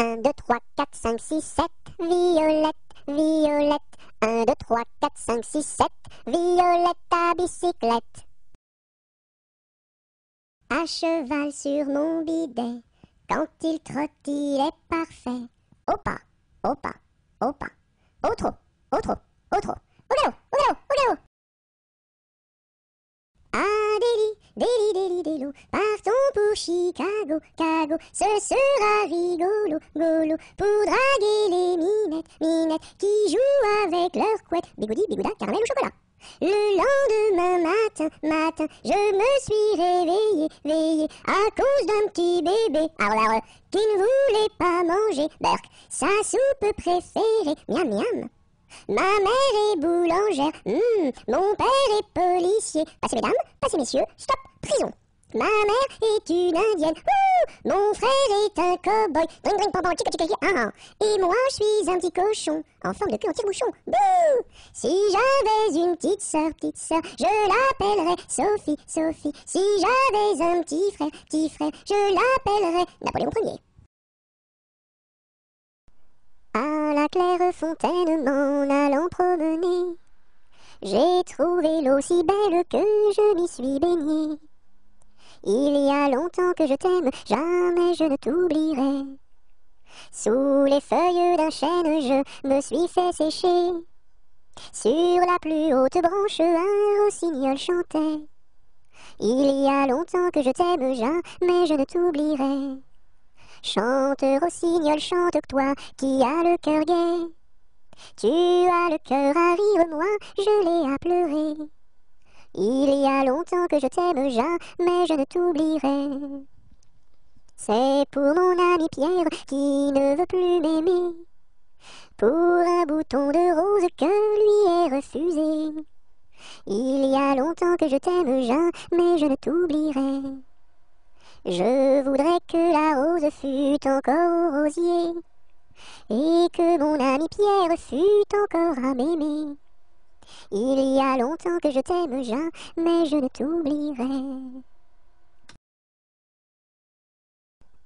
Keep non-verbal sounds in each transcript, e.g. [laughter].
1, 2, 3, 4, 5, 6, 7, Violette, Violette. 1, 2, 3, 4, 5, 6, 7, Violette à bicyclette. À cheval sur mon bidet, quand il trotte, il est parfait. Au pas, au pas, au pas, au trop, au trop, au trop, au galop, au galop, au galop. Ah, déli, déli, déli, délo, partons pour Chicago, Cago, ce sera rigolo, golo, pour draguer les minettes, minettes, qui jouent avec leurs couettes, bigoudi, bigouda, caramel ou chocolat. Le lendemain matin, matin, je me suis réveillé, veillé, à cause d'un petit bébé, arre, qui ne voulait pas manger, berk, sa soupe préférée, miam miam. Ma mère est boulangère, hum, mon père est policier. Passez mesdames, passez messieurs, stop, prison. Ma mère est une indienne, mon frère est un cow-boy, ah, ah. et moi je suis un petit cochon, en forme de cul en tire-bouchon, Si j'avais une petite sœur, petite sœur, je l'appellerais Sophie, Sophie. Si j'avais un petit frère, petit frère, je l'appellerais Napoléon Ier. À la claire fontaine m'en allant promener, j'ai trouvé l'eau si belle que je m'y suis baignée. Il y a longtemps que je t'aime, jamais je ne t'oublierai. Sous les feuilles d'un chêne, je me suis fait sécher. Sur la plus haute branche, un rossignol chantait. Il y a longtemps que je t'aime, jamais je ne t'oublierai. Chante, rossignol, chante toi qui as le cœur gai. Tu as le cœur à rire, moi je l'ai à pleurer. Il y a longtemps que je t'aime, jamais je ne t'oublierai. C'est pour mon ami Pierre qui ne veut plus m'aimer. Pour un bouton de rose que lui est refusé. Il y a longtemps que je t'aime, jamais je ne t'oublierai. Je voudrais que la rose fût encore au rosier, et que mon ami Pierre fût encore à m'aimer. Il y a longtemps que je t'aime, jamais je ne t'oublierai.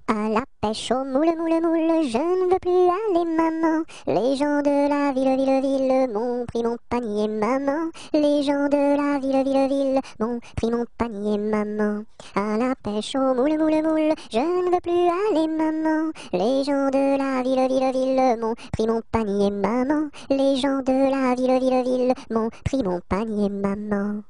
À la pêche au moule, moule, moule, je ne veux plus aller, maman. Les gens de la ville, ville, ville m'ont pris mon panier, maman. Les gens de la ville, ville, ville m'ont pris mon panier, maman. À la pêche au moule, moule, moule, je ne veux plus aller, maman. Les gens de la ville, ville, ville m'ont pris mon panier, maman. Les gens de la ville, ville, ville m'ont pris mon panier, maman.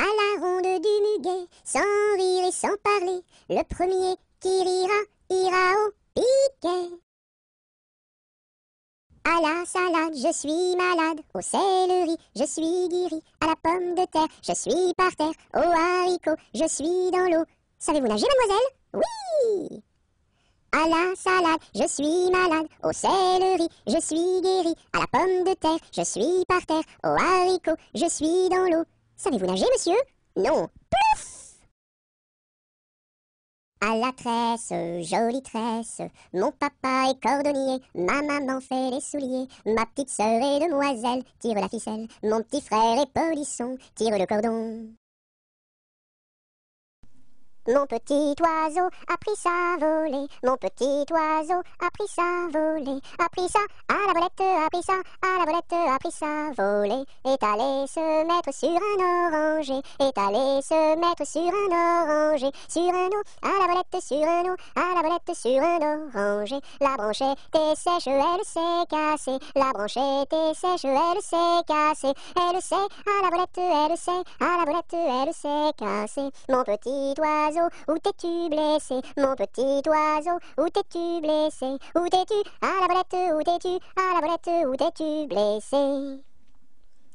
À la ronde du muguet, sans rire et sans parler, le premier qui rira ira au piquet. À la salade, je suis malade, au céleri, je suis guéri, à la pomme de terre, je suis par terre, au haricot, je suis dans l'eau. Savez-vous nager, mademoiselle? Oui à la salade, je suis malade. Au céleri, je suis guéri. À la pomme de terre, je suis par terre. Au haricot, je suis dans l'eau. Savez-vous nager, monsieur? Non. Plouf À la tresse, jolie tresse, mon papa est cordonnier, ma maman fait les souliers, ma petite sœur est demoiselle, tire la ficelle, mon petit frère est polisson, tire le cordon. Mon petit oiseau a pris sa volée, mon petit oiseau a pris sa volée, a pris ça à la volette, a pris ça à la volette, a pris sa volée, est allé se mettre sur un oranger, est allé se mettre sur un oranger, sur un eau, à la volette, sur un eau, à la volette, sur un oranger. La branche était sèche, elle s'est cassée, la branche était sèche, elle s'est cassée, elle s'est à la volette, elle s'est à la volette, elle s'est cassée. Mon petit oiseau où t'es-tu blessé Mon petit oiseau, où t'es-tu blessé? Où t'es-tu? À la volette, où t'es-tu? À la volette, où t'es-tu blessé?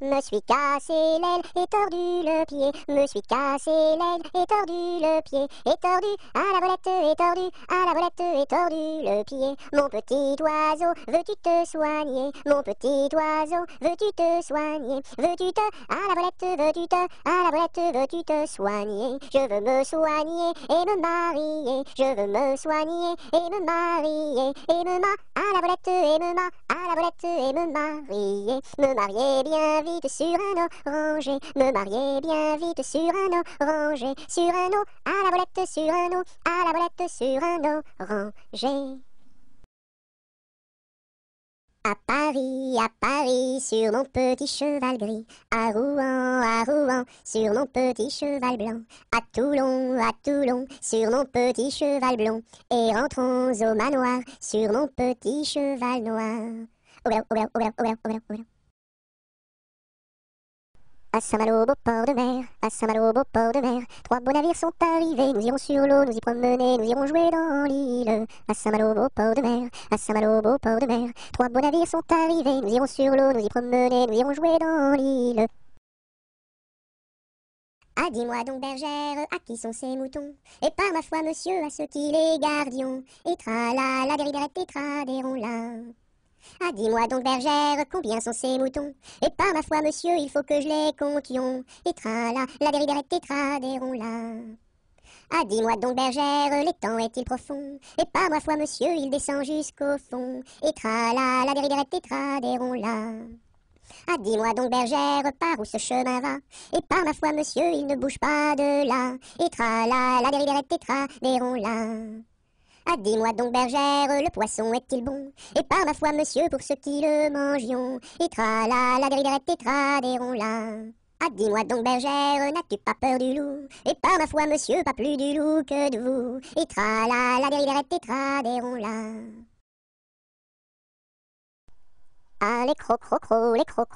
Me suis cassé l'aile et tordu le pied, me suis cassé l'aile et tordu le pied, et tordu à la volette et tordu à la volette et tordu le pied. Mon petit oiseau, veux-tu te soigner? Mon petit oiseau, veux-tu te soigner? Veux-tu te à la volette, veux-tu te à la volette, veux-tu te soigner? Je veux me soigner et me marier, je veux me soigner et me marier, et me ma à la volette et me ma à la volette et me marier, me marier bien vite sur un oranger, me marier bien vite sur un oranger, sur un eau, à la volette sur un eau, à la volette sur un oranger. À Paris, à Paris, sur mon petit cheval gris. À Rouen, à Rouen, sur mon petit cheval blanc. À Toulon, à Toulon, sur mon petit cheval blond. Et rentrons au manoir, sur mon petit cheval noir. À Saint-Malo, beau port de mer, à Saint-Malo, beau port de mer, trois beaux navires sont arrivés, nous irons sur l'eau, nous y promener, nous irons jouer dans l'île. À Saint-Malo, beau port de mer, à Saint-Malo, beau port de mer, trois beaux navires sont arrivés, nous irons sur l'eau, nous y promener, nous irons jouer dans l'île. Ah, dis-moi donc, bergère, à qui sont ces moutons? Et par ma foi, monsieur, à ceux qui les gardions. Et tra la la et tra. Ah, dis-moi donc, bergère, combien sont ces moutons? Et par ma foi, monsieur, il faut que je les comptions. Et tra la, déridérette tétra là. Ah, dis-moi donc, bergère, l'étang est-il profond? Et par ma foi, monsieur, il descend jusqu'au fond. Et tra la, déridérette tétra là. Ah, dis-moi donc, bergère, par où ce chemin va? Et par ma foi, monsieur, il ne bouge pas de là. Et tra la, déridérette tétra là. Ah, dis-moi donc, bergère, le poisson est-il bon? Et par ma foi, monsieur, pour ceux qui le mangions, et tra la la tétra là. Ah, dis-moi donc, bergère, n'as-tu pas peur du loup? Et par ma foi, monsieur, pas plus du loup que de vous, et tra la la tétra là. Ah, les croc les croc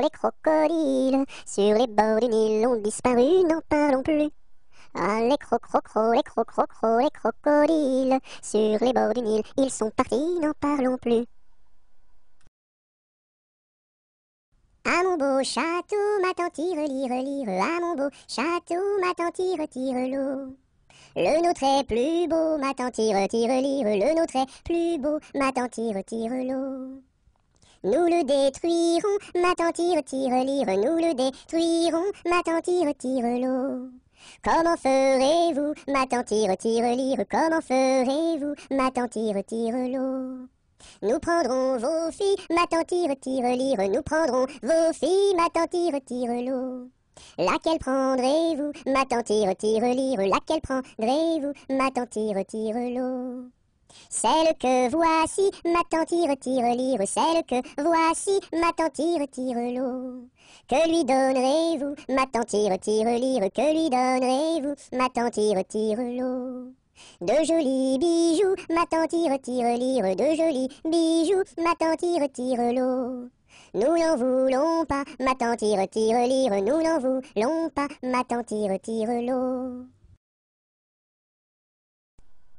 les crocodiles, sur les bords du Nil ont disparu, n'en parlons plus. Ah, les crocrocro, les crocrocro, les crocodiles, sur les bords du Nil, ils sont partis, n'en parlons plus. À mon beau château, ma tante tire, lire, lire, à mon beau château, ma tante tire, tire l'eau. Le nôtre est plus beau, ma tante tire, tire, lire, le nôtre est plus beau, ma tante tire, tire l'eau. Nous le détruirons, ma tante tire, tire, lire, nous le détruirons, ma tante tire, tire l'eau. Comment ferez-vous, ma tante tire, lire. Comment ferez-vous, ma tante tire, l'eau Nous prendrons vos filles, ma tante tire, lire. Nous prendrons vos filles, ma tante tire, l'eau Laquelle prendrez-vous, ma tante tire lire. Laquelle prendrez-vous, ma tante tire, tire l'eau celle que voici, ma tante tire, lire, celle que voici, ma tante tire, l'eau. Que lui donnerez-vous, ma tante tire, lire, que lui donnerez-vous, ma tante tire, l'eau. De jolis bijoux, ma tante tire, lire, de jolis bijoux, ma tante tire, l'eau. Nous n'en voulons pas, ma tante tire lire, nous n'en voulons pas, ma tante tire, tire l'eau.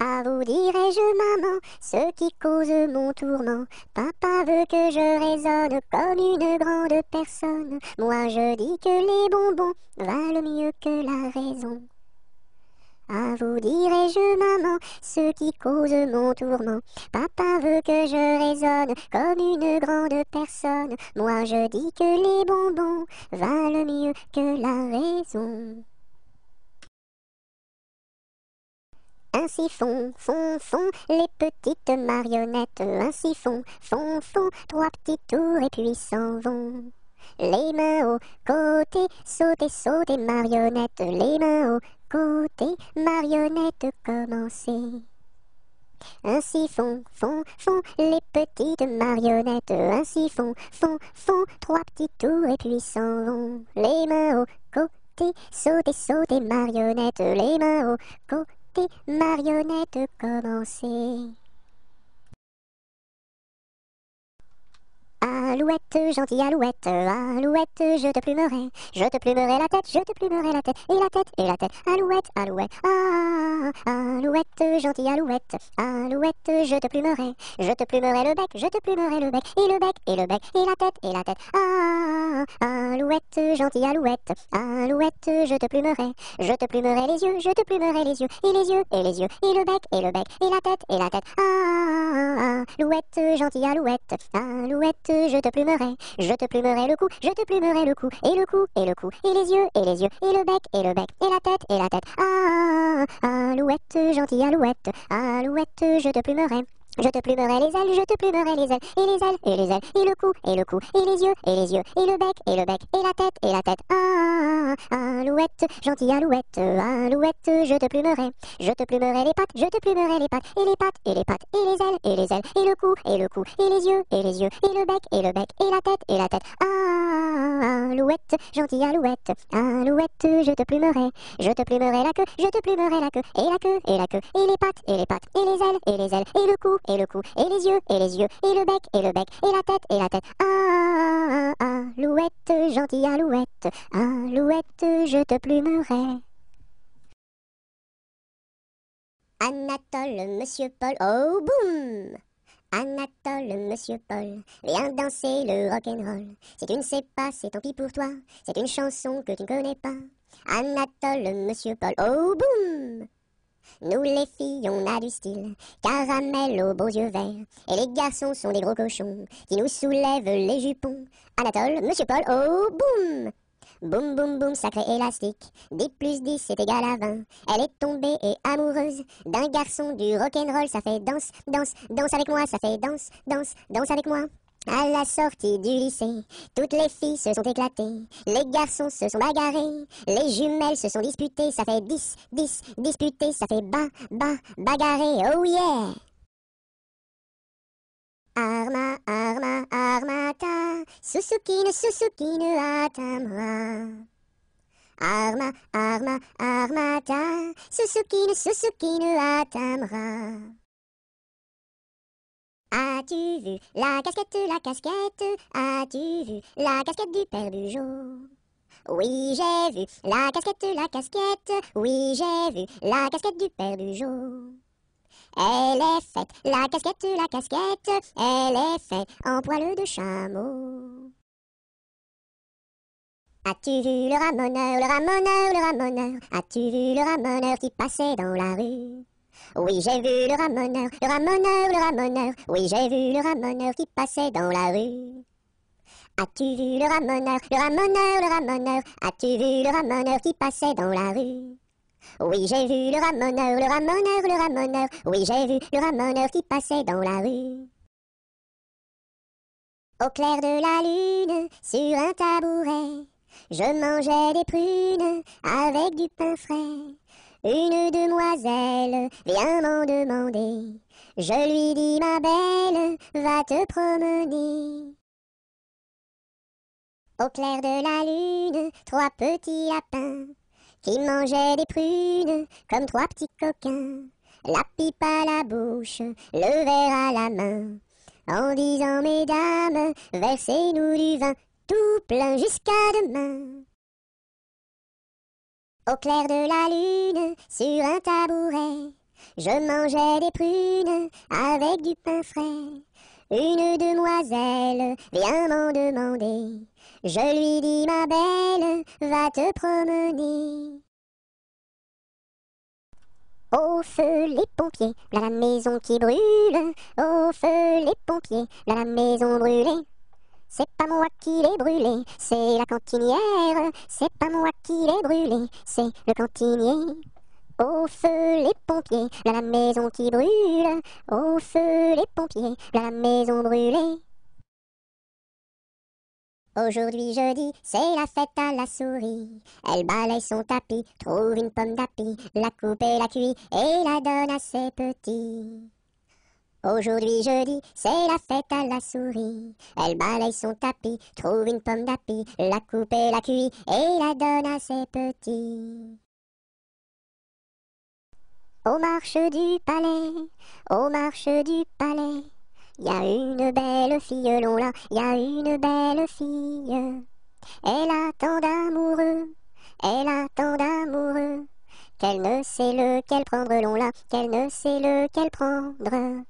À vous dirai-je, maman, ce qui cause mon tourment. Papa veut que je raisonne comme une grande personne. Moi je dis que les bonbons valent mieux que la raison. À vous dirai-je, maman, ce qui cause mon tourment. Papa veut que je raisonne comme une grande personne. Moi je dis que les bonbons valent mieux que la raison. Ainsi font, font, font les petites marionnettes. Ainsi font, font, font trois petits tours et puis s'en vont. Les mains au côté, sauter, sauter, marionnettes. Les mains au côté, marionnettes, commencez. Ainsi font, font, font les petites marionnettes. Ainsi font, font, font trois petits tours et puis s'en vont. Les mains au côté, sauter, sauter, marionnettes. Les mains au côté tes marionnettes commencer. Alouette, gentille alouette, alouette, je te plumerai, je te plumerai la tête, je te plumerai la tête, et la tête, et la tête, alouette, alouette, ah, alouette, gentille alouette, alouette, je te plumerai, je te plumerai le bec, je te plumerai le bec, et le bec, et le bec, et la tête, et la tête, ah, alouette, gentille alouette, alouette, je te plumerai, je te plumerai les yeux, je te plumerai les yeux, et les yeux, et les yeux, et le bec, et le bec, et la tête, et la tête, ah, alouette, gentille alouette, alouette, je te plumerai, je te plumerai le cou, je te plumerai le cou, et le cou, et le cou, et les yeux, et les yeux, et le bec, et le bec, et la tête, et la tête. Ah, alouette, gentille alouette, alouette, je te plumerai. Je te plumerai les ailes, je te plumerai les ailes, et les ailes, et les ailes, et le cou, et le cou, et les yeux, et les yeux, et le bec, et le bec, et la tête, et la tête. Ah, alouette, gentille alouette, alouette, je te plumerai. Je te plumerai les pattes, je te plumerai les pattes, et les pattes, et les pattes, et les ailes, et les ailes, et le cou, et le cou, et les yeux, et les yeux, et le bec, et le bec, et la tête, et la tête. Ah, alouette, gentille alouette, alouette, je te plumerai. Je te plumerai la queue, je te plumerai la queue, et la queue, et la queue, et les pattes, et les pattes, et les ailes, et les ailes, et le cou, et le cou, et les yeux, et les yeux, et le bec, et le bec, et la tête, et la tête. Ah, ah, alouette, gentille alouette, alouette, je te plumerai. Anatole, monsieur Paul, oh boum Anatole, monsieur Paul, viens danser le rock'n'roll. Si tu ne sais pas, c'est tant pis pour toi, c'est une chanson que tu ne connais pas. Anatole, monsieur Paul, oh boum nous les filles, on a du style, caramel aux beaux yeux verts. Et les garçons sont des gros cochons qui nous soulèvent les jupons. Anatole, Monsieur Paul, oh boum Boum boum boum, sacré élastique, 10 plus 10 c'est égal à 20. Elle est tombée et amoureuse d'un garçon du rock'n'roll, ça fait danse, danse, danse avec moi, ça fait danse, danse, danse avec moi. À la sortie du lycée, toutes les filles se sont éclatées, les garçons se sont bagarrés, les jumelles se sont disputées, ça fait 10, 10, disputés, ça fait ba, ba, bagarré, oh yeah! Arma, arma, armata, Susukine, Susukine, atamra. Arma, arma, armata, Susukine, Susukine, atamra. As-tu vu la casquette, la casquette? As-tu vu la casquette du père Bugeaud Oui, j'ai vu la casquette, la casquette. Oui, j'ai vu la casquette du père Bugeaud. Elle est faite, la casquette, la casquette, elle est faite en poil de chameau. As-tu vu le ramoneur, le ramoneur, le ramoneur? As-tu vu le ramoneur qui passait dans la rue? Oui, j'ai vu le ramoneur, le ramoneur, le ramoneur. Oui, j'ai vu le ramoneur qui passait dans la rue. As-tu vu le ramoneur, le ramoneur, le ramoneur? As-tu vu le ramoneur qui passait dans la rue? Oui, j'ai vu le ramoneur, le ramoneur, le ramoneur. Oui, j'ai vu le ramoneur qui passait dans la rue. Au clair de la lune, sur un tabouret, je mangeais des prunes avec du pain frais. Une demoiselle vient m'en demander. Je lui dis, ma belle, va te promener. Au clair de la lune, trois petits lapins qui mangeaient des prunes comme trois petits coquins. La pipe à la bouche, le verre à la main, en disant, mesdames, versez-nous du vin tout plein jusqu'à demain. Au clair de la lune, sur un tabouret, je mangeais des prunes avec du pain frais. Une demoiselle vient m'en demander. Je lui dis, ma belle, va te promener. Au feu les pompiers, la maison qui brûle. Au feu les pompiers, la maison brûlée. C'est pas moi qui l'ai brûlé, c'est la cantinière. C'est pas moi qui l'ai brûlé, c'est le cantinier. Au feu les pompiers, la maison qui brûle. Au feu les pompiers, la maison brûlée. Aujourd'hui jeudi, c'est la fête à la souris. Elle balaye son tapis, trouve une pomme d'api, la coupe et la cuit et la donne à ses petits. Aujourd'hui jeudi, c'est la fête à la souris. Elle balaye son tapis, trouve une pomme d'api, la coupe et la cuit et la donne à ses petits. Aux marches du palais, aux marches du palais, y a une belle fille long là, y a une belle fille. Elle a tant d'amoureux, elle a tant d'amoureux, qu'elle ne sait lequel prendre long là, qu'elle ne sait lequel prendre.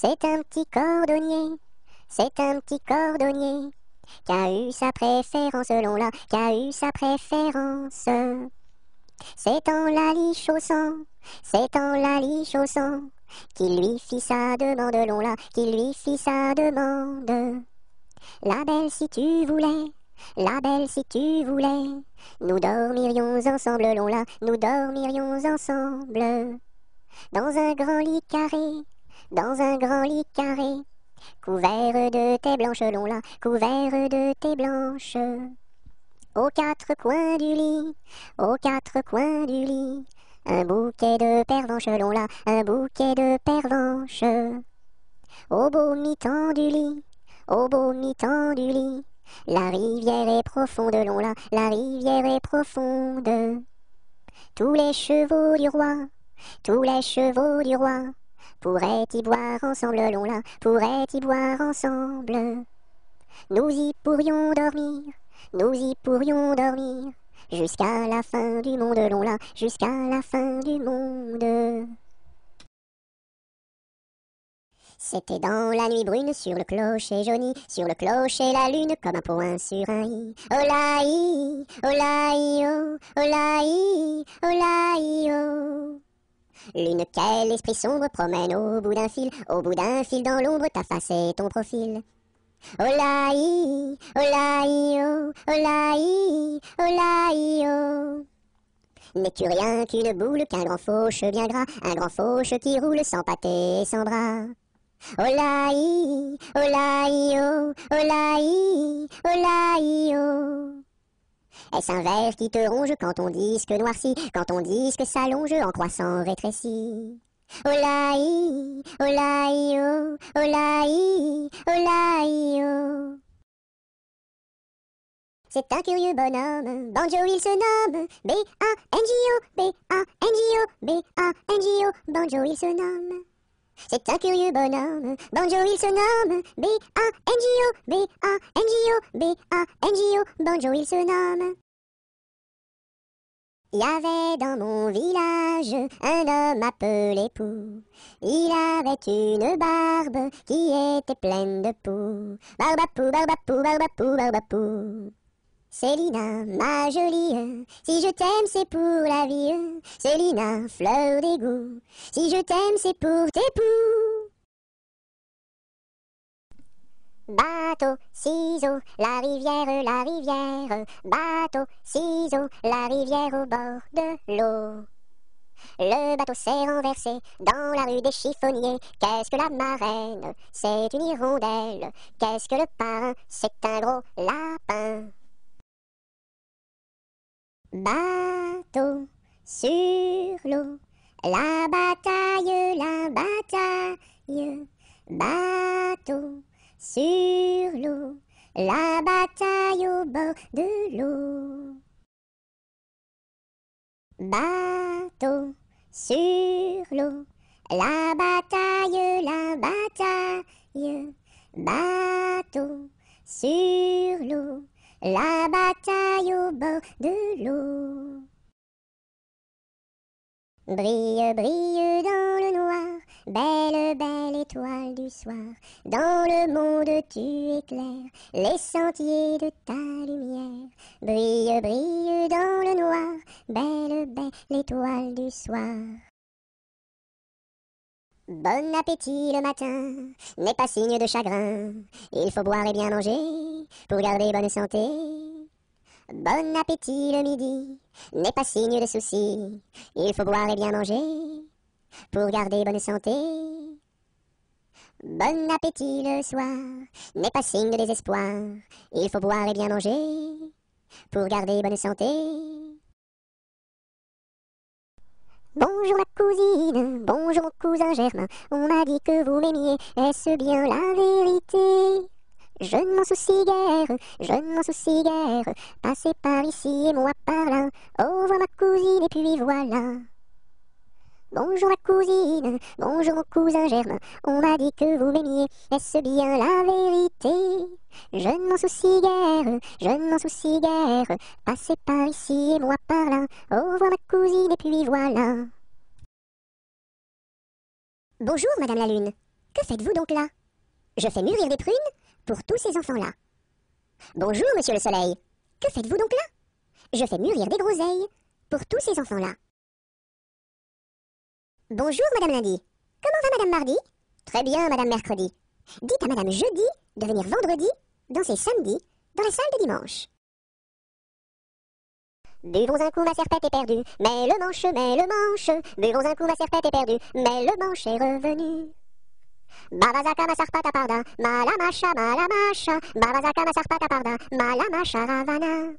C'est un petit cordonnier, c'est un petit cordonnier qui a eu sa préférence selon là, qui a eu sa préférence. C'est en la lichaussant, c'est en la lichaussant qu'il lui fit sa demande long là, qu'il lui fit sa demande. La belle si tu voulais, la belle si tu voulais, nous dormirions ensemble long là, nous dormirions ensemble. Dans un grand lit carré, dans un grand lit carré, couvert de tes blanches là, couvert de tes blanches. Aux quatre coins du lit, aux quatre coins du lit, un bouquet de pervenches là, un bouquet de pervenches. Au beau mi-temps du lit, au beau mi-temps du lit, la rivière est profonde long là, la rivière est profonde. Tous les chevaux du roi, tous les chevaux du roi, pourraient y boire ensemble long là, pourraient y boire ensemble. Nous y pourrions dormir, nous y pourrions dormir, jusqu'à la fin du monde long là, jusqu'à la fin du monde. C'était dans la nuit brune sur le clocher jauni, sur le clocher la lune comme un point sur un i. La i, oh la i, oh, Lune quel esprit sombre promène au bout d'un fil, au bout d'un fil dans l'ombre ta face et ton profil. La i, oh la i, oh. N'es-tu rien qu'une boule, qu'un grand fauche bien gras, un grand fauche qui roule sans pâté et sans bras? La i, oh Est-ce un verre qui te ronge quand ton disque noircit, quand ton disque s'allonge en croissant rétréci la i, oh la i, oh. C'est un curieux bonhomme, Banjo il se nomme, B-A-N-J-O, B-A-N-J-O, B-A-N-J-O, Banjo il se nomme. C'est un curieux bonhomme, Banjo il se nomme, B-A-N-J-O, B-A-N-J-O, B-A-N-J-O, Banjo il se nomme. Il y avait dans mon village un homme appelé Pou. Il avait une barbe qui était pleine de poux. Barbapou, barbapou, barbapou, barbapou. Célina, ma jolie, si je t'aime c'est pour la vie. Célina, fleur d'égout, si je t'aime c'est pour tes poux. Bateau, ciseaux, la rivière, la rivière. Bateau, ciseaux, la rivière au bord de l'eau. Le bateau s'est renversé dans la rue des chiffonniers. Qu'est-ce que la marraine? C'est une hirondelle. Qu'est-ce que le parrain? C'est un gros lapin. Bateau sur l'eau, la bataille, la bataille. Bateau sur l'eau, la bataille au bord de l'eau. Bateau sur l'eau, la bataille, la bataille. Bateau sur l'eau, la bataille au bord de l'eau. Brille, brille dans le noir, belle, belle étoile du soir. Dans le monde tu éclaires les sentiers de ta lumière. Brille, brille dans le noir, belle, belle étoile du soir. Bon appétit le matin n'est pas signe de chagrin. Il faut boire et bien manger pour garder bonne santé. Bon appétit le midi n'est pas signe de souci. Il faut boire et bien manger pour garder bonne santé. Bon appétit le soir n'est pas signe de désespoir. Il faut boire et bien manger pour garder bonne santé. Bonjour ma cousine, bonjour cousin Germain, on m'a dit que vous m'aimiez, est-ce bien la vérité? Je ne m'en soucie guère, je ne m'en soucie guère, passez par ici et moi par là, au revoir ma cousine et puis voilà. Bonjour ma cousine, bonjour mon cousin Germain, on m'a dit que vous m'aimiez, est-ce bien la vérité? Je ne m'en soucie guère, je ne m'en soucie guère, passez par ici et moi par là, au revoir ma cousine et puis voilà. Bonjour Madame la Lune, que faites-vous donc là? Je fais mûrir des prunes pour tous ces enfants-là. Bonjour Monsieur le Soleil, que faites-vous donc là? Je fais mûrir des groseilles pour tous ces enfants-là. Bonjour, Madame Lundi. Comment va Madame Mardi? Très bien, Madame Mercredi. Dites à Madame Jeudi de venir vendredi, danser samedi, dans la salle de dimanche. Buvons un coup, ma serpette est perdue, mais le manche, mais le manche. Buvons un coup, ma serpette est perdue, mais le manche est revenu. Babazaka masarpata parda, malamasha malamasha, babazaka masarpata parda, malamasha ravana.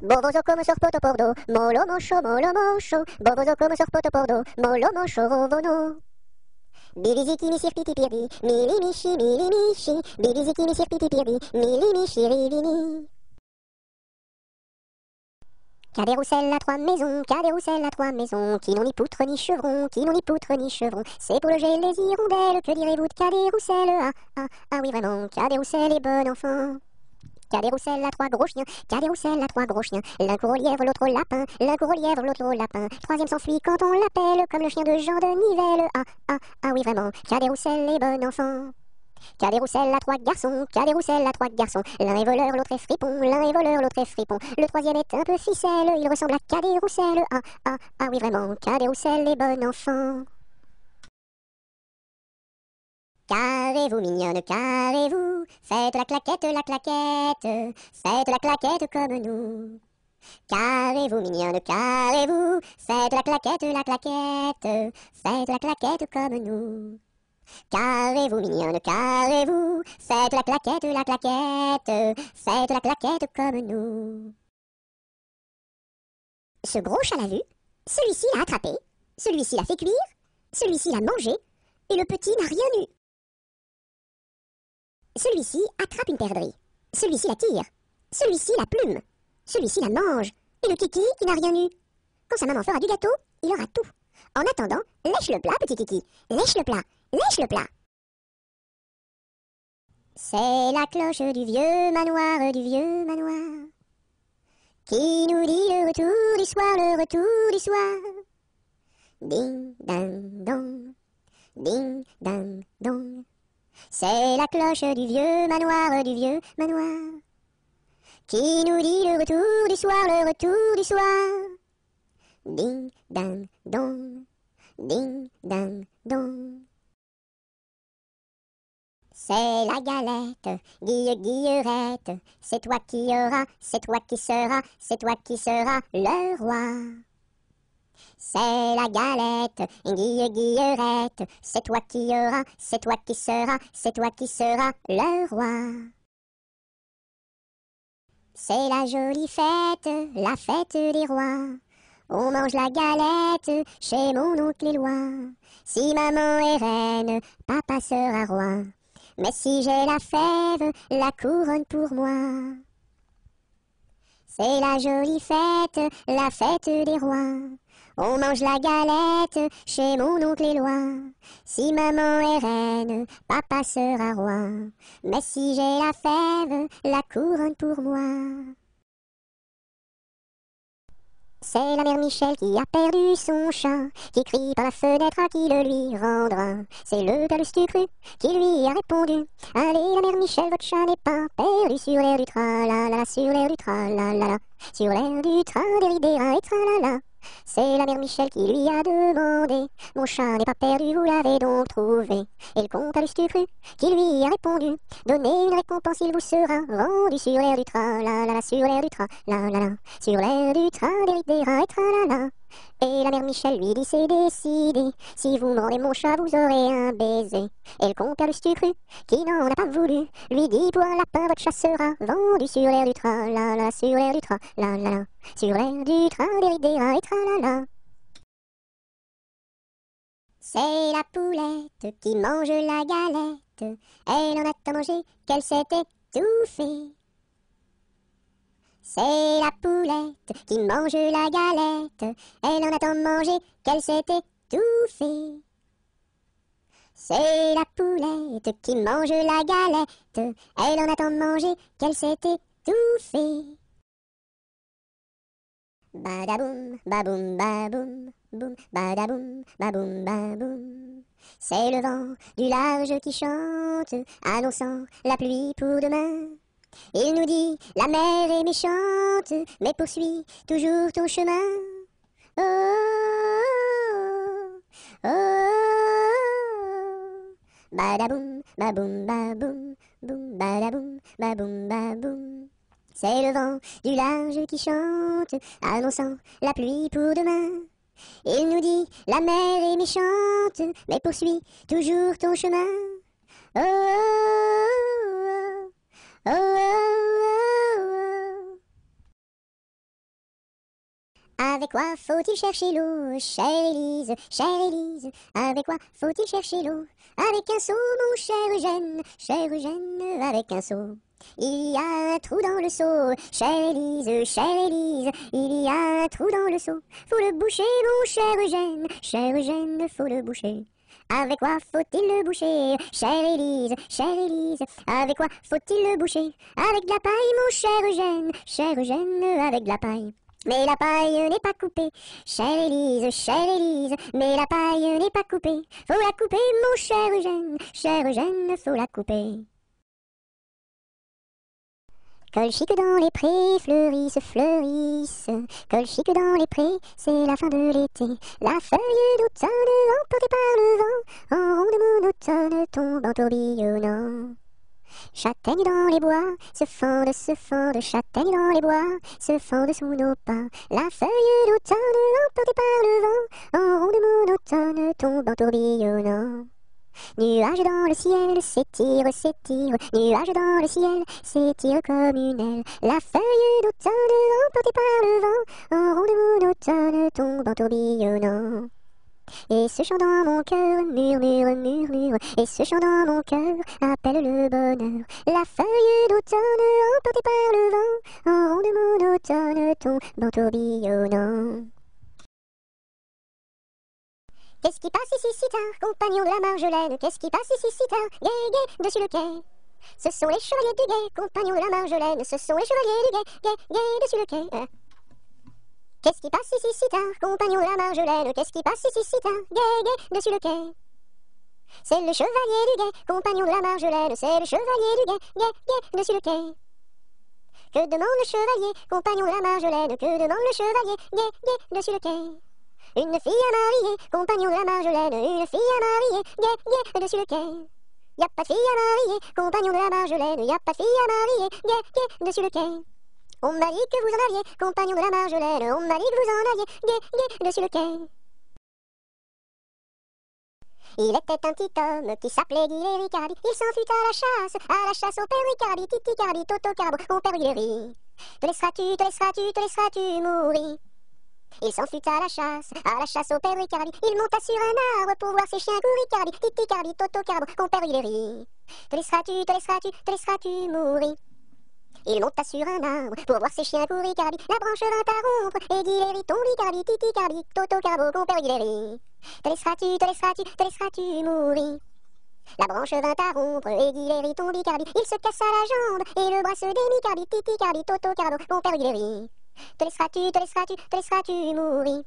Bobozo come sorpoto pordo, molo mosho, molo mosho, bobozo come sorpoto pordo, molo mosho rovono. Biliziki mi sirpiti pirdi, mili mishi, mili mishi, biliziki mi sirpiti pirdi, mili mishi rivini. Qu'a des rousselles à trois maisons, qu'a des rousselles à trois maisons, qui n'ont ni poutre ni chevron, qui n'ont ni poutre ni chevron. C'est pour loger les hirondelles, que direz-vous de qu'a des rousselles Ah, ah, ah oui vraiment, qu'a des rousselles et bon enfant. Rousselles à trois gros chiens, rousselles à trois gros chiens? L'un court au lièvre, l'autre au lapin, l'un court au lièvre, l'autre au lapin. Troisième s'enfuit quand on l'appelle, comme le chien de Jean de Nivelle. Ah, ah, ah oui vraiment, qu'a des rousselles et bon enfant. Qu'a des rousselles à trois garçons, qu'a des rousselles à trois garçons? L'un est voleur, l'autre est fripon, l'un est voleur, l'autre est fripon. Le troisième est un peu ficelle, il ressemble à Qu'a des rousselles. Ah, ah, ah oui vraiment, Qu'a des rousselles les bon enfant. Carrez-vous mignonne, carrez-vous, faites la claquette, la claquette, faites la claquette comme nous. Carrez-vous mignonne, carrez-vous, faites la claquette, la claquette, faites la claquette comme nous. Carrez-vous mignonne, carrez-vous, faites la claquette, la claquette, faites la claquette comme nous. Ce gros chat l'a vu, celui-ci l'a attrapé, celui-ci l'a fait cuire, celui-ci l'a mangé, et le petit n'a rien eu. Celui-ci attrape une perdrix, celui-ci la tire, celui-ci la plume, celui-ci la mange, et le kiki qui n'a rien eu. Quand sa maman fera du gâteau, il aura tout. En attendant, lèche le plat, petit kiki, lèche le plat, lèche le plat. C'est la cloche du vieux manoir, du vieux manoir, qui nous dit le retour du soir, le retour du soir. Ding, ding, dong, ding, ding, dong. C'est la cloche du vieux manoir, du vieux manoir, qui nous dit le retour du soir, le retour du soir. Ding, ding, dong, ding, ding, dong. C'est la galette, guille, guillerette, c'est toi qui auras, c'est toi qui seras, c'est toi qui seras le roi. C'est la galette, guille, guillerette, c'est toi qui auras, c'est toi qui seras, c'est toi qui seras le roi. C'est la jolie fête, la fête des rois. On mange la galette chez mon oncle Éloi. Si maman est reine, papa sera roi. Mais si j'ai la fève, la couronne pour moi. C'est la jolie fête, la fête des rois. On mange la galette chez mon oncle Éloi. Si maman est reine, papa sera roi. Mais si j'ai la fève, la couronne pour moi. C'est la mère Michel qui a perdu son chat, qui crie par la fenêtre à qui le lui rendra. C'est le galus du cru qui lui a répondu. Allez, la mère Michel, votre chat n'est pas perdu sur l'air du tra la la, sur l'air du tra la la, sur l'air du train des et tra la la. C'est la mère Michel qui lui a demandé. Mon chat n'est pas perdu, vous l'avez donc trouvé. Et le comte a qui lui a répondu. Donnez une récompense, il vous sera rendu sur l'air du train, la la la, sur l'air du train, la la la, sur l'air du train des rats et tra la la. Et la mère Michel lui dit c'est décidé, si vous me mon chat, vous aurez un baiser. Et le comte cru qui n'en a pas voulu, lui dit pour un lapin, votre chat sera vendu sur l'air du train, la la, sur l'air du train, la la la, sur l'air du train des et tra la la. C'est la poulette qui mange la galette, elle en a tant mangé qu'elle s'est étouffée. C'est la poulette qui mange la galette. Elle en a tant mangé qu'elle s'est étouffée. C'est la poulette qui mange la galette. Elle en a tant mangé qu'elle s'est étouffée. Badaboum, baboum, baboum, boum, badaboum, baboum, baboum. C'est le vent du large qui chante, annonçant la pluie pour demain. Il nous dit, la mer est méchante, mais poursuis toujours ton chemin. Oh, oh, oh, badaboum, baboum, boum, badaboum, baboum, baboum. C'est le vent du large qui chante, annonçant la pluie pour demain. Il nous dit, la mer est méchante, mais poursuis toujours ton chemin. Oh, oh, oh, Avec quoi faut-il chercher l'eau, chère Élise, chère Élise? Avec quoi faut-il chercher l'eau? Avec un seau, mon cher Eugène, cher Eugène, avec un seau. Il y a un trou dans le seau, chère Élise, chère Élise, il y a un trou dans le seau. Faut le boucher, mon cher Eugène, cher Eugène, faut le boucher. Avec quoi faut-il le boucher, chère Élise, chère Élise? Avec quoi faut-il le boucher? Avec de la paille, mon cher Eugène, cher Eugène, avec de la paille. Mais la paille n'est pas coupée, chère Élise, chère Élise, mais la paille n'est pas coupée. Faut la couper, mon cher Eugène, cher Eugène, faut la couper. Colchique dans les prés, fleurissent, fleurissent. Colchique dans les prés, c'est la fin de l'été. La feuille d'automne, emportée par le vent, en ronde monotone tombe en tourbillonnant. Châtaigne dans les bois, se fendent, se fendent, châtaigne dans les bois, se fendent sous nos pas. La feuille d'automne, emportée par le vent, en ronde monotone tombe en tourbillonnant. Nuage dans le ciel, s'étire, s'étire, nuage dans le ciel, s'étire comme une aile. La feuille d'automne, emportée par le vent, en ronde monotone, tombe en tourbillonnant. Et ce chant dans mon cœur murmure, murmure, et ce chant dans mon cœur appelle le bonheur. La feuille d'automne, emportée par le vent, en ronde monotone, tombe en tourbillonnant. Qu'est-ce qui passe ici si tard, compagnon de la Marjolaine Qu'est-ce qui passe ici si tard, gay, gay, dessus le quai. Ce sont les chevaliers du guet, compagnons de la Marjolaine Ce sont les chevaliers du guet, gay, gay, dessus le quai. Hein. Qu'est-ce qui passe ici si tard, compagnon de la Marjolaine Qu'est-ce qui passe ici si tard, gay, gay, dessus le quai. C'est le chevalier du guet, compagnon de la Marjolaine C'est le chevalier du guet, gay, gay, dessus le quai. Que demande le chevalier, compagnon de la Marjolaine Que demande le chevalier, gay, gay, dessus le quai une fille à marier, compagnon de la Marjolaine, une fille à marier, gay, gay, dessus le quai. Y a pas de fille à marier, compagnon de la Marjolaine, y a pas de fille à marier, gay, gay, dessus le quai. On m'a dit que vous en aviez, compagnon de la Marjolaine, on m'a dit que vous en aviez, gay, gay, dessus le quai. Il était un petit homme qui s'appelait Ricardi. Il s'en fut à la chasse, à la chasse au père Ricardi, Titi Cardi, Toto Carbo, mon père Guéry. Te laisseras-tu, te laisseras-tu, te laisseras-tu mourir? Il s'enfuit à la chasse, à la chasse au père Ricardi. Il monta sur un arbre pour voir ses chiens courir Ricardi, Titi Cardi, Toto Carbo, compère rit. Te laisseras-tu, te laisseras-tu, te laisseras-tu mourir? Il monta sur un arbre pour voir ses chiens courir Cardi. La branche vint à rompre et Guiléry tombe Cardi, Titi Cardi, Toto Carbo, compère Guiléry. Te laisseras-tu, te laisseras-tu, te laisseras-tu mourir? La branche vint à rompre et Guiléry tombe Cardi. Il se cassa la jambe et le bras se démit Cardi, Titi Cardi, Toto Carbo, compère Guiléry. Te laisseras-tu, te laisseras-tu, te laisseras-tu mourir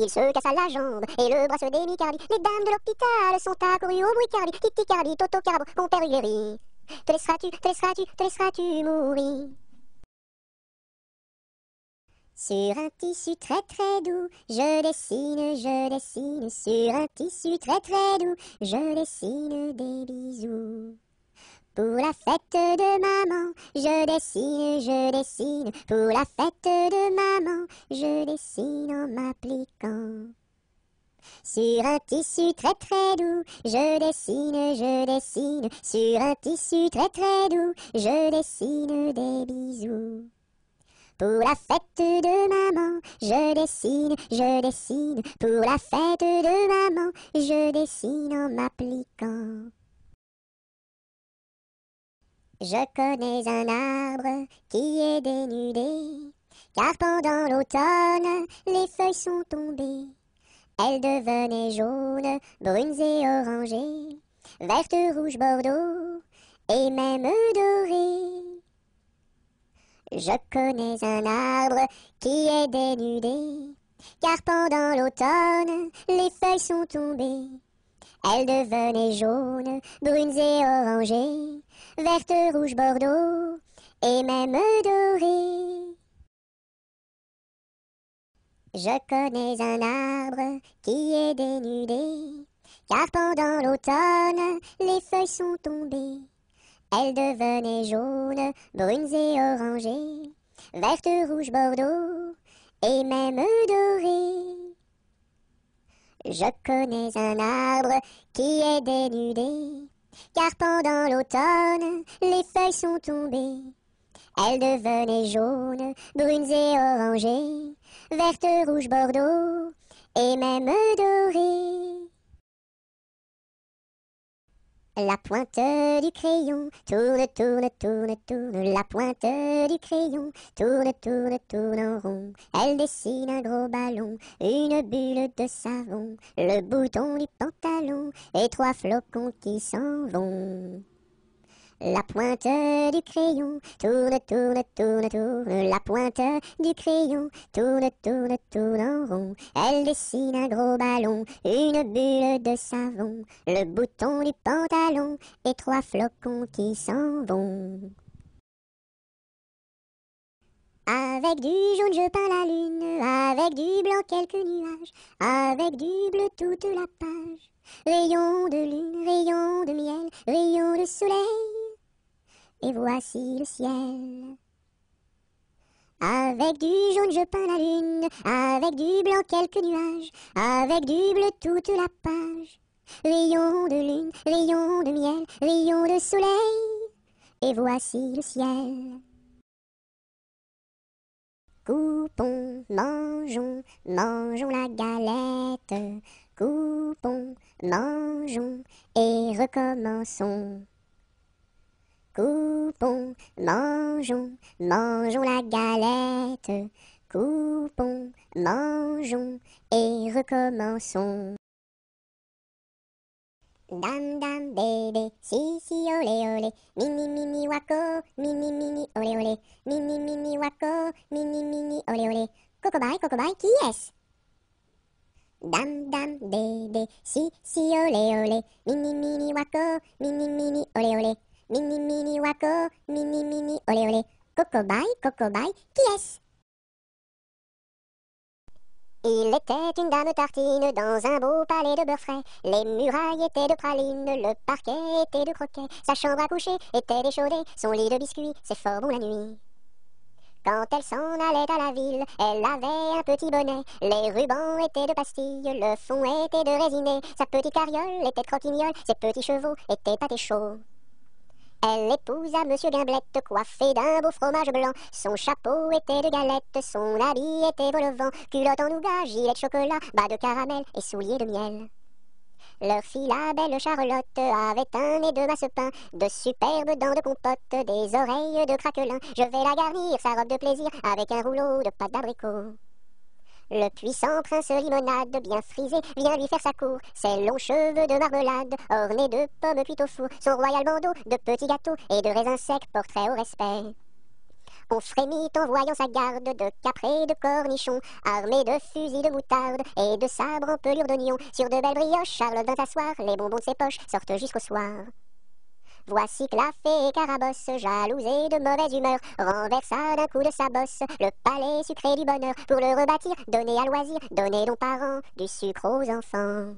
il se cassa la jambe et le bras se démicardi. Les dames de l'hôpital sont accourues au bruit cardi. Titi cardi, toto carbo, mon père Guéry. Te laisseras-tu, te laisseras-tu, te laisseras-tu mourir sur un tissu très très doux, je dessine, je dessine. Sur un tissu très très doux, je dessine des bisous. Pour la fête de maman, je dessine, je dessine. Pour la fête de maman, je dessine en m'appliquant. Sur un tissu très très doux, je dessine, je dessine. Sur un tissu très très doux, je dessine des bisous. Pour la fête de maman, je dessine, je dessine. Pour la fête de maman, je dessine en m'appliquant. Je connais un arbre qui est dénudé, car pendant l'automne, les feuilles sont tombées. Elles devenaient jaunes, brunes et orangées, vertes, rouges, bordeaux, et même dorées. Je connais un arbre qui est dénudé, car pendant l'automne, les feuilles sont tombées. Elles devenaient jaunes, brunes et orangées, vertes, rouges, bordeaux, et même dorées. Je connais un arbre qui est dénudé, car pendant l'automne, les feuilles sont tombées. Elles devenaient jaunes, brunes et orangées, vertes, rouges, bordeaux, et même dorées. Je connais un arbre qui est dénudé, car pendant l'automne, les feuilles sont tombées. Elles devenaient jaunes, brunes et orangées, vertes, rouges, bordeaux, et même dorées. La pointe du crayon tourne, tourne, tourne, tourne. La pointe du crayon tourne, tourne, tourne en rond. Elle dessine un gros ballon, une bulle de savon, le bouton du pantalon et trois flocons qui s'en vont. La pointe du crayon tourne, tourne, tourne, tourne. La pointe du crayon tourne, tourne, tourne en rond. Elle dessine un gros ballon, une bulle de savon, le bouton du pantalon et trois flocons qui s'en vont. Avec du jaune je peins la lune, avec du blanc quelques nuages, avec du bleu toute la page. Rayon de lune, rayon de miel, rayon de soleil, et voici le ciel. Avec du jaune je peins la lune, avec du blanc quelques nuages, avec du bleu toute la page. Rayon de lune, rayon de miel, rayon de soleil, et voici le ciel. Coupons, mangeons, mangeons la galette. Coupons, mangeons et recommençons. Coupons, mangeons, mangeons la galette. Coupons, mangeons et recommençons. Dam dam bébé, si si olé olé, mini mini wako, mini mini olé olé, mini mini wako, mini mini olé olé. Cocobaye, cocobaye, qui est-ce? Dam dam bébé, si si olé olé, mini mini wako, mini mini olé olé. Mini mini wako, mini mini olé olé. Cocobaye, cocobaye, qui est-ce? Il était une dame tartine dans un beau palais de beurre frais. Les murailles étaient de pralines, le parquet était de croquets. Sa chambre à coucher était d'échaudée, son lit de biscuits, c'est fort bon la nuit. Quand elle s'en allait à la ville, elle avait un petit bonnet. Les rubans étaient de pastilles, le fond était de résiné. Sa petite carriole était de croquignole, ses petits chevaux étaient pâtés chauds. Elle épousa Monsieur Gimblette, coiffé d'un beau fromage blanc. Son chapeau était de galette, son habit était vol vent. Culotte en nougat, gilet de chocolat, bas de caramel et souliers de miel. Leur fille, la belle Charlotte, avait un nez de masse-pain, de superbes dents de compote, des oreilles de craquelin. Je vais la garnir, sa robe de plaisir, avec un rouleau de pâte d'abricot. Le puissant prince limonade, bien frisé, vient lui faire sa cour. Ses longs cheveux de marmelade, ornés de pommes cuites au four. Son royal bandeau de petits gâteaux et de raisins secs portrait au respect. On frémit en voyant sa garde de caprés de cornichons, armés de fusils de moutarde et de sabres en pelure d'oignon. Sur de belles brioches, Charlotte vint s'asseoir, les bonbons de ses poches sortent jusqu'au soir. Voici que la fée Carabosse, jalousée de mauvaise humeur, renversa d'un coup de sa bosse le palais sucré du bonheur pour le rebâtir, donner à loisir, donner aux parents du sucre aux enfants.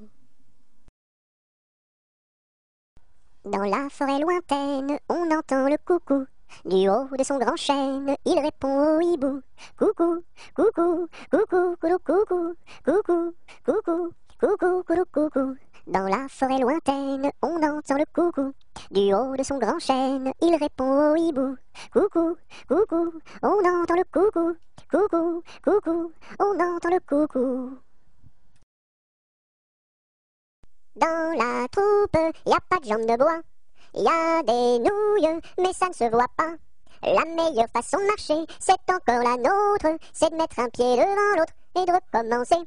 Dans la forêt lointaine, on entend le coucou. Du haut de son grand chêne, il répond au hibou. Coucou, coucou, coucou, coucou, coucou, coucou, coucou, coucou, coucou, coucou. Dans la forêt lointaine, on entend le coucou. Du haut de son grand chêne, il répond au hibou. Coucou, coucou, on entend le coucou. Coucou, coucou, on entend le coucou. Dans la troupe, y a pas de jambes de bois. Y a des nouilles, mais ça ne se voit pas. La meilleure façon de marcher, c'est encore la nôtre. C'est de mettre un pied devant l'autre et de recommencer.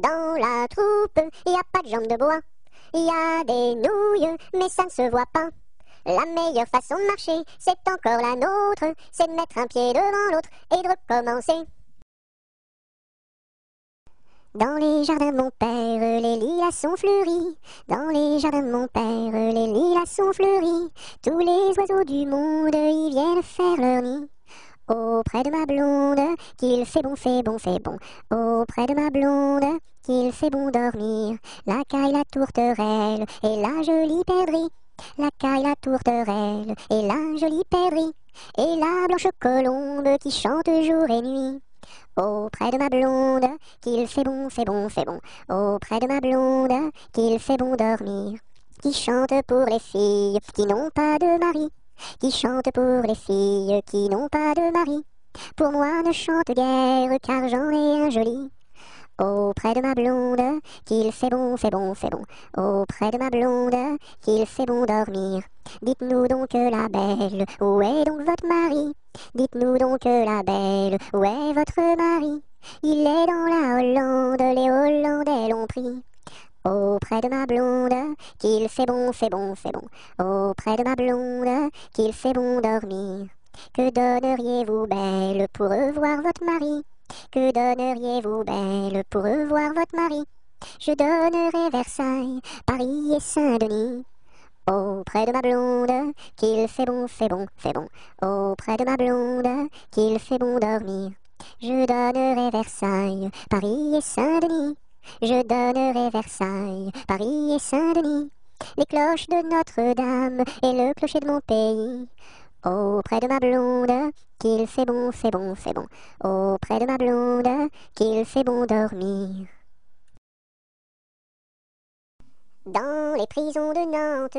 Dans la troupe, y a pas de jambes de bois. Il y a des nouilles, mais ça ne se voit pas. La meilleure façon de marcher, c'est encore la nôtre, c'est de mettre un pied devant l'autre et de recommencer. Dans les jardins de mon père, les lilas sont fleuris. Dans les jardins de mon père, les lilas sont fleuris. Tous les oiseaux du monde y viennent faire leur nid. Auprès de ma blonde, qu'il fait bon, fait bon, fait bon. Auprès de ma blonde, qu'il fait bon dormir. La caille, la tourterelle et la jolie perdrix. La caille, la tourterelle et la jolie perdrix. Et la blanche colombe qui chante jour et nuit. Auprès de ma blonde, qu'il fait bon, fait bon, fait bon. Auprès de ma blonde, qu'il fait bon dormir. Qui chante pour les filles qui n'ont pas de mari. Qui chante pour les filles qui n'ont pas de mari. Pour moi ne chante guère car j'en ai un joli. Auprès de ma blonde, qu'il fait bon, fait bon, fait bon. Auprès de ma blonde, qu'il fait bon dormir. Dites-nous donc la belle, où est donc votre mari? Dites-nous donc la belle, où est votre mari? Il est dans la Hollande, les Hollandais l'ont pris. Auprès de ma blonde, qu'il fait bon, fait bon, fait bon. Auprès de ma blonde, qu'il fait bon dormir. Que donneriez-vous, belle, pour revoir votre mari? Que donneriez-vous, belle, pour revoir votre mari? Je donnerai Versailles, Paris et Saint-Denis. Auprès de ma blonde, qu'il fait bon, fait bon, fait bon. Auprès de ma blonde, qu'il fait bon dormir. Je donnerai Versailles, Paris et Saint-Denis. Je donnerai Versailles, Paris et Saint-Denis. Les cloches de Notre-Dame et le clocher de mon pays. Auprès de ma blonde, qu'il fait bon, fait bon, fait bon. Auprès de ma blonde, qu'il fait bon dormir. Dans les prisons de Nantes,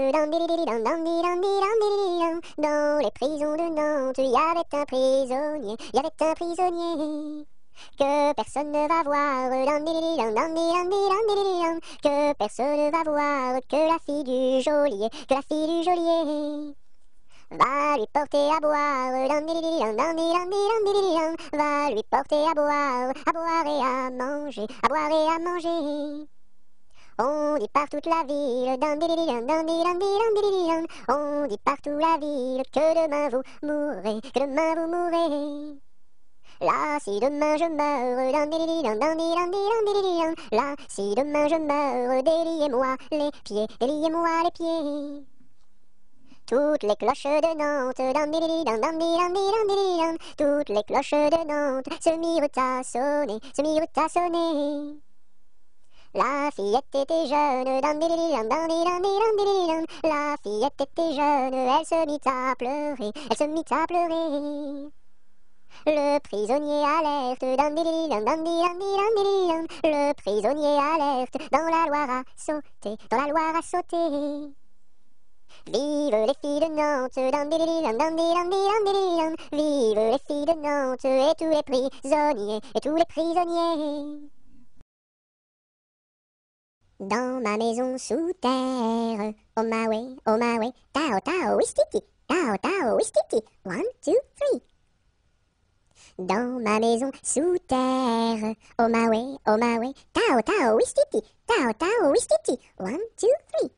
dans les prisons de Nantes, il y avait un prisonnier, il y avait un prisonnier que personne ne va voir, que personne ne va voir, que la fille du geôlier, que la fille du geôlier va lui porter à boire, va lui porter à boire, à boire et à manger, à boire et à manger. On dit partout la ville, on dit partout la ville que demain vous mourrez, que demain vous mourrez. Là, si demain je meurs, là, si demain je meurs, déliez-moi les pieds, déliez-moi les pieds. Toutes les cloches de Nantes, toutes les cloches de Nantes se mirent à sonner, se mirent à sonner. La fillette était jeune, la fillette était jeune, elle se mit à pleurer, elle se mit à pleurer. Le prisonnier alerte, le prisonnier alerte, dans la Loire à sauter, dans la Loire à sauter. Vive les filles de Nantes, vive les filles de Nantes et tous les prisonniers, et tous les prisonniers. Dans ma maison sous terre, oh my way, oh my way, tao tao wistiti, tao tao wistiti, one, two, three. Dans ma maison sous terre, oh my oh tao tao wistiti, tao tao wistiti, one, two, three.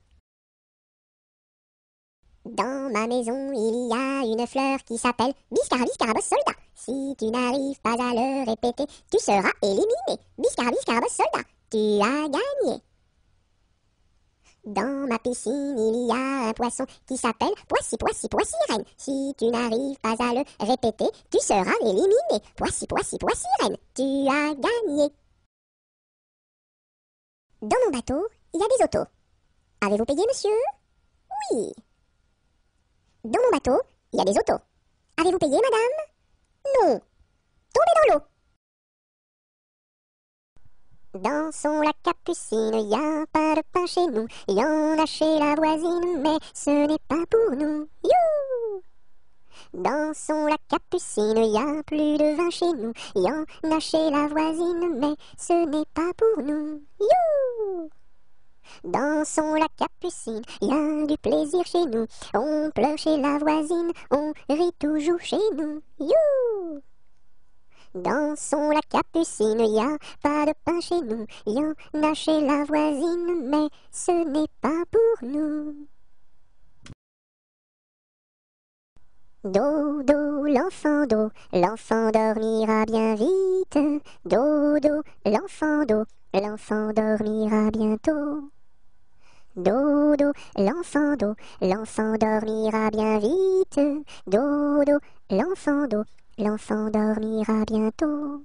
Dans ma maison, il y a une fleur qui s'appelle Biscarabis Carabos Soldat. Si tu n'arrives pas à le répéter, tu seras éliminé. Biscarabis Carabos Soldat, tu as gagné. Dans ma piscine, il y a un poisson qui s'appelle Poissy, Poissy, Poissy Reine. Si tu n'arrives pas à le répéter, tu seras éliminé. Poissy, Poissy, Poissy Reine, tu as gagné. Dans mon bateau, il y a des autos. Avez-vous payé, monsieur? Oui. Dans mon bateau, il y a des autos. Avez-vous payé, madame? Non. Tombez dans l'eau. Dansons la capucine, y a pas de pain chez nous, y en a chez la voisine, mais ce n'est pas pour nous. You Dansons la capucine, y a plus de vin chez nous, y en a chez la voisine, mais ce n'est pas pour nous. You Dansons la capucine, y a du plaisir chez nous. On pleure chez la voisine, on rit toujours chez nous. Dansons la capucine, y a pas de pain chez nous. Y en a chez la voisine, mais ce n'est pas pour nous. Dodo, l'enfant do, l'enfant dormira bien vite. Dodo, l'enfant do, l'enfant dormira bientôt. Dodo, l'enfant do, l'enfant dormira bien vite. Dodo, l'enfant do, l'enfant dormira bientôt.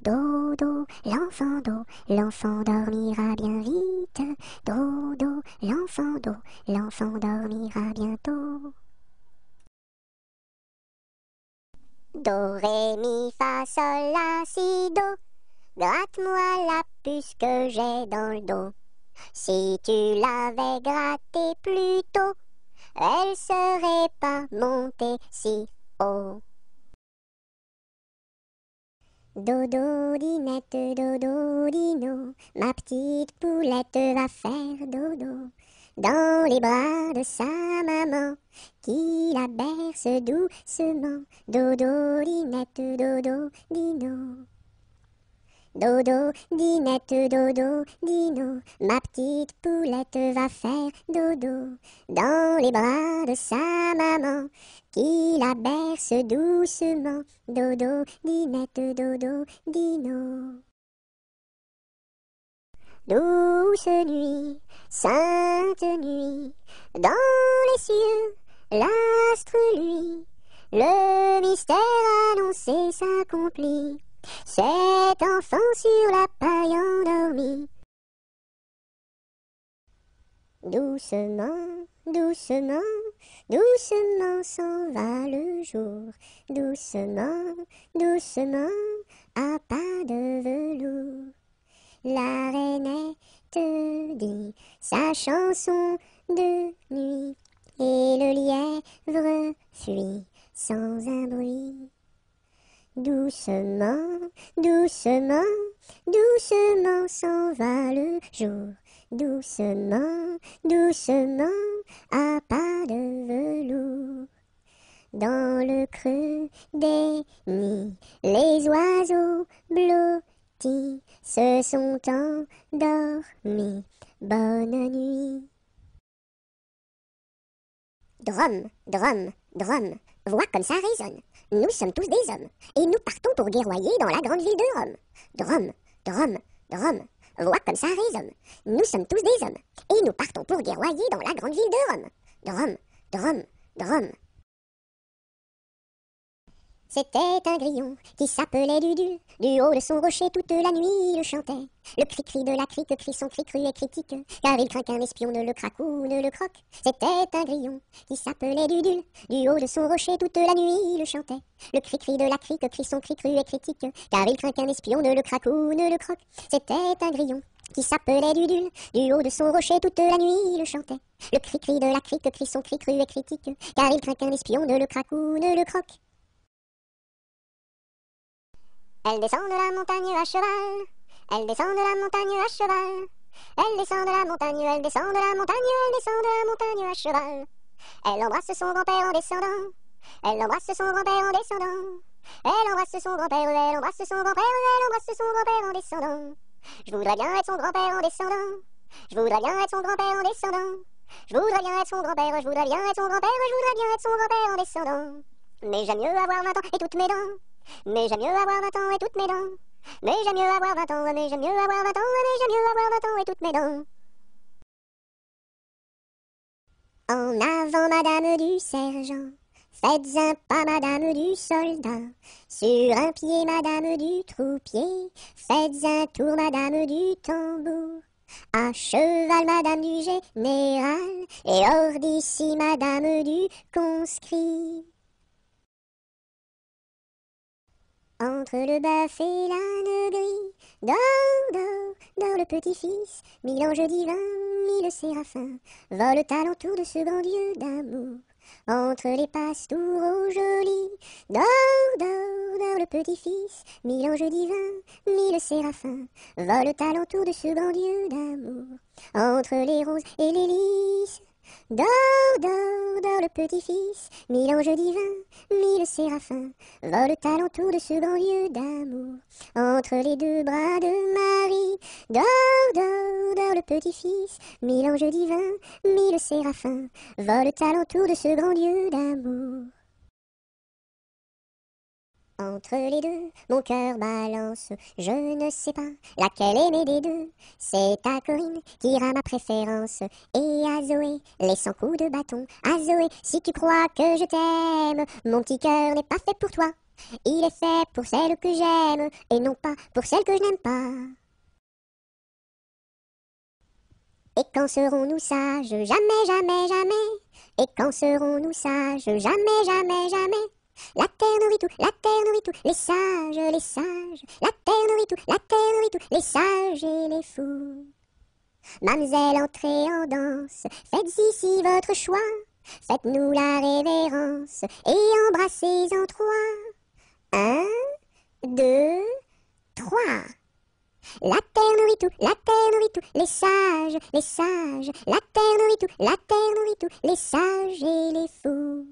Dodo, l'enfant do, l'enfant dormira bien vite. Dodo, l'enfant do, l'enfant dormira bientôt. Do, ré, mi, fa, sol, la, si, do. Gratte-moi la puce que j'ai dans le dos. Si tu l'avais grattée plus tôt, elle serait pas montée si haut. Dodo, dinette, dodo, dino, ma petite poulette va faire dodo dans les bras de sa maman qui la berce doucement. Dodo, dinette, dodo, dino. Dodo, dinette, dodo, dino, ma petite poulette va faire dodo dans les bras de sa maman qui la berce doucement. Dodo, dinette, dodo, dino. Douce nuit, sainte nuit, dans les cieux, l'astre lui, le mystère annoncé s'accomplit. Cet enfant sur la paille endormi. Doucement, doucement, doucement s'en va le jour. Doucement, doucement, à pas de velours. La te dit sa chanson de nuit, et le lièvre fuit sans un bruit. Doucement, doucement, doucement s'en va le jour. Doucement, doucement, à pas de velours. Dans le creux des nids, les oiseaux blottis se sont endormis. Bonne nuit. Drum, drum, drum, vois comme ça résonne. Nous sommes tous des hommes, et nous partons pour guerroyer dans la grande ville de Rome. Drum, drum, drum, vois comme ça résonne. Nous sommes tous des hommes, et nous partons pour guerroyer dans la grande ville de Rome. Drum, drum, drum. C'était un grillon qui s'appelait Dudu. Du haut de son rocher toute la nuit il chantait. Le cri-cri de la crique crie son cri cru et critique, car il craint qu'un espion ne le craque ou ne le croque. C'était un grillon qui s'appelait Dudu. Du haut de son rocher toute la nuit il chantait. Le cri-cri de la crique crie son cri cru et critique, car il craint qu'un espion ne le craque ou ne le croque. C'était un grillon qui s'appelait Dudule. Du haut de son rocher toute la nuit il chantait. Le cri-cri de la crique crie son cri cru et critique, car il craint qu'un espion ne le craque ou ne le croque. Elle descend de la montagne à cheval. Elle descend de la montagne à cheval. Elle descend de la montagne, elle descend de la montagne, elle descend de la montagne à cheval. Elle embrasse son grand-père en descendant. Elle embrasse son grand-père en descendant. Elle embrasse son grand-père, elle embrasse son grand-père, elle embrasse son grand-père en descendant. Je voudrais bien être son grand-père en descendant. Je voudrais bien être son grand-père en descendant. Je voudrais bien être son grand-père, je voudrais bien être son grand-père, je voudrais bien être son grand-père en descendant. Mais j'aime mieux avoir 20 ans et toutes mes dents. Mais j'aime mieux avoir 20 ans et toutes mes dents. Mais j'aime mieux avoir 20 ans, mais j'aime mieux avoir 20 ans, mais j'aime mieux avoir 20 ans et toutes mes dents. En avant, madame du sergent. Faites un pas, madame du soldat. Sur un pied, madame du troupier. Faites un tour, madame du tambour. À cheval, madame du général. Et hors d'ici, madame du conscrit. Entre le bœuf et l'âne gris, dors, dors, dors le petit-fils, mille anges divins, mille séraphins, volent alentour de ce grand Dieu d'amour. Entre les pastours aux jolis, dors, dors, dors le petit-fils, mille anges divins, mille séraphins, volent alentour de ce grand Dieu d'amour. Entre les roses et les lys, Dors, dors, dors le petit-fils, mille anges divins, mille séraphins, volent alentour de ce grand lieu d'amour. Entre les deux bras de Marie, dors, dors, dors le petit-fils, mille anges divins, mille séraphins, volent alentour de ce grand lieu d'amour. Entre les deux, mon cœur balance, je ne sais pas laquelle aimer des deux. C'est à Corinne qui ira ma préférence, et à Zoé, les cent coups de bâton. À Zoé, si tu crois que je t'aime, mon petit cœur n'est pas fait pour toi. Il est fait pour celle que j'aime, et non pas pour celle que je n'aime pas. Et quand serons-nous sages? Jamais, jamais, jamais. Et quand serons-nous sages? Jamais, jamais, jamais. La terre nourrit tout, la terre nourrit tout, les sages, les sages. La terre nourrit tout, la terre nourrit tout, les sages et les fous. Mademoiselle, entrez en danse, faites ici votre choix. Faites-nous la révérence et embrassez en trois. Un, deux, trois. La terre nourrit tout, la terre nourrit tout, les sages, les sages. La terre nourrit tout, la terre nourrit tout, les sages et les fous.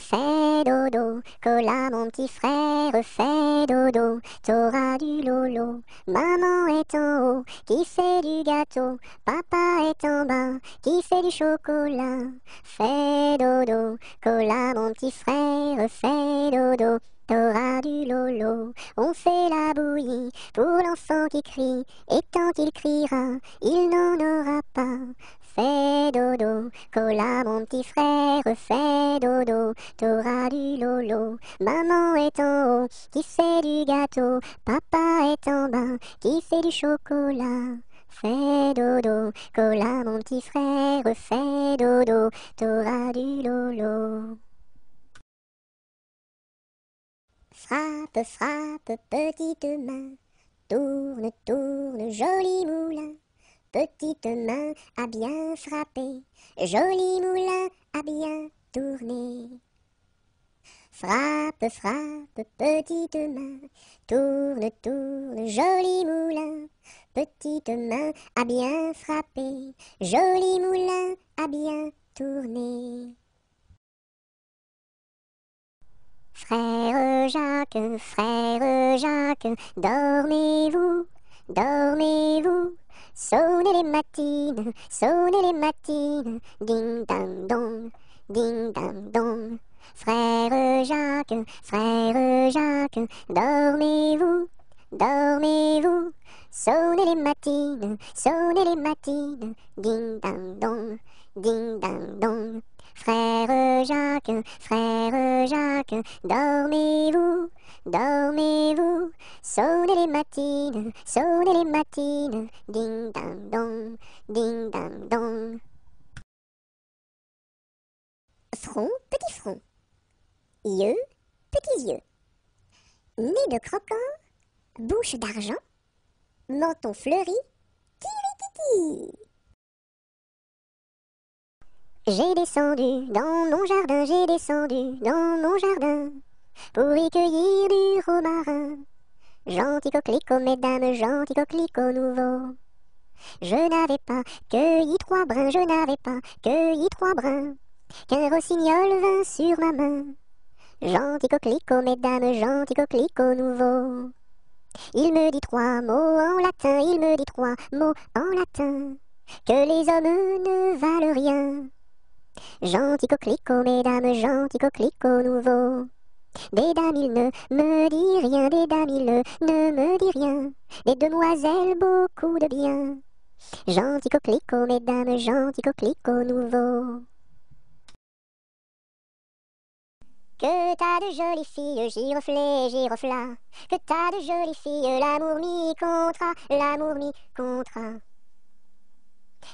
Fais dodo, cola mon petit frère, fais dodo, t'auras du lolo. Maman est en haut, qui fait du gâteau, papa est en bas, qui fait du chocolat. Fais dodo, cola mon petit frère, fais dodo. T'auras du lolo, on fait la bouillie pour l'enfant qui crie, et tant il criera, il n'en aura pas. Fais dodo, cola mon petit frère, fais dodo, t'auras du lolo. Maman est en haut, qui fait du gâteau, papa est en bas, qui fait du chocolat. Fais dodo, cola mon petit frère, fais dodo, t'auras du lolo. Frappe, frappe, petite main, tourne, tourne, joli moulin. Petite main a bien frappé, joli moulin a bien tourné. Frappe, frappe, petite main, tourne, tourne, joli moulin. Petite main a bien frappé, joli moulin a bien tourné. Frère Jacques, frère Jacques, dormez-vous, dormez-vous. Sonnez les matines, sonnez les matines, ding dang dong, ding dang dong. Frère Jacques, frère Jacques, dormez-vous, dormez-vous. Sonnez les matines, sonnez les matines, ding dang dong, ding dang dong. Frère Jacques, frère Jacques, dormez-vous, dormez-vous. Sonnez les matines, sonnez les matines, ding dang dong, ding dang dong. Front, petit front. Yeux, petits yeux. Nez de croquant, bouche d'argent, menton fleuri, tiri J'ai descendu dans mon jardin, j'ai descendu dans mon jardin pour y cueillir du romarin. Gentil coquelicot, mesdames, gentil coquelicot nouveau. Je n'avais pas cueilli trois brins, je n'avais pas cueilli trois brins, qu'un rossignol vint sur ma main. Gentil coquelicot, mesdames, gentil coquelicot nouveau. Il me dit trois mots en latin, il me dit trois mots en latin, que les hommes ne valent rien. Gentil coquelicot, mesdames, gentil coquelicot nouveau. Des dames, il ne me dit rien, des dames, ne me dit rien. Des demoiselles, beaucoup de bien. Gentil coquelicot, mesdames, gentil coquelicot nouveau. Que t'as de jolies filles, giroflées, girofla. Que t'as de jolies filles, l'amour mi contra, l'amour mi contra.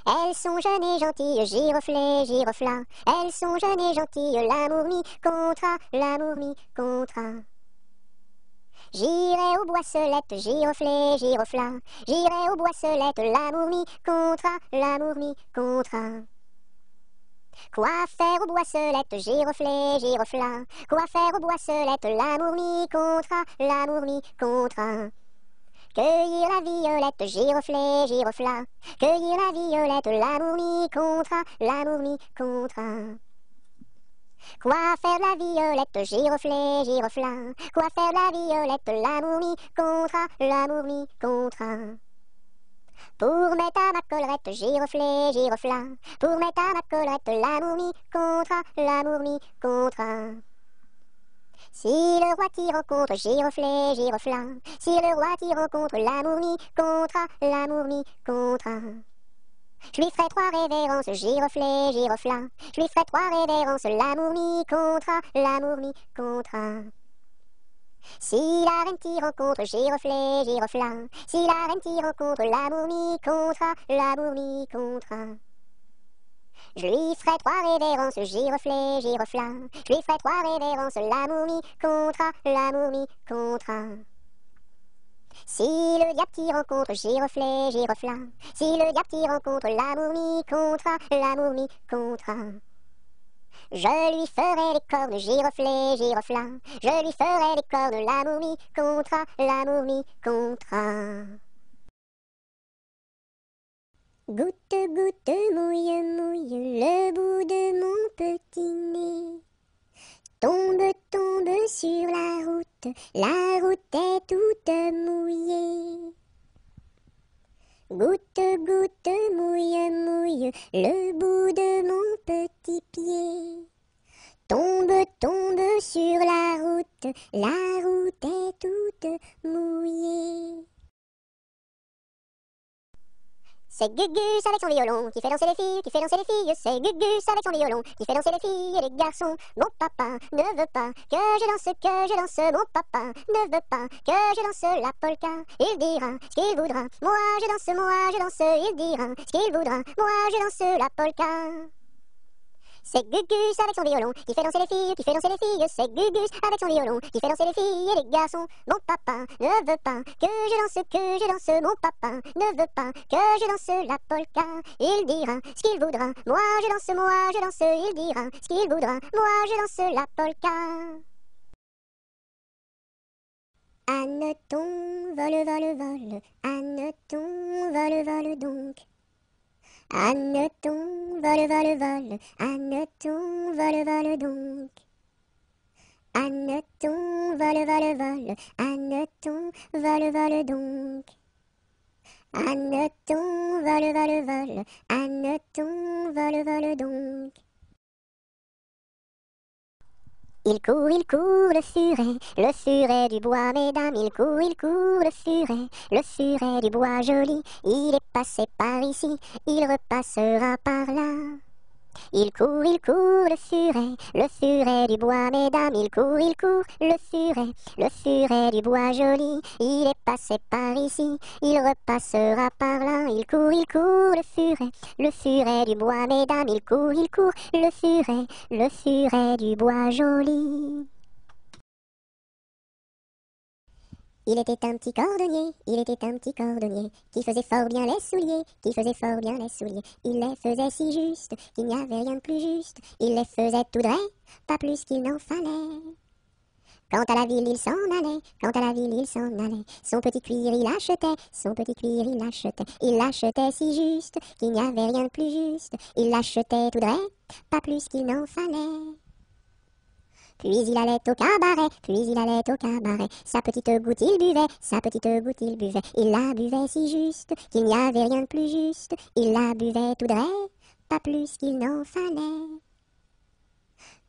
Elles sont jeunes et gentilles, giroflées, girofla. Elles sont jeunes et gentilles, l'amour mi contra, l'amour mi contra. J'irai aux boisselettes, giroflées, girofla. J'irai aux boisselettes, l'amour mi contra, l'amour mi contra. Quoi faire aux boisselettes, giroflées, girofla Quoi faire aux boisselettes, l'amour mi contra, l'amour mi contra Cueillir la violette, giroflée, girofla. Cueillir la violette, l'amour mi contra, l'amour mi contra. Quoi faire la violette, giroflée, girofla? Quoi faire la violette, l'amour mi contra, l'amour mi contra. Pour mettre à ma collerette, giroflée, girofla. Pour mettre à ma collerette, l'amour mi contra, l'amour mi contra. Si le roi t'y rencontre, giroflée, girofla. Si le roi t'y rencontre, l'amour contra, l'amour mi contra. Je lui ferai trois révérences, giroflée, girofla. Je lui ferai trois révérences, l'amour mi contra, l'amour mi contra. Si la reine t'y rencontre, giroflée, girofla. Si la reine t'y rencontre, l'amour mi contra, l'amour mi contra. Je lui ferai trois révérences, giroflé, girofla. Je lui ferai trois révérences, la momie contra, la momie contra. Si le diable qui rencontre giroflé, girofla. Si le diable qui rencontre la momie contra, la momie contra. Je lui ferai les cornes, giroflé, girofla. Je lui ferai les cornes, la momie contra, la momie contra. Goutte, goutte, mouille, mouille le bout de mon petit nez. Tombe, tombe sur la route, la route est toute mouillée. Goutte, goutte, mouille, mouille le bout de mon petit pied. Tombe, tombe sur la route, la route est toute mouillée. C'est Gugus avec son violon qui fait danser les filles, qui fait danser les filles. C'est Gugus avec son violon qui fait danser les filles et les garçons. Mon papa ne veut pas que je danse, que je danse. Mon papa ne veut pas que je danse la polka. Il dira ce qu'il voudra. Moi je danse, moi je danse. Il dira ce qu'il voudra. Moi je danse la polka. C'est Gugus avec son violon qui fait danser les filles, qui fait danser les filles. C'est Gugus avec son violon qui fait danser les filles et les garçons. Mon papa ne veut pas que je danse, que je danse. Mon papa ne veut pas que je danse la polka. Il dira ce qu'il voudra. Moi je danse, moi je danse. Il dira ce qu'il voudra. Moi je danse la polka. Anneton, vole, vole, vole. Anneton, vole, vole donc? Anneton, vole, vole, vole, Anneton, vole, vole donc. Anneton, vole, vole, vole, Anneton, vole, vole donc. Anneton, vole, vole, vole, Anneton, vole, vole donc. Il court, il court, le furet, le furet du bois, mesdames, il court, il court, le furet, le furet du bois joli, il est passé par ici, il repassera par là. Il court, il court, le furet, le furet du bois, mesdames, il court, il court, le furet, le furet du bois joli, il est passé par ici, il repassera par là, il court, il court, le furet, le furet du bois, mesdames, il court, il court, le furet, le furet du bois joli. Il était un petit cordonnier, il était un petit cordonnier, qui faisait fort bien les souliers, qui faisait fort bien les souliers. Il les faisait si juste, qu'il n'y avait rien de plus juste. Il les faisait tout droit, pas plus qu'il n'en fallait. Quant à la ville, il s'en allait, quant à la ville, il s'en allait. Son petit cuir, il achetait, son petit cuir, il achetait. Il l'achetait si juste, qu'il n'y avait rien de plus juste. Il l'achetait tout droit, pas plus qu'il n'en fallait. Puis il allait au cabaret, puis il allait au cabaret. Sa petite goutte il buvait, sa petite goutte il buvait. Il la buvait si juste qu'il n'y avait rien de plus juste. Il la buvait tout droit, pas plus qu'il n'en fallait.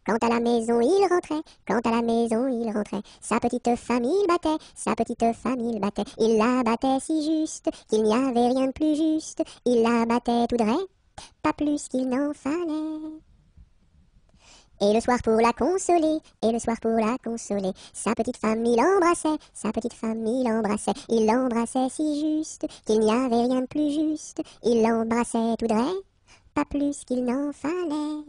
Quand à la maison il rentrait, quand à la maison il rentrait, sa petite famille battait, sa petite famille battait. Il la battait si juste qu'il n'y avait rien de plus juste. Il la battait tout droit, pas plus qu'il n'en fallait. Et le soir pour la consoler, et le soir pour la consoler, sa petite femme il embrassait, sa petite femme il embrassait, il l'embrassait si juste qu'il n'y avait rien de plus juste, il l'embrassait tout droit, pas plus qu'il n'en fallait.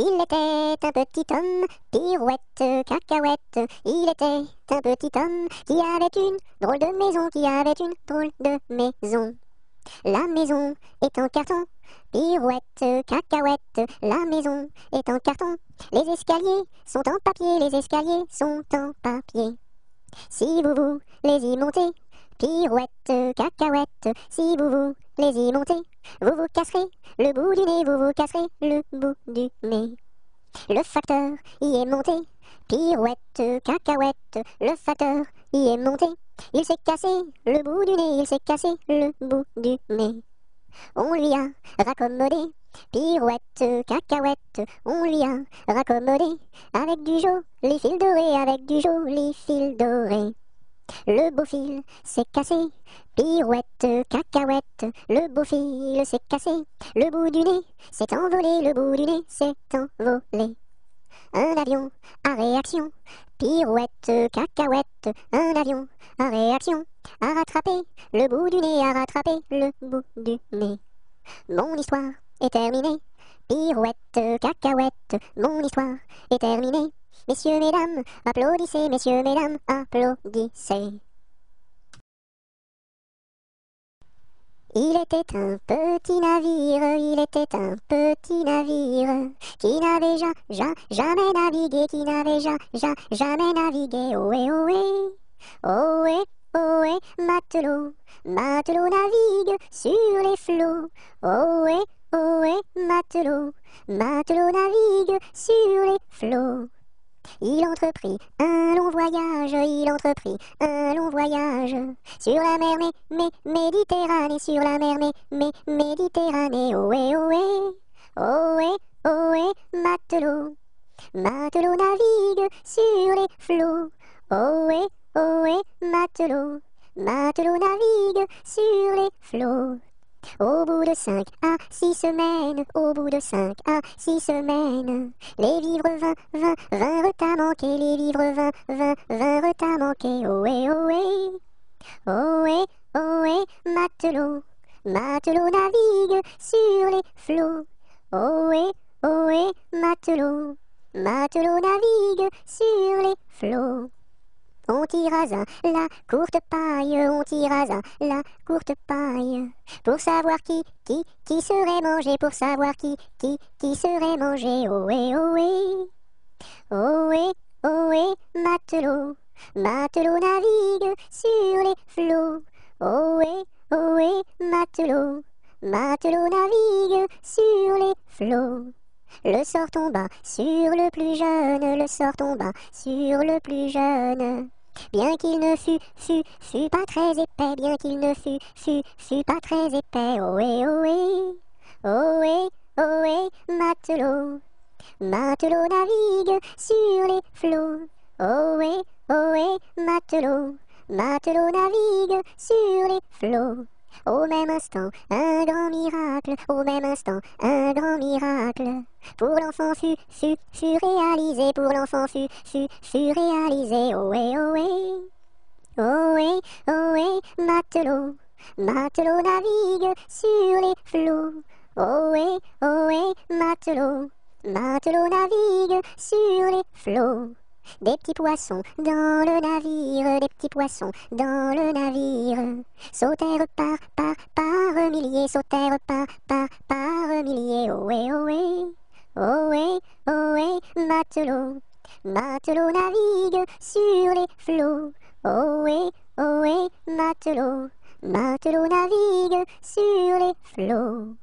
Il était un petit homme, pirouette, cacahuète. Il était un petit homme qui avait une drôle de maison, qui avait une drôle de maison. La maison est en carton, Pirouette, cacahuète, la maison est en carton. Les escaliers sont en papier, les escaliers sont en papier. Si vous les y montez, pirouette, cacahuète, si vous les y montez, vous vous casserez le bout du nez, vous vous casserez le bout du nez. Le facteur y est monté, pirouette, cacahuète, le facteur y est monté. Il s'est cassé le bout du nez, il s'est cassé le bout du nez. On lui a raccommodé, pirouette, cacahuète, on lui a raccommodé, avec du joli fil doré, avec du joli fil doré. Le beau fil s'est cassé, pirouette, cacahuète, le beau fil s'est cassé, le bout du nez s'est envolé, le bout du nez s'est envolé. Un avion à réaction. Pirouette, cacahuète, un avion à réaction. À rattraper le bout du nez, à rattraper le bout du nez. Mon histoire est terminée. Pirouette, cacahuète, mon histoire est terminée. Messieurs, mesdames, applaudissez, messieurs, mesdames, applaudissez. Il était un petit navire, il était un petit navire qui n'avait ja, ja, jamais navigué, qui n'avait ja, ja, jamais navigué. Ohé, ohé, ohé, ohé, matelot, matelot navigue sur les flots. Ohé, ohé, matelot, matelot navigue sur les flots. Il entreprit un long voyage, il entreprit un long voyage sur la mer mais, mais, Méditerranée, sur la mer mais, mais, Méditerranée. Ohé, ohé, ohé, ohé, matelot, matelot navigue sur les flots. Ohé, ohé, matelot, matelot navigue sur les flots. Au bout de cinq à six semaines, au bout de cinq à six semaines, les vivres vingt, vingt, vingt à manquer, les vivres vingt, vingt, vingt à manquer. Ohé, ohé, ohé, ohé, matelot, matelot navigue sur les flots. Ohé, ohé, matelot, matelot navigue sur les flots. On tira la courte paille, on tira la courte paille. Pour savoir qui, qui, qui serait mangé, pour savoir qui, qui, qui serait mangé. Ohé, ohé, ohé, ohé, matelot, matelot navigue sur les flots. Ohé, ohé, matelot, matelot navigue sur les flots. Le sort tomba sur le plus jeune, le sort tomba sur le plus jeune. Bien qu'il ne fût, fût, fût pas très épais, bien qu'il ne fût, fût, fût pas très épais. Ohé, ohé, ohé, ohé, matelot, matelot navigue sur les flots. Ohé, ohé, matelot, matelot navigue sur les flots. Au même instant, un grand miracle, au même instant, un grand miracle. Pour l'enfant fut, fut, fut réalisé, pour l'enfant fut, fut, fut réalisé. Ohé, ohé, ohé, ohé, matelot, matelot navigue sur les flots. Ohé, ohé, matelot, matelot navigue sur les flots. Des petits poissons dans le navire, des petits poissons dans le navire. Sautèrent par, par, par milliers, sautèrent par, par, par milliers. Ohé, ohé, ohé, ohé, matelot. Matelot navigue sur les flots. Ohé, ohé, matelot. Matelot navigue sur les flots.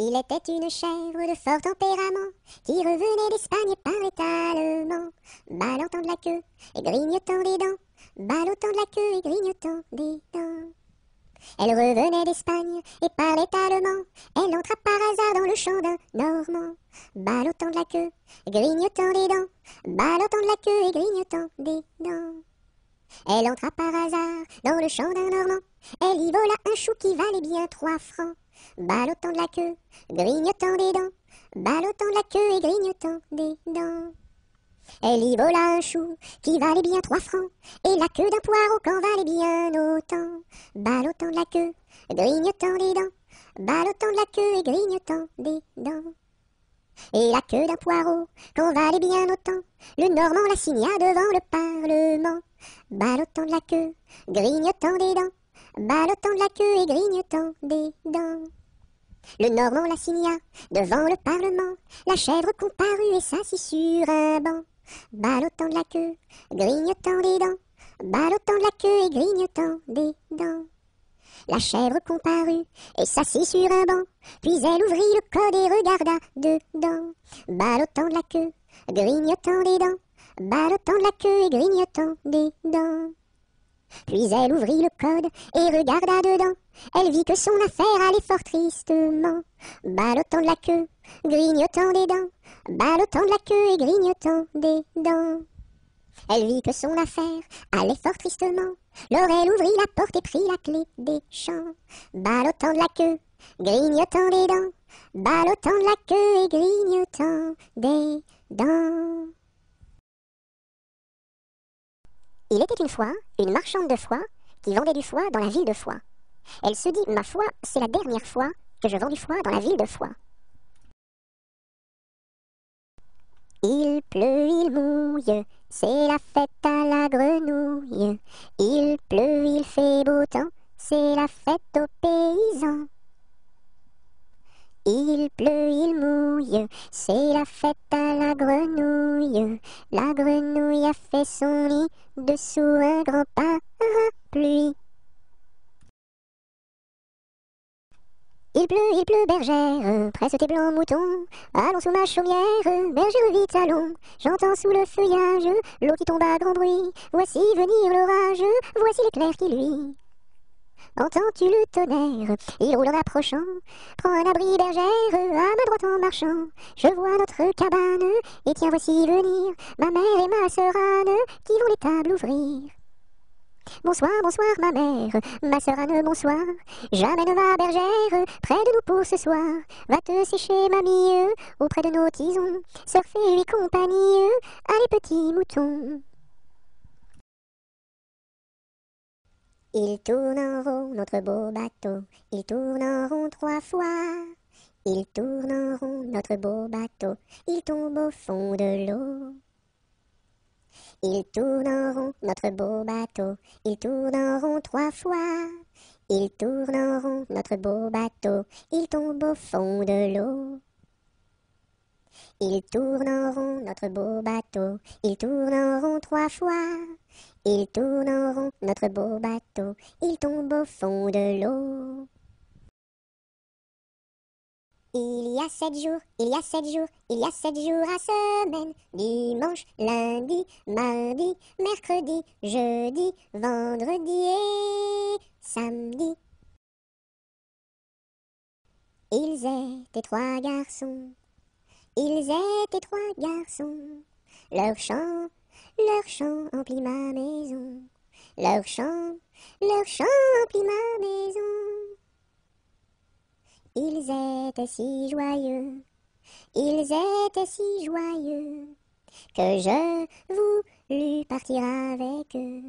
Il était une chèvre de fort tempérament qui revenait d'Espagne par étalement, ballottant de la queue et grignotant des dents, ballottant de la queue et grignotant des dents. Elle revenait d'Espagne et parlait allemand. Elle entra par hasard dans le champ d'un Normand, ballottant de la queue, grignotant des dents, ballottant de la queue et grignotant des dents. Elle entra par hasard dans le champ d'un Normand. Elle y vola un chou qui valait bien trois francs ballottant de la queue, grignotant des dents, ballottant de la queue et grignotant des dents. Elle y vola un chou qui valait bien trois francs, et la queue d'un poireau qu'en valait bien autant, ballottant de la queue, grignotant des dents, ballottant de la queue et grignotant des dents. Et la queue d'un poireau qu'en valait bien autant, le Normand la signa devant le Parlement, ballottant de la queue, grignotant des dents, ballottant de la queue et grignotant des dents. Le Normand la signa devant le Parlement, la chèvre comparut et s'assit sur un banc, ballottant de la queue, grignotant des dents, ballottant de la queue et grignotant des dents. La chèvre comparut et s'assit sur un banc, puis elle ouvrit le code et regarda dedans, ballottant de la queue, grignotant des dents, ballottant de la queue et grignotant des dents. Puis elle ouvrit le code et regarda dedans. Elle vit que son affaire allait fort tristement. Ballottant de la queue, grignotant des dents. Ballottant de la queue et grignotant des dents. Elle vit que son affaire allait fort tristement. Laurel ouvrit la porte et prit la clé des champs. Ballottant de la queue, grignotant des dents. Ballottant de la queue et grignotant des dents. Il était une fois une marchande de foie qui vendait du foie dans la ville de Foix. Elle se dit, ma foi, c'est la dernière fois que je vends du foie dans la ville de Foix. Il pleut, il mouille, c'est la fête à la grenouille. Il pleut, il fait beau temps, c'est la fête aux paysans. Il pleut, il mouille, c'est la fête à la grenouille. La grenouille a fait son lit dessous un grand parapluie. Il pleut, il pleut, bergère, presse tes blancs moutons. Allons sous ma chaumière, bergère vite, allons. J'entends sous le feuillage l'eau qui tombe à grand bruit. Voici venir l'orage, voici l'éclair qui luit. Entends-tu le tonnerre? Il roule en approchant. Prends un abri, bergère, à ma droite en marchant. Je vois notre cabane, et tiens, voici venir ma mère et ma sœur Anne qui vont les tables ouvrir. Bonsoir, bonsoir, ma mère, ma sœur Anne, bonsoir. J'amène ma bergère près de nous pour ce soir. Va te sécher, mamie, auprès de nos tisons. Sœur fée, lui compagnie, allez, petits moutons. Il tourne en notre beau bateau, il tourne en trois fois. Il tourne en notre beau bateau, il tombe au fond de l'eau. Il tourne en notre beau bateau, il tourne en trois fois. Il tourne en notre beau bateau, il tombe au fond de l'eau. Il tourne notre beau bateau, il tourne trois fois. Il tourne en rond notre beau bateau, il tombe au fond de l'eau. Il y a sept jours, il y a sept jours, il y a sept jours à semaine. Dimanche, lundi, mardi, mercredi, jeudi, vendredi et samedi. Ils étaient trois garçons ils étaient trois garçons. Leur chant, leur chant emplit ma maison. Leur chant, leur chant emplit ma maison. Ils étaient si joyeux, ils étaient si joyeux, que je voulus partir avec eux,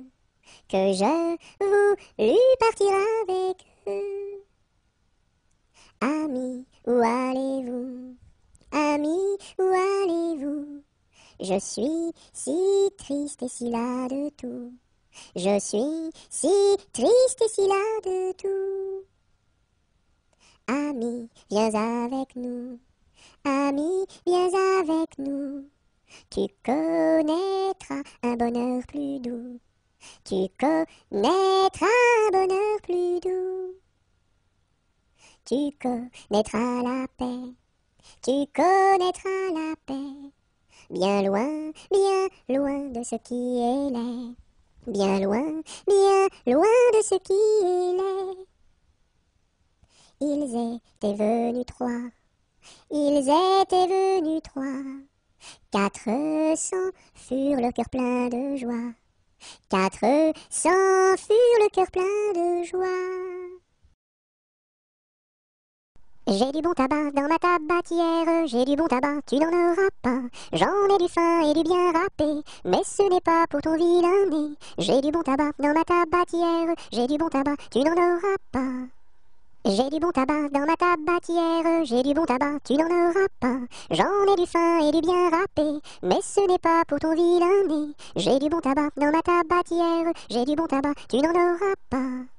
que je voulus partir avec eux. Amis, où allez-vous? Amis, où allez-vous? Je suis si triste et si là de tout. Je suis si triste et si là de tout. Ami, viens avec nous. Ami, viens avec nous. Tu connaîtras un bonheur plus doux. Tu connaîtras un bonheur plus doux. Tu connaîtras la paix tu connaîtras la paix. Bien loin, bien loin de ce qui est laid. Bien loin, bien loin de ce qui est laid. Ils étaient venus trois. Ils étaient venus trois. Quatre cents furent le cœur plein de joie. Quatre cents furent le cœur plein de joie. J'ai du bon tabac dans ma tabatière, j'ai du bon tabac, tu n'en auras pas. J'en ai du fin et du bien râpé, mais ce n'est pas pour ton vilain nez. J'ai du bon tabac dans ma tabatière, j'ai du bon tabac, tu n'en auras pas. J'ai du bon tabac dans ma tabatière, j'ai du bon tabac, tu n'en auras pas. J'en ai du fin et du bien râpé, mais ce n'est pas pour ton vilain nez. J'ai du bon tabac dans ma tabatière, j'ai du bon tabac, tu n'en auras pas.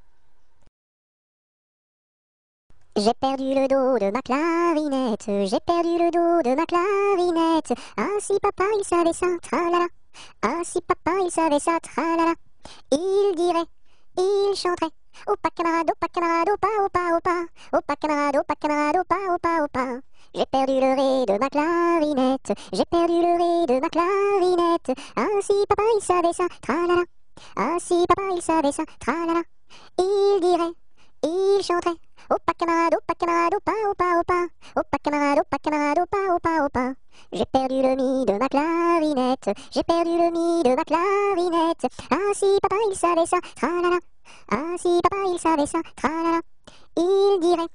J'ai perdu le dos de ma clarinette, j'ai perdu le dos de ma clarinette. Ah si papa il savait ça, tralala. Ah si papa il savait ça, tralala. Il dirait, il chanterait. Pas camarade, pas camarade, oh pas. Oh pas camarade, pas camarade, pas, pas, oh pas. J'ai perdu le ré de ma clarinette, j'ai perdu le ré de ma clarinette. Ah si papa il savait ça, tralala. Ah papa il savait ça, tralala. Il dirait, il chanterait. Opa camarade, opa camarade, opa, opa, opa. Opa camarade, opa camarade, opa, opa, opa. J'ai perdu le mi de ma clarinette. J'ai perdu le mi de ma clarinette. Ah si papa il savait ça, tralala. Ah si papa il savait ça, tralala. Il dirait,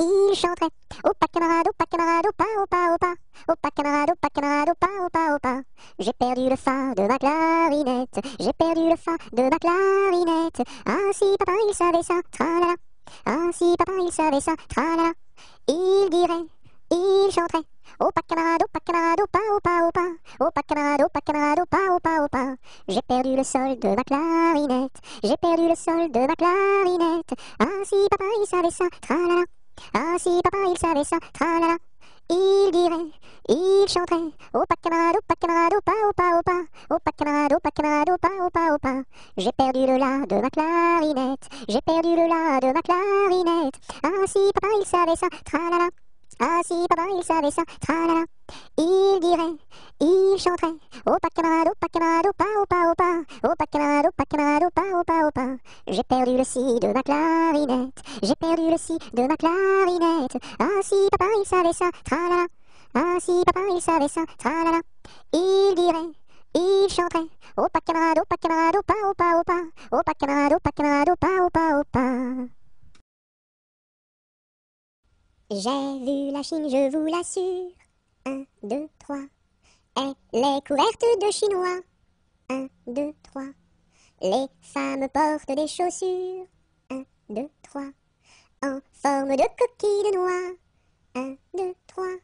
il chanterait. Opa camarade, opa camarade, opa, opa, opa. Opa camarade, opa camarade, opa, opa, opa. J'ai perdu le fa de ma clarinette. J'ai perdu le fa de ma clarinette. Ah si papa il savait ça, tralala. Ah si papa il savait ça, tralala. Il dirait, il chanterait. Opa camarade, opa camarade, opa, opa, opa. Opa camarade, opa camarade, opa, opa, opa. J'ai perdu le sol de ma clarinette. J'ai perdu le sol de ma clarinette. Ah si papa il savait ça, tralala. Ah papa il savait ça, tralala. Il dirait, il chanterait. Opa camarade, opa camarade, opa, opa, opa. Opa camarade, opa camarade, opa, opa, opa. J'ai perdu le la de ma clarinette. J'ai perdu le la de ma clarinette. Ah si papa il savait ça, tralala. Ah si papa il savait ça, tralala il dirait, il chanterait. Au pas camarade, au pas camarade, au pas, au pas, au pas. Au pas camarade, au pas camarade, au pas, au pas, au pas. J'ai perdu le si de ma clarinette. J'ai perdu le si de ma clarinette. Ah si papa il savait ça, tralala. Ah si papa il savait ça, tralala. Il dirait, il chanterait. Au pas camarade, au pas camarade, au pas, au pas, au pas. Au pas camarade, au pas camarade, au pas, au pas, au pas. J'ai vu la Chine, je vous l'assure. Un, deux, trois. Elle est couverte de chinois. Un, deux, trois. Les femmes portent des chaussures. Un, deux, trois. En forme de coquille de noix. Un, deux, trois.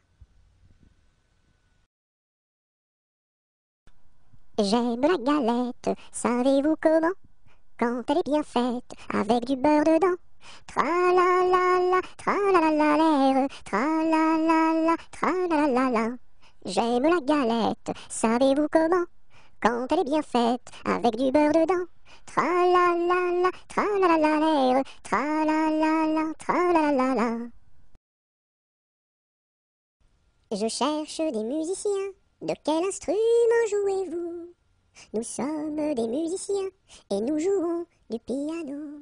J'aime la galette, savez-vous comment? Quand elle est bien faite, avec du beurre dedans tra la la la, tra la la la l'air, tra la la la, tra la la la. J'aime la galette, savez-vous comment? Quand elle est bien faite, avec du beurre dedans. Tra la la la, tra la la la l'air, tra la la la, tra la la la. Je cherche des musiciens. De quel instrument jouez-vous? Nous sommes des musiciens et nous jouons du piano.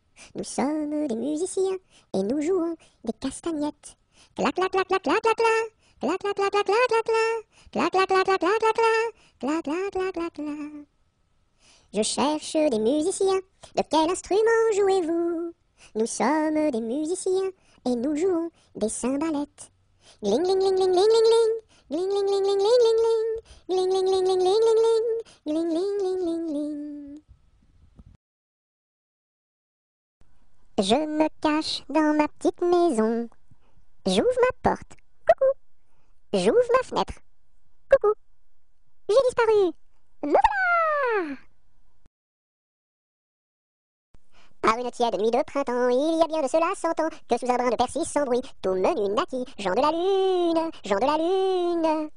Nous sommes des musiciens et nous jouons des castagnettes. Clac, clac, clac, clac, clac, clac, clac. Clac, clac, clac, clac, clac, clac, clac. Clac, clac, clac, clac, clac, clac, clac. Clac, clac, clac, clac, Je cherche des musiciens. De quel instrument jouez-vous Nous sommes des musiciens et nous jouons des cymbalettes. Gling, gling, gling, gling, gling, gling. Gling, gling, gling, gling, gling, gling, gling. Gling, gling, gling, gling, gling, gling, gling. Gling, gling, gling, gling, gling. Je me cache dans ma petite maison. J'ouvre ma porte. Coucou. J'ouvre ma fenêtre. Coucou. J'ai disparu. Me voilà Par une tiède nuit de printemps, il y a bien de cela cent ans, que sous un brin de persil sans bruit, tout menu naquit, Jean de la Lune, Jean de la Lune.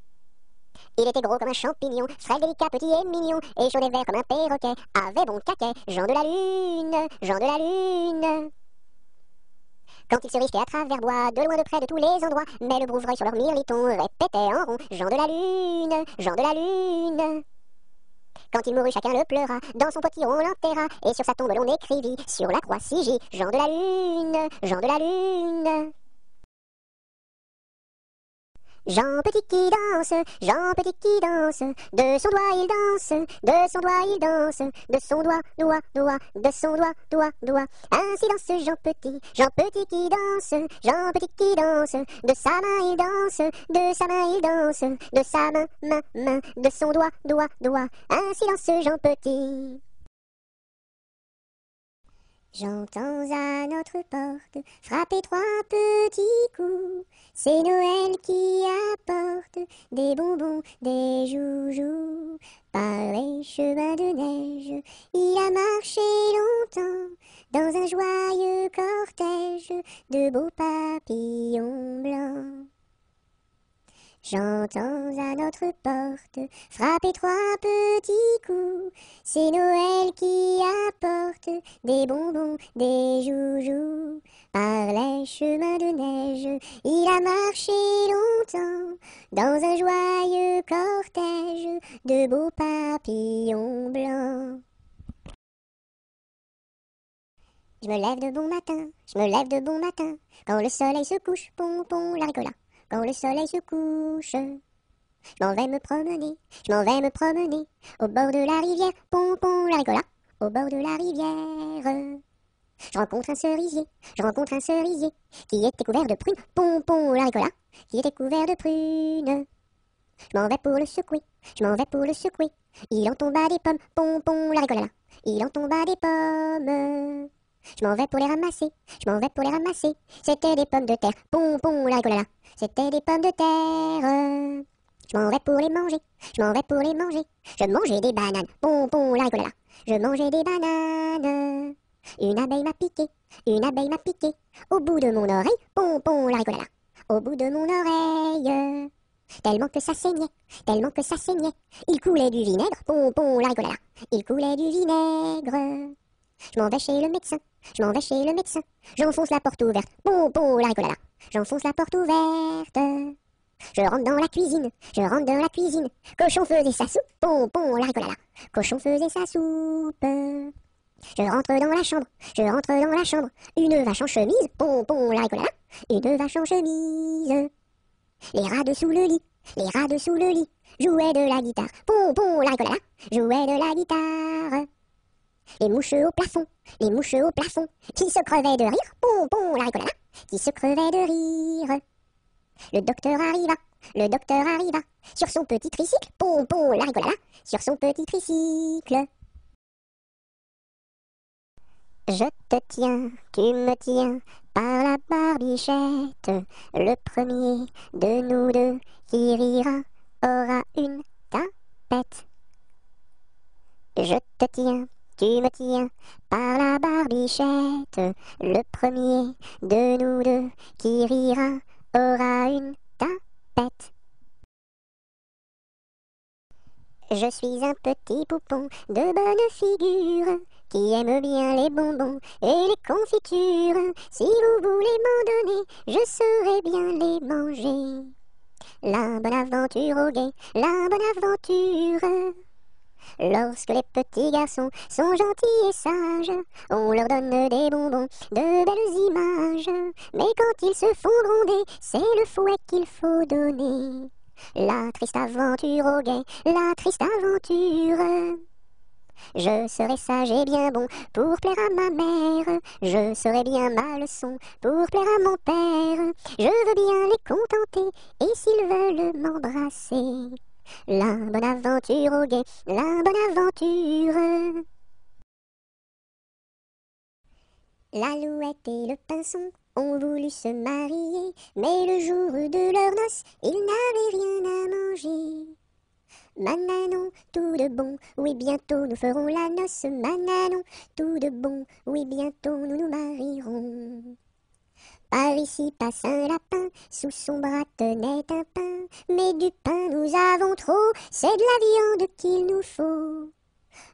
Il était gros comme un champignon, frêle, délicat, petit et mignon, et chaud et vert comme un perroquet, avait bon caquet, Jean de la Lune, Jean de la Lune. Quand il se risquait à travers bois, de loin de près de tous les endroits, mais le brouvreuil sur leur mirliton répétait en rond, Jean de la Lune, Jean de la Lune. Quand il mourut, chacun le pleura. Dans son potiron, on l'enterra. Et sur sa tombe, l'on écrivit sur la croix Sigi, Jean de la Lune, Jean de la Lune. Jean Petit qui danse, Jean Petit qui danse, de son doigt il danse, de son doigt il danse, de son doigt, doigt, doigt, de son doigt, doigt, doigt. Ainsi danse Jean Petit, Jean Petit qui danse, Jean Petit qui danse, de sa main il danse, de sa main il danse, de sa main, main, main, de son doigt, doigt, doigt. Ainsi danse Jean Petit. J'entends à notre porte frapper trois petits coups. C'est Noël qui apporte des bonbons, des joujoux. Par les chemins de neige, il a marché longtemps dans un joyeux cortège de beaux papillons blancs. J'entends à notre porte frapper trois petits coups. C'est Noël qui apporte des bonbons, des joujoux. Par les chemins de neige, il a marché longtemps dans un joyeux cortège de beaux papillons blancs. Je me lève de bon matin, je me lève de bon matin, quand le soleil se couche, pompon la ricola quand le soleil se couche. Je m'en vais me promener, je m'en vais me promener au bord de la rivière, pompon la ricola, au bord de la rivière. Je rencontre un cerisier, je rencontre un cerisier qui était couvert de prunes, pompon la ricola, qui était couvert de prunes. Je m'en vais pour le secouer, je m'en vais pour le secouer. Il en tomba des pommes, pompon la ricola, il en tomba des pommes. Je m'en vais pour les ramasser, je m'en vais pour les ramasser. C'était des pommes de terre, pompon la ricola, c'était des pommes de terre. Je m'en vais pour les manger, je m'en vais pour les manger. Je mangeais des bananes, pompon la ricola, je mangeais des bananes. Une abeille m'a piqué, une abeille m'a piqué. Au bout de mon oreille, pompon la ricola, au bout de mon oreille. Tellement que ça saignait, tellement que ça saignait. Il coulait du vinaigre, pompon la ricola, il coulait du vinaigre. Je m'en vais chez le médecin, je m'en vais chez le médecin. J'enfonce la porte ouverte. Bon, bon, la ricolade. J'enfonce la porte ouverte. Je rentre dans la cuisine, je rentre dans la cuisine. Cochon faisait sa soupe, bon, bon, la ricolade. Cochon faisait sa soupe. Je rentre dans la chambre, je rentre dans la chambre. Une vache en chemise, bon, bon, la ricolade. Une vache en chemise. Les rats dessous le lit, les rats dessous le lit. Jouaient de la guitare, bon, bon, la ricolade. Jouaient de la guitare les mouches au plafond, les mouches au plafond, qui se crevaient de rire, bon, la ricolade, qui se crevaient de rire. Le docteur arriva, le docteur arriva, sur son petit tricycle, bon, la ricolade, sur son petit tricycle. Je te tiens, tu me tiens par la barbichette. Le premier de nous deux qui rira aura une tapette. Je te tiens, tu me tiens par la barbichette? Le premier de nous deux qui rira aura une tapette. Je suis un petit poupon de bonne figure qui aime bien les bonbons et les confitures. Si vous voulez m'en donner, je saurai bien les manger. La bonne aventure au guet, la bonne aventure. Lorsque les petits garçons sont gentils et sages, on leur donne des bonbons, de belles images. Mais quand ils se font gronder, c'est le fouet qu'il faut donner. La triste aventure au guet, la triste aventure. Je serai sage et bien bon pour plaire à ma mère. Je serai bien ma leçon pour plaire à mon père. Je veux bien les contenter et s'ils veulent m'embrasser. La bonne aventure au guet, la bonne aventure. L'alouette et le pinson ont voulu se marier, mais le jour de leur noces, ils n'avaient rien à manger. Mananon, tout de bon, oui bientôt nous ferons la noce. Mananon, tout de bon, oui bientôt nous nous marierons. Par ici passe un lapin, sous son bras tenait un pain. Mais du pain nous avons trop, c'est de la viande qu'il nous faut.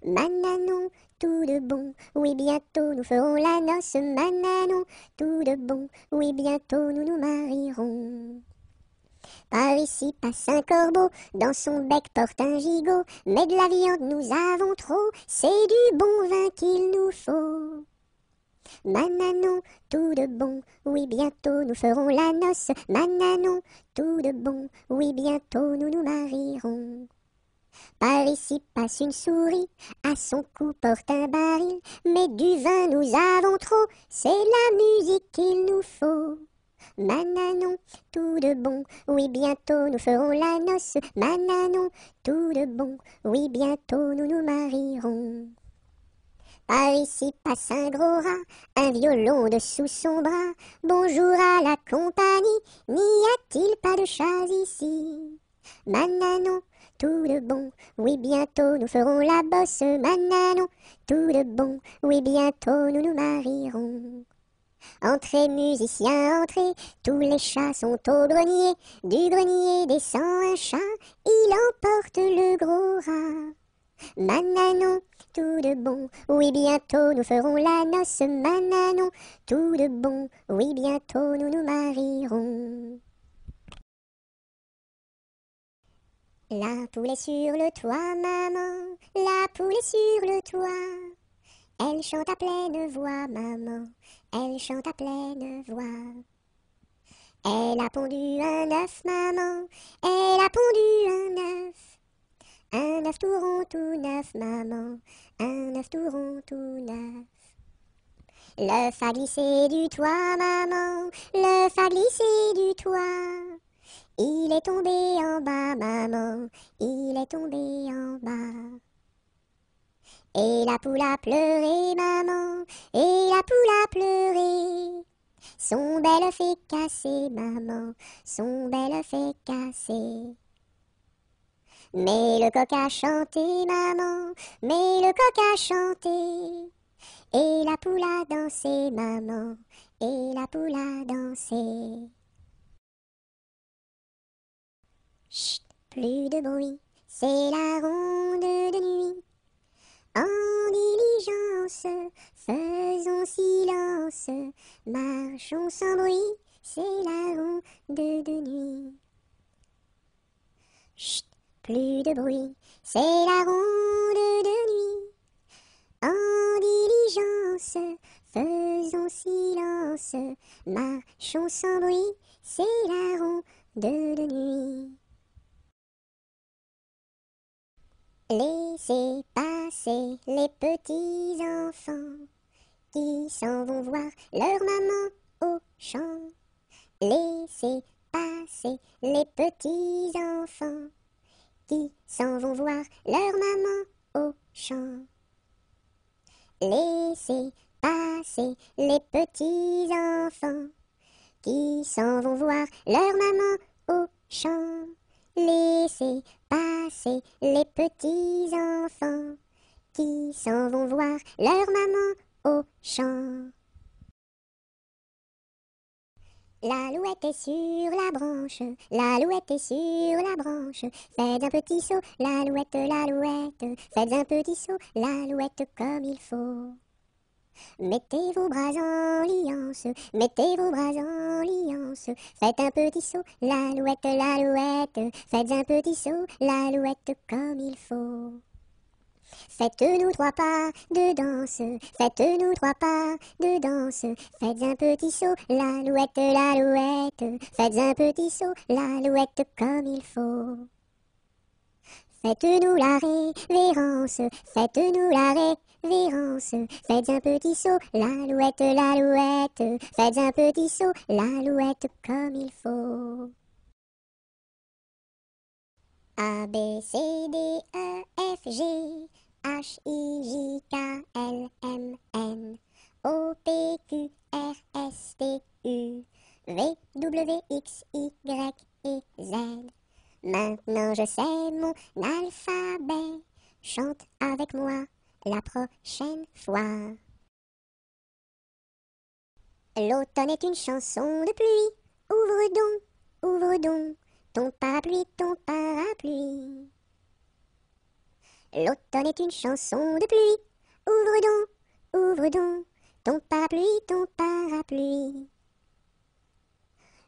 Mananon, tout de bon, oui bientôt nous ferons la noce. Mananon, tout de bon, oui bientôt nous nous marierons. Par ici passe un corbeau, dans son bec porte un gigot. Mais de la viande nous avons trop, c'est du bon vin qu'il nous faut. Mananon, tout de bon, oui bientôt nous ferons la noce. Mananon, tout de bon, oui bientôt nous nous marierons. Par ici passe une souris, à son cou porte un baril, mais du vin nous avons trop, c'est la musique qu'il nous faut. Mananon, tout de bon, oui bientôt nous ferons la noce. Mananon, tout de bon, oui bientôt nous nous marierons. Par ici passe un gros rat, un violon dessous son bras. Bonjour à la compagnie, n'y a-t-il pas de chats ici? Mananon, tout de bon, oui bientôt nous ferons la bosse. Mananon, tout de bon, oui bientôt nous nous marierons. Entrez, musiciens, entrez, tous les chats sont au grenier. Du grenier descend un chat, il emporte le gros rat. Mananon, tout de bon, oui bientôt nous ferons la noce. Mananon, tout de bon, oui bientôt nous nous marierons. La poule est sur le toit, maman, la poule est sur le toit. Elle chante à pleine voix, maman, elle chante à pleine voix. Elle a pondu un œuf, maman, elle a pondu un œuf. Un œuf tout rond, tout neuf, maman, un œuf tout rond, tout neuf. L'œuf a glissé du toit, maman, l'œuf a glissé du toit. Il est tombé en bas, maman, il est tombé en bas. Et la poule a pleuré, maman, et la poule a pleuré. Son bel œuf est cassé, maman, son bel œuf est cassé. Mais le coq a chanté, maman, mais le coq a chanté. Et la poule a dansé, maman, et la poule a dansé. Chut, plus de bruit, c'est la ronde de nuit. En diligence, faisons silence, marchons sans bruit, c'est la ronde de nuit. Chut, plus de bruit, c'est la ronde de nuit. En diligence, faisons silence, marchons sans bruit, c'est la ronde de nuit. Laissez passer les petits enfants qui s'en vont voir leur maman au champ. Laissez passer les petits enfants qui s'en vont voir leur maman au champ. Laissez passer les petits enfants qui s'en vont voir leur maman au champ. Laissez passer les petits enfants qui s'en vont voir leur maman au champ. L'alouette est sur la branche, l'alouette est sur la branche. Faites un petit saut, l'alouette, l'alouette. Faites un petit saut, l'alouette comme il faut. Mettez vos bras en liance, mettez vos bras en liance. Faites un petit saut, l'alouette, l'alouette. Faites un petit saut, l'alouette comme il faut. Faites-nous trois pas de danse, faites-nous trois pas de danse. Faites un petit saut, l'alouette, l'alouette. Faites un petit saut, l'alouette comme il faut. Faites-nous la révérence, faites-nous la révérence. Faites un petit saut, l'alouette, l'alouette. Faites un petit saut, l'alouette comme il faut. A, B, C, D, E, F, G, H, I, J, K, L, M, N, O, P, Q, R, S, T, U, V, W, X, Y et Z. Maintenant je sais mon alphabet. Chante avec moi la prochaine fois. L'automne est une chanson de pluie. Ouvre donc, ouvre donc ton parapluie, ton parapluie. L'automne est une chanson de pluie. Ouvre donc, ouvre donc ton parapluie, ton parapluie.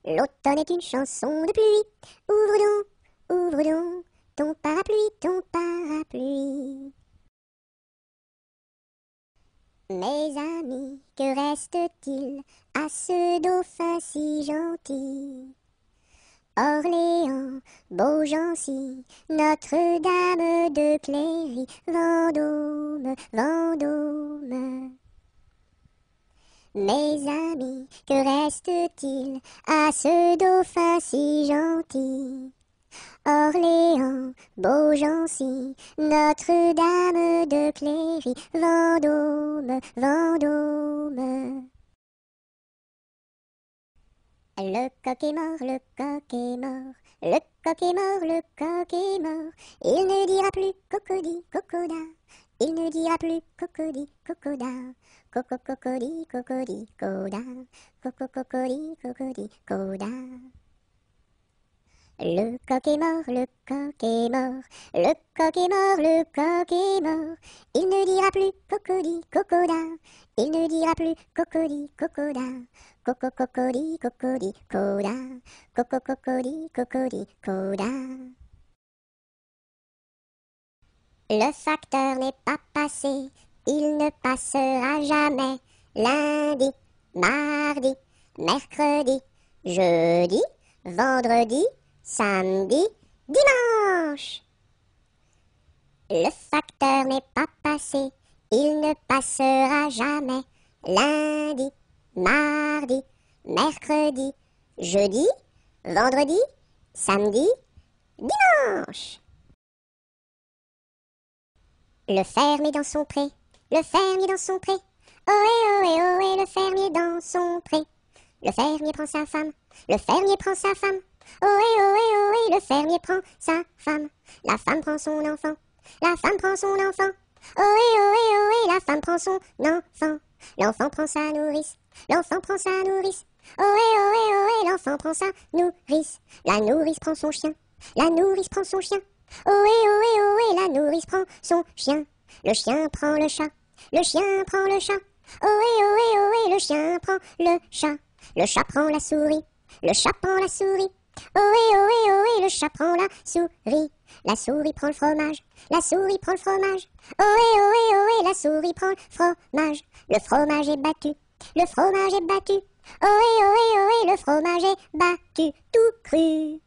L'automne est une chanson de pluie. Ouvre donc, Ouvre donc ton parapluie, ton parapluie. Mes amis, que reste-t-il à ce dauphin si gentil? Orléans, Beaugency, Notre-Dame de Cléry, Vendôme, Vendôme. Mes amis, que reste-t-il à ce dauphin si gentil? Orléans, Beaugency, Notre-Dame de Cléry, Vendôme, Vendôme. Le coq est mort, le coq est mort, le coq est mort, le coq est mort. Il ne dira plus cocody, cocoda, il ne dira plus cocody, cocoda, coco cocody, cocody, coda, coco cocody, cocody, coda. Le coq est mort, le coq est mort, le coq est mort, le coq est mort. Il ne dira plus cocody, cocoda, il ne dira plus cocody, cocoda, coco coco. Le facteur n'est pas passé, il ne passera jamais. Lundi, mardi, mercredi, jeudi, vendredi, samedi, dimanche. Le facteur n'est pas passé, il ne passera jamais. Lundi, mardi, mercredi, jeudi, vendredi, samedi, dimanche. Le fermier dans son pré, le fermier dans son pré. Ohé, ohé, ohé, le fermier dans son pré. Le fermier prend sa femme, le fermier prend sa femme. Ohé, ohé, ohé, le fermier prend sa femme. La femme prend son enfant, la femme prend son enfant. Ohé, ohé, ohé, la femme prend son enfant. L'enfant prend sa nourrice, l'enfant prend sa nourrice. Ohé, ohé, ohé, l'enfant prend sa nourrice. La nourrice prend son chien, la nourrice prend son chien. Ohé, ohé, ohé, la nourrice prend son chien. Le chien prend le chat, le chien prend le chat. Ohé, ohé, ohé, le chien prend le chat. Le chat prend la souris, le chat prend la souris. Ohé, ohé, ohé, le chat prend la souris. La souris prend le fromage, la souris prend le fromage. Ohé, ohé, ohé, la souris prend le fromage. Le fromage est battu, le fromage est battu. Ohé, ohé, ohé, le fromage est battu, tout cru.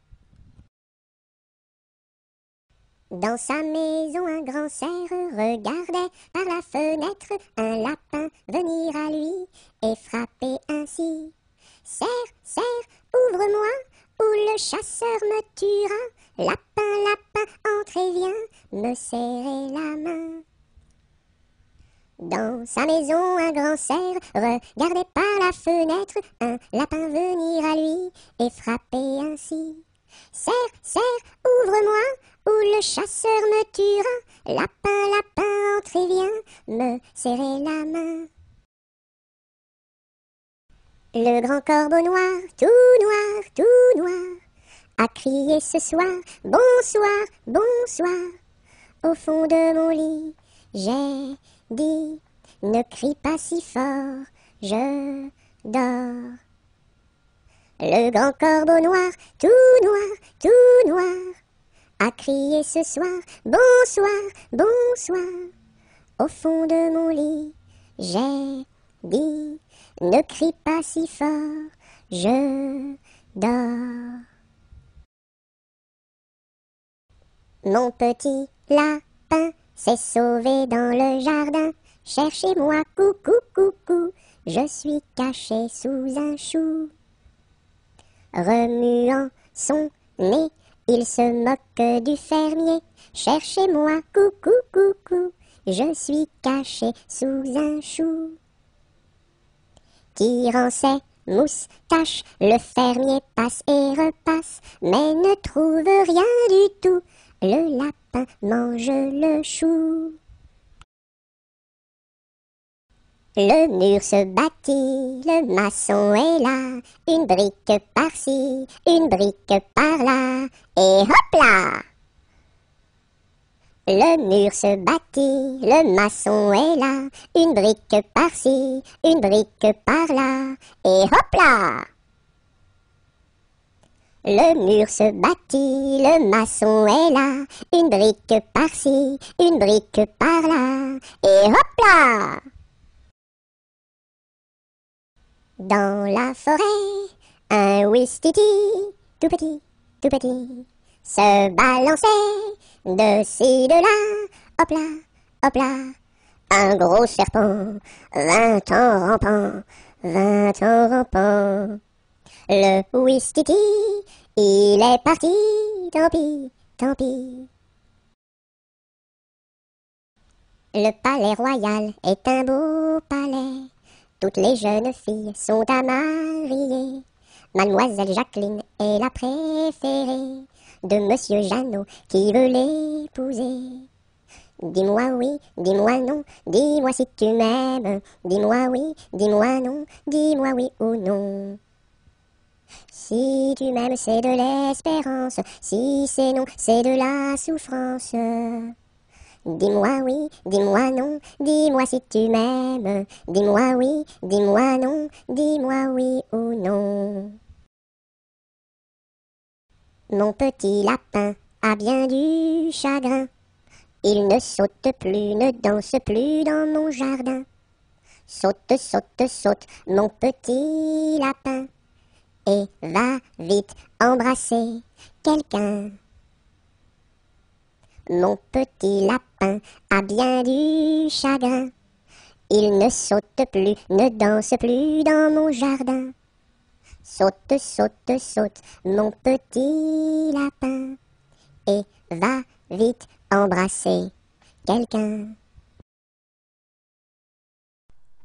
Dans sa maison, un grand cerf regardait par la fenêtre un lapin venir à lui et frapper ainsi. Cerf, cerf, ouvre-moi, ou le chasseur me tuera. Lapin, lapin, entre viens me serrer la main. Dans sa maison, un grand cerf regardait par la fenêtre un lapin venir à lui et frapper ainsi. Cerf, cerf, ouvre-moi, ou le chasseur me tuera. Lapin, lapin, entre et viens me serrer la main. Le grand corbeau noir, tout noir, tout noir, a crié ce soir, bonsoir, bonsoir. Au fond de mon lit, j'ai dit, ne crie pas si fort, je dors. Le grand corbeau noir, tout noir, tout noir, a crié ce soir, bonsoir, bonsoir. Au fond de mon lit, j'ai dit, ne crie pas si fort, je dors. Mon petit lapin s'est sauvé dans le jardin. Cherchez-moi, coucou, coucou, je suis caché sous un chou. Remuant son nez, il se moque du fermier. Cherchez-moi, coucou, coucou, je suis caché sous un chou. Tirant ses moustaches, le fermier passe et repasse, mais ne trouve rien du tout. Le lapin mange le chou. Le mur se bâtit, le maçon est là, une brique par-ci, une brique par-là, et hop là! Le mur se bâtit, le maçon est là, une brique par-ci, une brique par-là, et hop là le mur se bâtit, le maçon est là, une brique par-ci, une brique par-là, et hop là Dans la forêt, un ouistiti, tout petit, tout petit, se balançait de ci, de là, hop là, hop là. Un gros serpent, vingt ans rampant, vingt ans rampant. Le ouistiti, Il est parti, tant pis, tant pis. Le palais royal est un beau palais. Toutes les jeunes filles sont à marier. Mademoiselle Jacqueline est la préférée de Monsieur Jeannot qui veut l'épouser. Dis-moi oui, dis-moi non, dis-moi si tu m'aimes. Dis-moi oui, dis-moi non, dis-moi oui ou non. Si tu m'aimes, c'est de l'espérance. Si c'est non, c'est de la souffrance. Dis-moi oui, dis-moi non, dis-moi si tu m'aimes. Dis-moi oui, dis-moi non, dis-moi oui ou non. Mon petit lapin a bien du chagrin. Il ne saute plus, ne danse plus dans mon jardin. Saute, saute, saute, mon petit lapin et va vite embrasser quelqu'un. Mon petit lapin a bien du chagrin. Il ne saute plus, ne danse plus dans mon jardin. Saute, saute, saute, mon petit lapin, et va vite embrasser quelqu'un.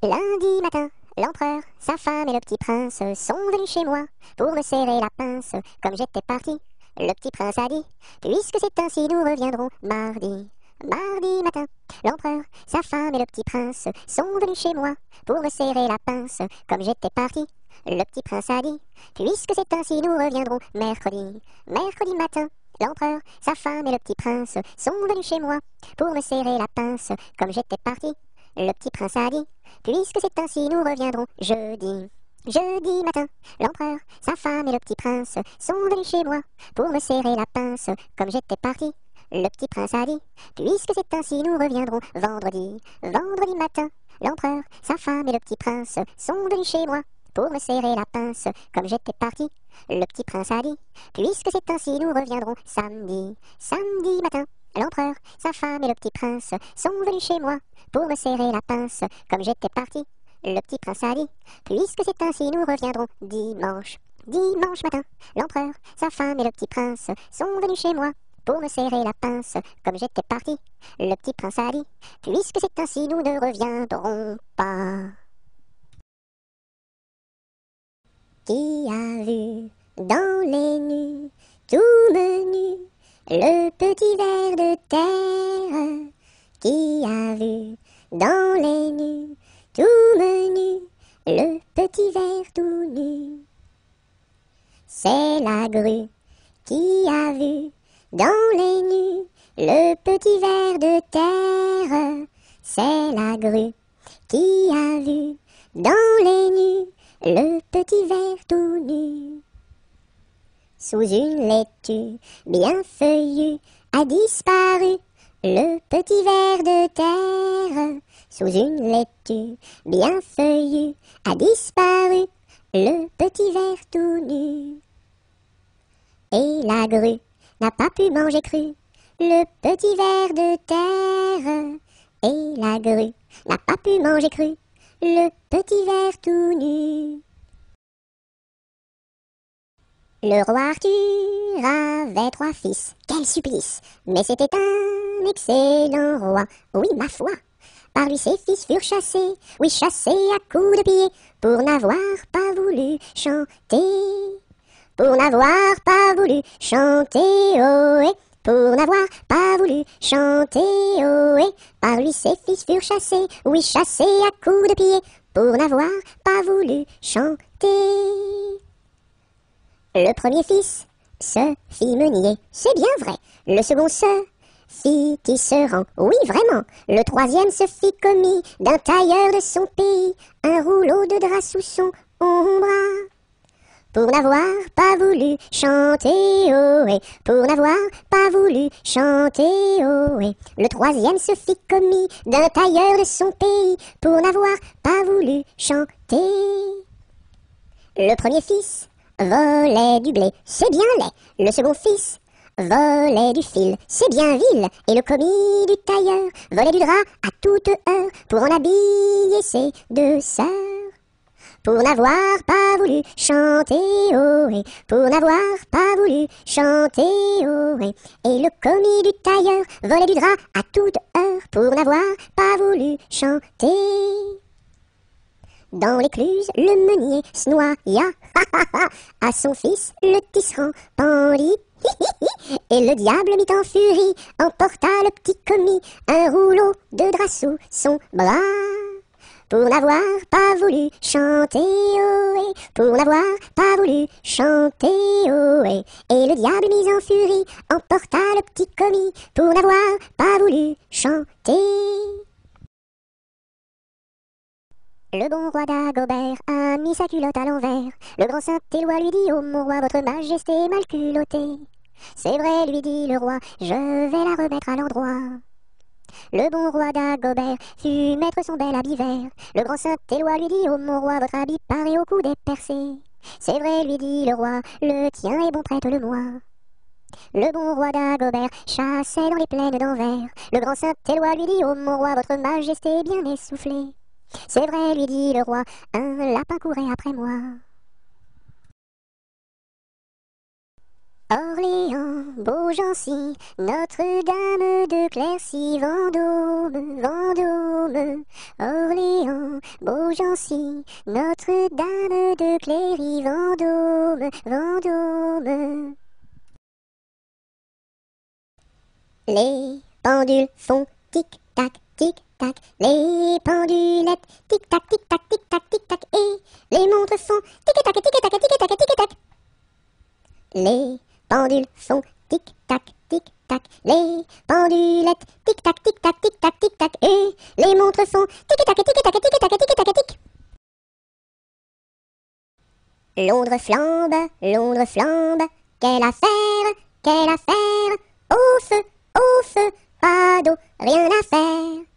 Lundi matin, L'empereur, sa femme et le petit prince sont venus chez moi pour me serrer la pince comme j'étais parti. Le petit prince a dit, puisque c'est ainsi, nous reviendrons mardi. Mardi matin, l'empereur, sa femme et le petit prince sont venus chez moi pour me serrer la pince comme j'étais parti. Le petit prince a dit, puisque c'est ainsi, nous reviendrons mercredi. Mercredi matin, l'empereur, sa femme et le petit prince sont venus chez moi pour me serrer la pince comme j'étais parti. Le petit prince a dit, puisque c'est ainsi, nous reviendrons jeudi. Jeudi matin, l'empereur, sa femme et le petit prince sont venus chez moi pour me serrer la pince comme j'étais parti. Le petit prince a dit, puisque c'est ainsi, nous reviendrons vendredi. Vendredi matin, l'empereur, sa femme et le petit prince sont venus chez moi pour me serrer la pince comme j'étais parti. Le petit prince a dit, puisque c'est ainsi, nous reviendrons samedi. Samedi matin, L'empereur, sa femme et le petit prince sont venus chez moi pour me serrer la pince comme j'étais parti. Le petit prince a dit, puisque c'est ainsi, nous reviendrons dimanche. Dimanche matin, l'empereur, sa femme et le petit prince sont venus chez moi pour me serrer la pince comme j'étais parti. Le petit prince a dit, puisque c'est ainsi, nous ne reviendrons pas. Qui a vu dans les nuits tout menu le petit ver de terre qui a vu dans les nues tout menu le petit ver tout nu. C'est la grue qui a vu dans les nues le petit ver de terre. C'est la grue qui a vu dans les nues le petit ver tout nu sous une laitue bien feuillue a disparu le petit ver de terre. Sous une laitue bien feuillue a disparu le petit ver tout nu. Et la grue n'a pas pu manger cru le petit ver de terre. Et la grue n'a pas pu manger cru le petit ver tout nu. Le roi Arthur avait trois fils. Quel supplice Mais c'était un excellent roi. Oui, ma foi. Par lui ses fils furent chassés, oui chassés à coups de pied, pour n'avoir pas voulu chanter. Pour n'avoir pas voulu chanter, oh pour n'avoir pas voulu chanter, oh Par lui ses fils furent chassés, oui chassés à coups de pied, pour n'avoir pas voulu chanter. Le premier fils se fit meunier, c'est bien vrai. Le second se fit tisserand, oui vraiment. Le troisième se fit commis d'un tailleur de son pays, un rouleau de drap sous son ombre. Pour n'avoir pas voulu chanter, oh et pour n'avoir pas voulu chanter, oh et le troisième se fit commis d'un tailleur de son pays, pour n'avoir pas voulu chanter. Le premier fils volait du blé, c'est bien laid. Le second fils volait du fil, c'est bien vil. Et le commis du tailleur volait du drap à toute heure pour en habiller ses deux sœurs. pour n'avoir pas voulu chanter ohé, pour n'avoir pas voulu chanter ohé. Et le commis du tailleur volait du drap à toute heure pour n'avoir pas voulu chanter. Dans l'écluse, le meunier se noya, [laughs] à son fils le tisserand pendit. [laughs] Et le diable mit en furie, emporta le petit commis, un rouleau de drap sous son bras pour n'avoir pas voulu chanter ohé, pour n'avoir pas voulu chanter ohé. Et le diable mis en furie emporta le petit commis pour n'avoir pas voulu chanter. Le bon roi d'Agobert a mis sa culotte à l'envers. Le grand Saint-Éloi lui dit, oh mon roi, votre majesté est mal culottée. C'est vrai, lui dit le roi, je vais la remettre à l'endroit. Le bon roi d'Agobert fut mettre son bel habit vert. Le grand Saint-Éloi lui dit, oh mon roi, votre habit paraît au cou des percés. C'est vrai, lui dit le roi, le tien est bon, prête-le-moi. Le bon roi d'Agobert chassait dans les plaines d'Anvers. Le grand Saint-Éloi lui dit, oh mon roi, votre majesté est bien essoufflée. C'est vrai, lui dit le roi, un lapin courait après moi. Orléans, Beaugency, Notre-Dame de Clercy, Vendôme, Vendôme, Orléans, Beaugency, Notre-Dame de Cléry, Vendôme, Vendôme. Les pendules font tic-tac, tic-tac, les pendulettes tic-tac, tic-tac, tic-tac, tic-tac, et les montres font tic-tac, tic-tac, tic-tac, tic-tac. Les pendules font tic-tac, tic-tac, les pendulettes tic-tac, tic-tac, tic-tac, tic-tac, et les montres font tic-tac, tic-tac, tic-tac, tic-tac, tic. Londres flambe, Londres flambe, quelle affaire, quelle affaire, au feu, pas d'eau, rien à faire.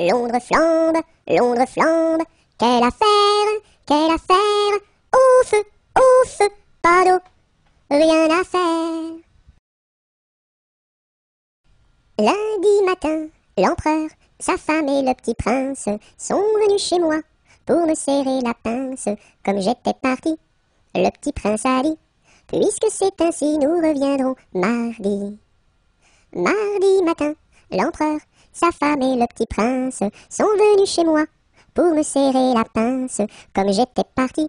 Londres flambe, Londres flambe, quelle affaire, quelle affaire, au feu, au feu, pas d'eau, rien à faire. Lundi matin, l'empereur, sa femme et le petit prince sont venus chez moi pour me serrer la pince comme j'étais parti. Le petit prince a dit, puisque c'est ainsi, nous reviendrons mardi. Mardi matin, l'empereur, sa femme et le petit prince sont venus chez moi pour me serrer la pince comme j'étais parti.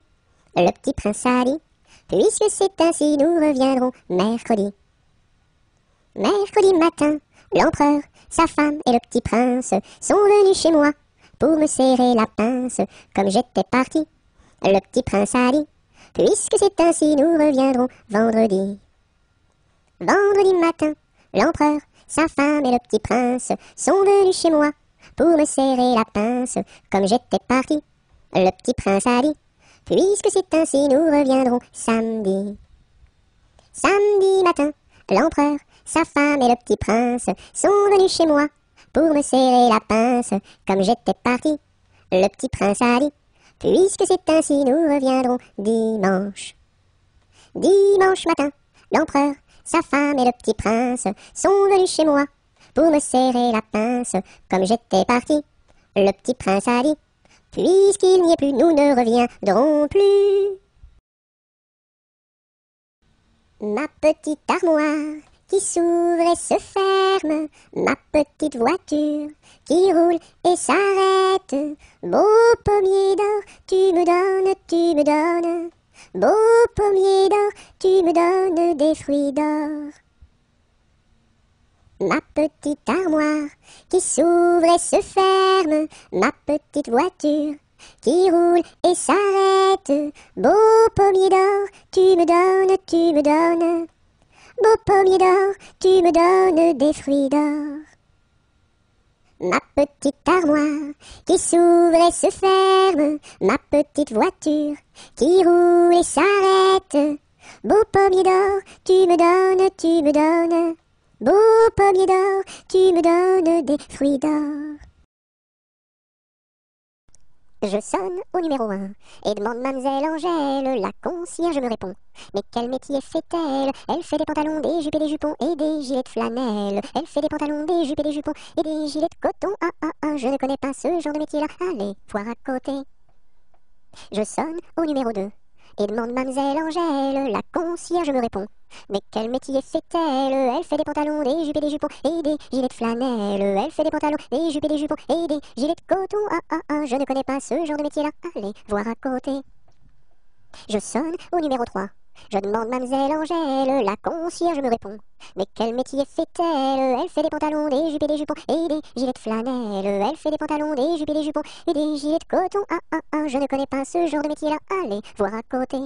Le petit prince a dit, puisque c'est ainsi, nous reviendrons mercredi. Mercredi matin, l'empereur, sa femme et le petit prince sont venus chez moi pour me serrer la pince comme j'étais parti. Le petit prince a dit, puisque c'est ainsi, nous reviendrons vendredi. Vendredi matin, l'empereur, sa femme et le petit prince sont venus chez moi pour me serrer la pince comme j'étais parti. Le petit prince a dit, puisque c'est ainsi, nous reviendrons samedi. Samedi matin, l'empereur, sa femme et le petit prince sont venus chez moi pour me serrer la pince comme j'étais parti. Le petit prince a dit, puisque c'est ainsi, nous reviendrons dimanche. Dimanche matin, l'empereur, sa femme et le petit prince sont venus chez moi pour me serrer la pince comme j'étais parti. Le petit prince a dit, puisqu'il n'y est plus, nous ne reviendrons plus. Ma petite armoire qui s'ouvre et se ferme, ma petite voiture qui roule et s'arrête. Beau pommier d'or, tu me donnes, tu me donnes. Beau pommier d'or, tu me donnes des fruits d'or. Ma petite armoire qui s'ouvre et se ferme, ma petite voiture qui roule et s'arrête. Beau pommier d'or, tu me donnes, tu me donnes. Beau pommier d'or, tu me donnes des fruits d'or. Ma petite armoire qui s'ouvre et se ferme, ma petite voiture qui roule et s'arrête. Beau pommier d'or, tu me donnes, tu me donnes. Beau pommier d'or, tu me donnes des fruits d'or. Je sonne au numéro 1 et demande mademoiselle Angèle. La concierge me répond. Mais quel métier fait-elle? Elle fait des pantalons, des jupes et des jupons et des gilets de flanelle. Elle fait des pantalons, des jupes et des jupons et des gilets de coton. Ah ah ah, je ne connais pas ce genre de métier-là. Allez, foire à côté. Je sonne au numéro 2 et demande Mademoiselle Angèle. La concierge me répond. Mais quel métier fait-elle? Elle fait des pantalons, des jupes et des jupons et des gilets de flanelle. Elle fait des pantalons, des jupes et des jupons et des gilets de coton. Ah ah ah, je ne connais pas ce genre de métier-là. Allez voir à côté. Je sonne au numéro 3. Je demande Mademoiselle Angèle, la concierge me répond. Mais quel métier fait-elle? Elle fait des pantalons, des jupes et des jupons et des gilets de flanelle. Elle fait des pantalons, des jupes et des jupons et des gilets de coton. Ah ah ah, je ne connais pas ce genre de métier-là. Allez voir à côté.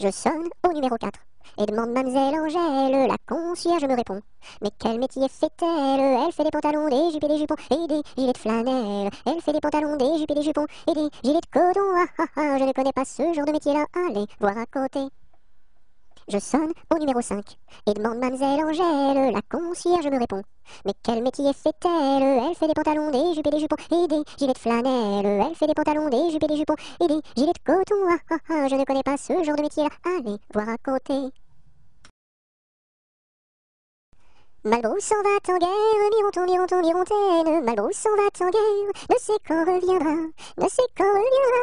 Je sonne au numéro 4 et demande Mademoiselle Angèle, la concierge me répond. Mais quel métier fait-elle? Elle fait des pantalons, des jupes et des jupons et des gilets de flanelle. Elle fait des pantalons, des jupes et des jupons et des gilets de coton. Ah ah ah, je ne connais pas ce genre de métier-là. Allez voir à côté. Je sonne au numéro 5 et demande Mademoiselle Angèle. La concierge me répond. Mais quel métier fait-elle? Elle fait des pantalons, des jupes et des jupons et des gilets de flanelle. Elle fait des pantalons, des jupes et des jupons et des gilets de coton. Ah ah ah, je ne connais pas ce genre de métier-là. Allez voir à côté. Malbrousse s'en va en guerre, mironton, mironton, mirontaine. Malbrousse s'en va en guerre, ne sait quand reviendra, ne sait quand reviendra.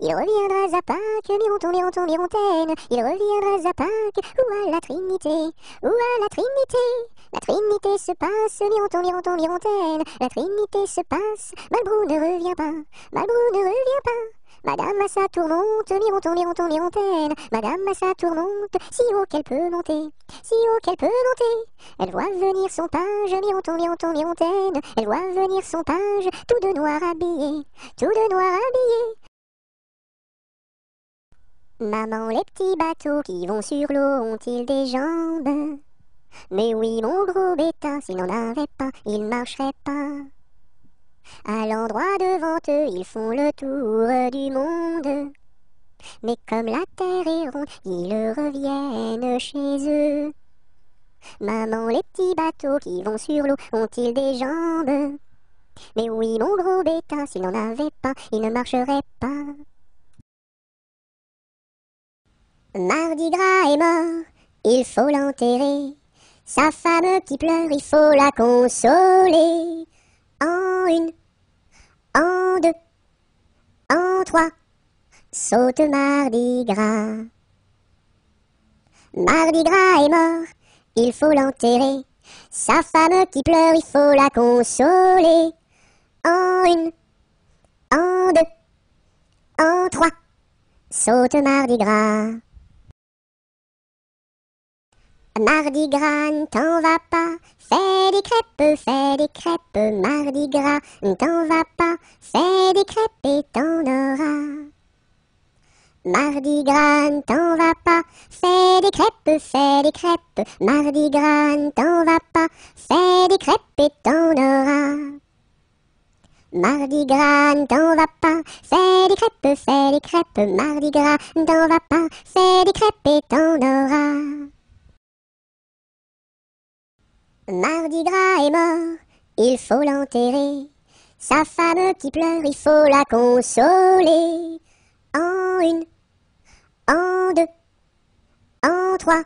Il reviendra à Pâques, mironton, mironton, mirontaine. Il reviendra à Pâques, ou à la Trinité, ou à la Trinité. La Trinité se passe, mironton, mironton, mirontaine. La Trinité se passe, Malbrou ne revient pas, Malbrou ne revient pas. Madame à sa tourmente, mironton, mironton, mirontaine. Madame à sa tourmente, si haut qu'elle peut monter, si haut qu'elle peut monter. Elle voit venir son page, mironton, mironton, mirontaine. Elle voit venir son page, tout de noir habillé, tout de noir habillé. Maman, les petits bateaux qui vont sur l'eau ont-ils des jambes? Mais oui, mon gros bêta, s'il n'en avait pas, il marcherait pas. À l'endroit devant eux, ils font le tour du monde. Mais comme la terre est ronde, ils reviennent chez eux. Maman, les petits bateaux qui vont sur l'eau ont-ils des jambes? Mais oui, mon gros bêta, s'il n'en avait pas, il ne marcherait pas. Mardi gras est mort, il faut l'enterrer. Sa femme qui pleure, il faut la consoler. En une, en deux, en trois, saute Mardi Gras. Mardi Gras est mort, il faut l'enterrer. Sa femme qui pleure, il faut la consoler. En une, en deux, en trois, saute Mardi Gras. Mardi gras, t'en vas pas, fais des crêpes, fais des crêpes, mardi gras, t'en vas pas, fais des crêpes et t'en auras. Mardi gras, t'en vas pas, fais des crêpes, fais des crêpes, mardi gras, t'en vas pas, fais des crêpes et t'en auras. Mardi gras, t'en vas pas, fais des crêpes, fais des crêpes, mardi gras, t'en vas pas, fais des crêpes et t'en auras. Mardi gras est mort, il faut l'enterrer. Sa femme qui pleure, il faut la consoler. En une, en deux, en trois,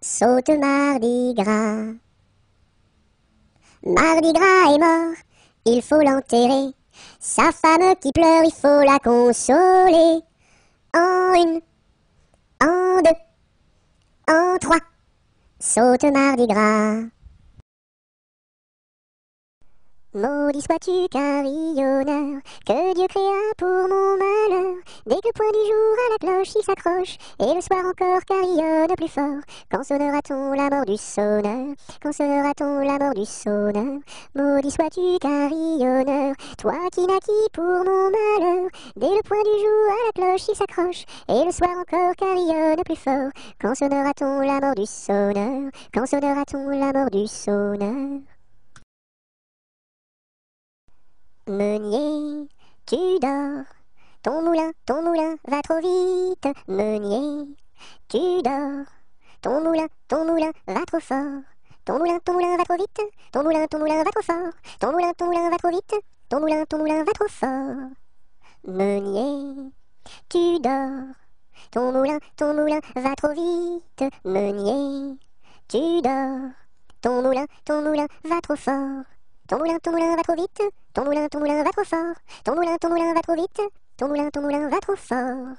saute Mardi gras. Mardi gras est mort, il faut l'enterrer. Sa femme qui pleure, il faut la consoler. En une, en deux, en trois, saute Mardi gras. Maudit sois-tu, carillonneur, que Dieu créa pour mon malheur. Dès que le point du jour à la cloche il s'accroche, et le soir encore carillonne plus fort. Quand sonnera-t-on la mort du sonneur? Quand sonnera-t-on la mort du sonneur? Maudit sois-tu, carillonneur, toi qui naquis pour mon malheur. Dès le point du jour à la cloche il s'accroche, et le soir encore carillonne plus fort. Quand sonnera-t-on la mort du sonneur? Quand sonnera-t-on la mort du sonneur? Meunier, tu dors. Ton moulin, ton moulin va trop vite. Meunier, tu dors. Ton moulin, ton moulin va trop fort. Ton moulin, ton moulin va trop vite. Ton moulin, ton moulin va trop fort. Ton moulin, ton moulin va trop vite. Ton moulin, ton moulin va trop fort. Meunier, tu dors. Ton moulin, ton moulin va trop vite. Meunier, tu dors. Ton moulin, ton moulin va trop fort. Ton moulin, ton moulin va trop vite. Ton moulin, ton moulin va trop fort. Ton moulin, ton moulin va trop vite. ton moulin, ton moulin va trop fort.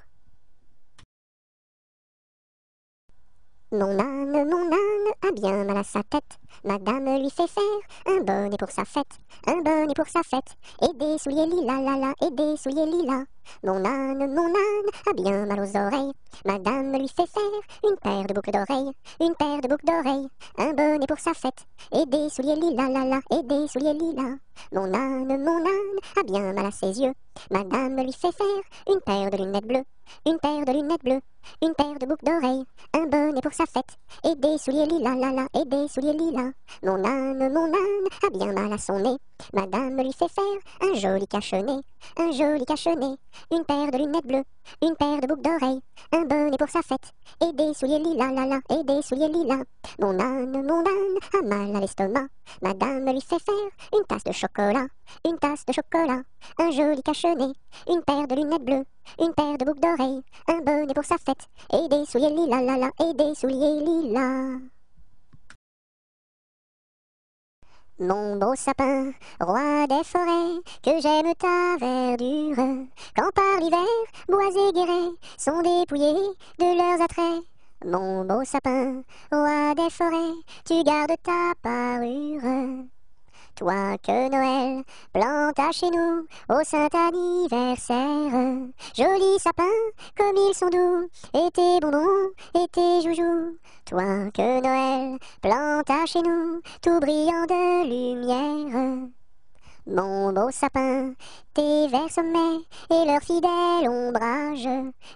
Mon âne, mon âne a bien mal à sa tête. Madame lui fait faire un bonnet pour sa fête, un bonnet pour sa fête, et des souliers lilas, la la, et des souliers lilas. Mon âne, mon âne a bien mal aux oreilles. Madame lui fait faire une paire de boucles d'oreilles, une paire de boucles d'oreilles, un bonnet pour sa fête, et des souliers lilas, la la, et des souliers lilas. Mon âne, mon âne a bien mal à ses yeux. Madame lui fait faire une paire de lunettes bleues, une paire de lunettes bleues, une paire de boucles d'oreilles, un bonnet pour sa fête, et des souliers lilas, la la, et des souliers lilas. Mon âne, mon âne a bien mal à son nez. Madame lui fait faire un joli cache-nez, un joli cache-nez, une paire de lunettes bleues, une paire de boucles d'oreilles, un bonnet pour sa fête, et des souliers lilas, la la, et des souliers. Mon âne, mon âne a mal à l'estomac. Madame lui fait faire une tasse de chocolat, une tasse de chocolat, un joli cache-nez, une paire de lunettes bleues, une paire de boucles d'oreilles, un bonnet pour sa fête, et des souliers lilas, la la, des souliers. Mon beau sapin, roi des forêts, que j'aime ta verdure, quand par l'hiver, bois et guérets sont dépouillés de leurs attraits. Mon beau sapin, roi des forêts, tu gardes ta parure. Toi que Noël planta chez nous au saint anniversaire. Joli sapin, comme ils sont doux, et tes bonbons, et tes joujoux. Toi que Noël planta chez nous, tout brillant de lumière. Mon beau sapin, tes verts sommets et leur fidèle ombrage,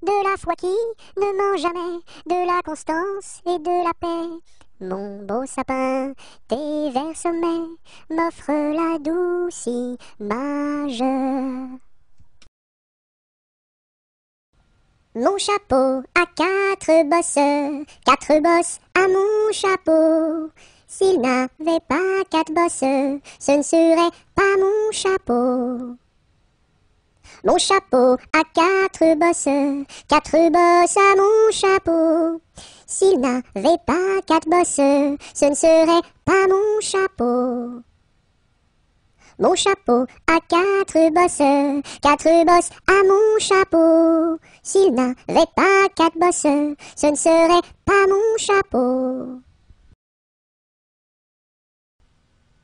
de la foi qui ne ment jamais, de la constance et de la paix. Mon beau sapin, tes verts sommets m'offrent la douce image. Mon chapeau a quatre bosses, quatre bosses à mon chapeau. S'il n'avait pas quatre bosses, ce ne serait pas mon chapeau. Mon chapeau a quatre bosses, quatre bosses à mon chapeau. S'il n'avait pas quatre bosses, ce ne serait pas mon chapeau. Mon chapeau a quatre bosses, quatre bosses à mon chapeau. S'il n'avait pas quatre bosses, ce ne serait pas mon chapeau.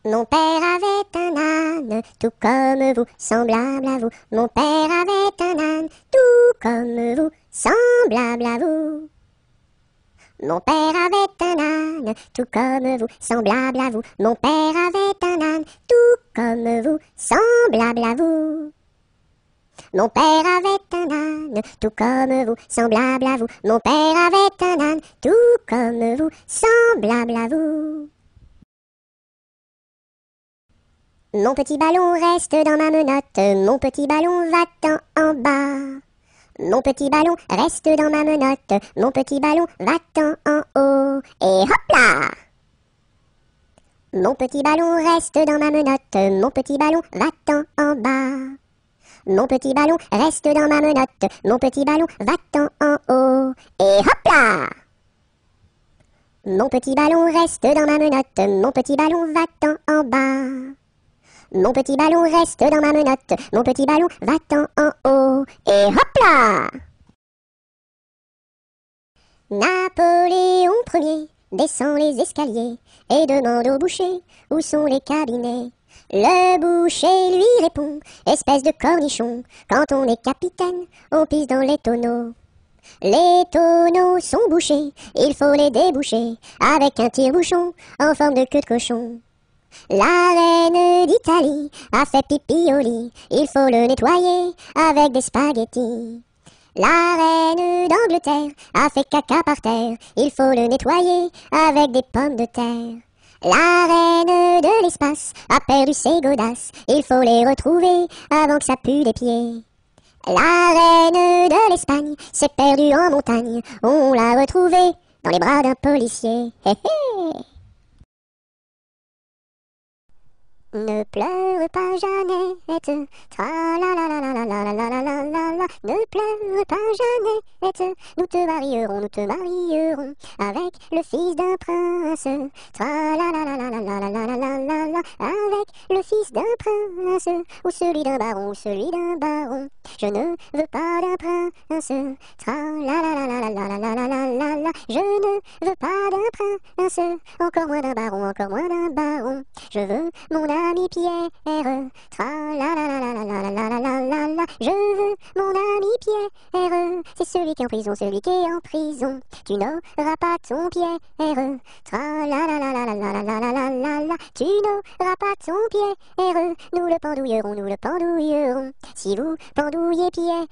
Mon père avait un âne, tout comme vous, semblable à vous. Mon père avait un âne, tout comme vous, semblable à vous. Mon père avait un âne, tout comme vous, semblable à vous. Mon père avait un âne, tout comme vous, semblable à vous. Mon père avait un âne, tout comme vous, semblable à vous. Mon père avait un âne, tout comme vous, semblable à vous. Mon petit ballon reste dans ma menotte, mon petit ballon va-t'en en bas. Mon petit ballon reste dans ma menotte, mon petit ballon va-t'en en haut, et hop là! Mon petit ballon reste dans ma menotte, mon petit ballon va-t'en en bas. Mon petit ballon reste dans ma menotte, mon petit ballon va-t'en en haut, et hop là! Mon petit ballon reste dans ma menotte, mon petit ballon va-t'en en bas. Mon petit ballon reste dans ma menotte, mon petit ballon va-t'en en haut, et hop là Napoléon Ier descend les escaliers et demande au boucher où sont les cabinets. Le boucher lui répond, espèce de cornichon, quand on est capitaine, on pisse dans les tonneaux. Les tonneaux sont bouchés, il faut les déboucher avec un tire-bouchon en forme de queue de cochon. La reine d'Italie a fait pipi au lit, il faut le nettoyer avec des spaghettis. La reine d'Angleterre a fait caca par terre, il faut le nettoyer avec des pommes de terre. La reine de l'espace a perdu ses godasses, il faut les retrouver avant que ça pue des pieds. La reine de l'Espagne s'est perdue en montagne, on l'a retrouvée dans les bras d'un policier. Ne pleure pas Jeannette, tra la la la la la la la la la la la. Ne pleure pas Jeannette, nous te marierons, nous te marierons avec le fils d'un prince. Tra la la la la la la la la la la la avec le fils d'un prince ou celui d'un baron ou celui d'un baron. Je ne veux pas d'un prince. Tra la la la la la la la la la la la. Je ne veux pas d'un prince, encore moins d'un baron, encore moins d'un baron. Je veux mon ami Pierre. Tra la la la la la la la la la. Je veux mon ami Pierre. C'est celui qui est en prison, celui qui est en prison. Tu n'auras pas ton Pierre. Tra la la la la la la la la la la. Tu n'auras pas ton Pierre. Nous le pendouillerons, nous le pendouillerons. Si vous pendouillez Pierre.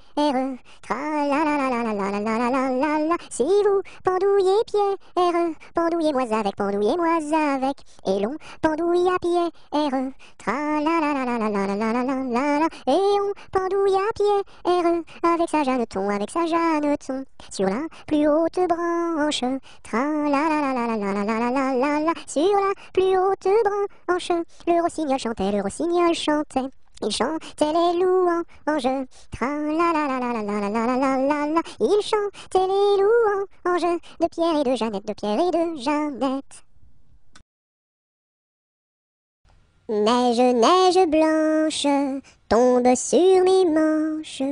Tra la la la la la la la la la. Si vous pendouillez Pierre. Pendouillez-moi avec, pendouillez-moi avec. Et l'on pendouille à Pierre. Tra la la la la la la la la la la. Et on pendouille à Pierre. Avec sa Jeanneton, avec sa Jeanneton. Sur la plus haute branche. Tra la la la la la la la la la la. Sur la plus haute branche. Le rossignol chantait, le rossignol chantait. Il chantait les louanges, tra la la la la la la la la la la. Il chantait les louanges de Pierre et de Jeannette, de Pierre et de Jeannette. Neige, neige blanche tombe sur mes manches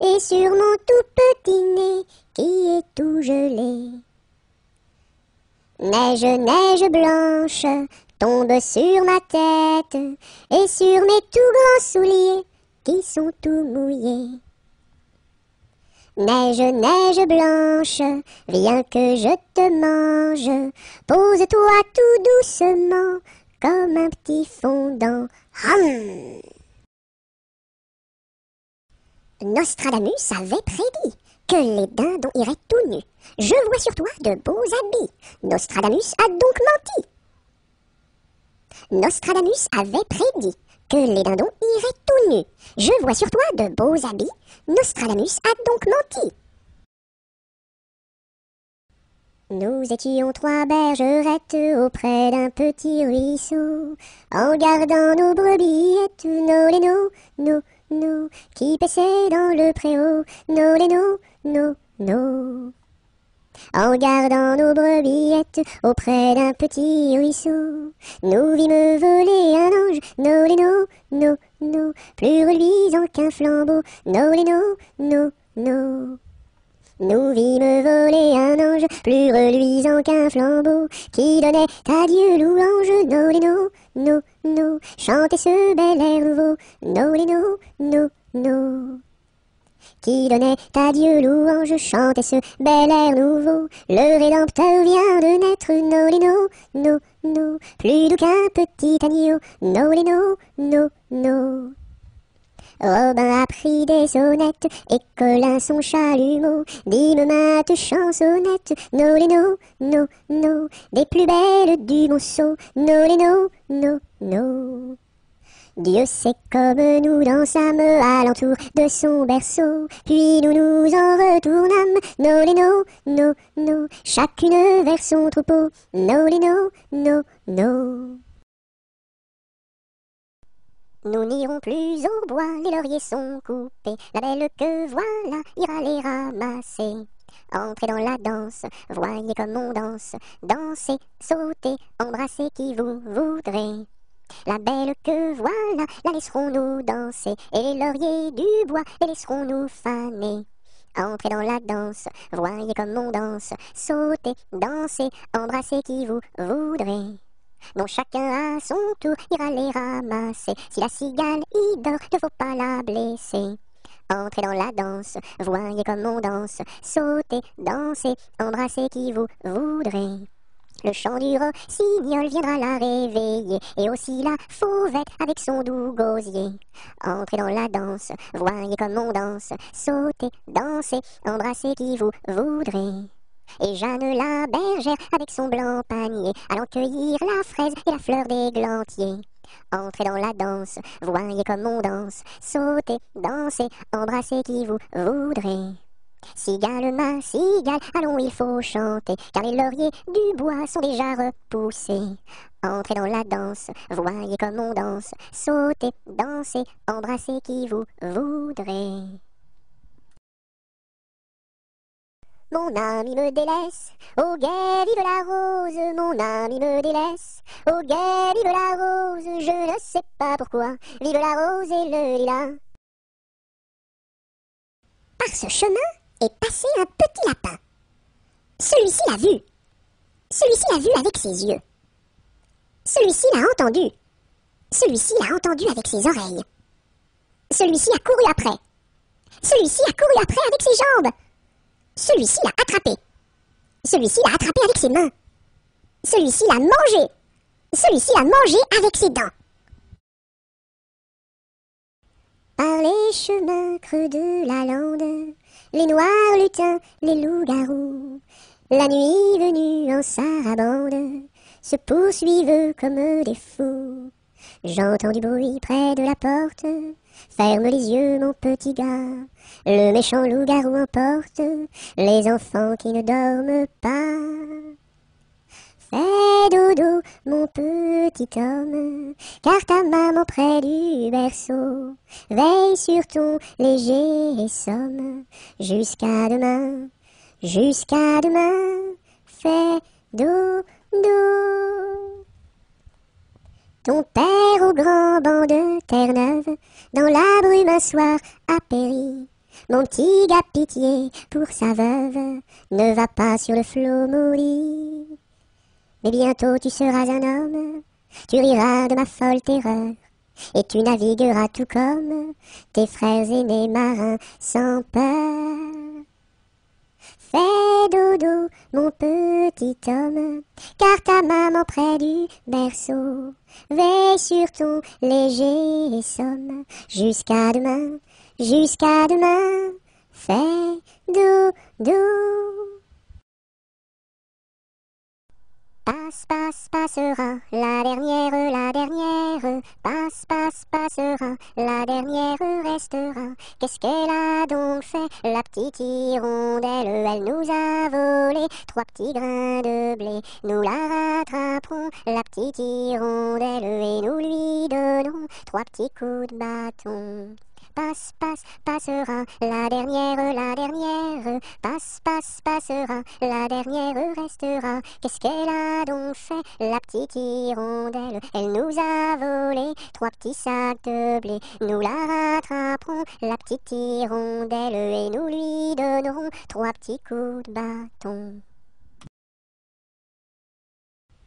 et sur mon tout petit nez qui est tout gelé. Neige, neige blanche tombe sur ma tête et sur mes tout grands souliers qui sont tout mouillés. Neige, neige blanche, viens que je te mange, pose-toi tout doucement comme un petit fondant. Hum. Nostradamus avait prédit que les dindons iraient tout nus. Je vois sur toi de beaux habits. Nostradamus a donc menti. Nostradamus avait prédit que les dindons iraient tout nus. Je vois sur toi de beaux habits. Nostradamus a donc menti. Nous étions trois bergerettes auprès d'un petit ruisseau, en gardant nos brebillettes, nos lénos, nos, nos, qui paissaient dans le préau, nos lénos, nos, nos. En gardant nos brebillettes auprès d'un petit ruisseau, nous vîmes voler un ange, nos lénos, nos, nos, plus reluisant qu'un flambeau, nos lénos, nos, nos. Nous vîmes voler un ange plus reluisant qu'un flambeau qui donnait à Dieu louange. Nos les no, no, no, chantez ce bel air nouveau. Nos les no, no, no. Qui donnait à Dieu louange, chantez ce bel air nouveau. Le Rédempteur vient de naître, no les no, no, no, plus doux qu'un petit agneau. No les no, no, no. Robin a pris des sonnettes et Colin son chalumeau. Dime mate chansonnette, no les no, no, no, des plus belles du monceau. No les no, no, no. Dieu sait comme nous dansâmes alentour de son berceau, puis nous nous en retournâmes, no les no, no, no, chacune vers son troupeau, no les no, no, no. Nous n'irons plus au bois, les lauriers sont coupés. La belle que voilà ira les ramasser. Entrez dans la danse, voyez comme on danse. Dansez, sautez, embrassez qui vous voudrez. La belle que voilà, la laisserons-nous danser. Et les lauriers du bois, les laisserons-nous faner. Entrez dans la danse, voyez comme on danse. Sautez, dansez, embrassez qui vous voudrez. Bon, chacun à son tour ira les ramasser. Si la cigale y dort, ne faut pas la blesser. Entrez dans la danse, voyez comme on danse, sautez, dansez, embrassez qui vous voudrez. Le chant du rossignol viendra la réveiller, et aussi la fauvette avec son doux gosier. Entrez dans la danse, voyez comme on danse, sautez, dansez, embrassez qui vous voudrez. Et Jeanne la bergère avec son blanc panier, allant cueillir la fraise et la fleur d'églantier. Entrez dans la danse, voyez comme on danse, sautez, dansez, embrassez qui vous voudrez. Cigale, ma cigale, allons, il faut chanter, car les lauriers du bois sont déjà repoussés. Entrez dans la danse, voyez comme on danse, sautez, dansez, embrassez qui vous voudrez. Mon ami me délaisse. Au guet, vive la rose, mon ami me délaisse. Au guet, vive la rose, je ne sais pas pourquoi. Vive la rose et le lilas. Par ce chemin est passé un petit lapin. Celui-ci l'a vu. Celui-ci l'a vu avec ses yeux. Celui-ci l'a entendu. Celui-ci l'a entendu avec ses oreilles. Celui-ci a couru après. Celui-ci a couru après avec ses jambes. Celui-ci l'a attrapé. Celui-ci l'a attrapé avec ses mains. Celui-ci l'a mangé. Celui-ci l'a mangé avec ses dents. Par les chemins creux de la lande, les noirs lutins, les loups-garous, la nuit venue en sarabande, se poursuivent comme des fous. J'entends du bruit près de la porte. Ferme les yeux, mon petit gars. Le méchant loup-garou emporte les enfants qui ne dorment pas. Fais dodo, mon petit homme, car ta maman près du berceau veille sur ton léger somme. Jusqu'à demain, jusqu'à demain, fais dodo. Ton père au grand banc de Terre-Neuve, dans la brume un soir a péri. Mon petit gars pitié pour sa veuve, ne va pas sur le flot maudit. Mais bientôt tu seras un homme, tu riras de ma folle terreur, et tu navigueras tout comme tes frères aînés marins sans peur. Fais dodo, mon petit homme, car ta maman près du berceau veille sur ton léger somme. Jusqu'à demain, jusqu'à demain, fais dodo. Passe, passe, passera, la dernière, la dernière, passe, passe, passera, la dernière restera. Qu'est-ce qu'elle a donc fait, la petite hirondelle Elle nous a volé trois petits grains de blé. Nous la rattraperons, la petite hirondelle, et nous lui donnerons trois petits coups de bâton passe, passe, passera, la dernière, la dernière, passe, passe, passera, la dernière restera. Qu'est-ce qu'elle a donc fait, la petite hirondelle? Elle nous a volé trois petits sacs de blé. Nous la rattraperons, la petite hirondelle, et nous lui donnerons trois petits coups de bâton.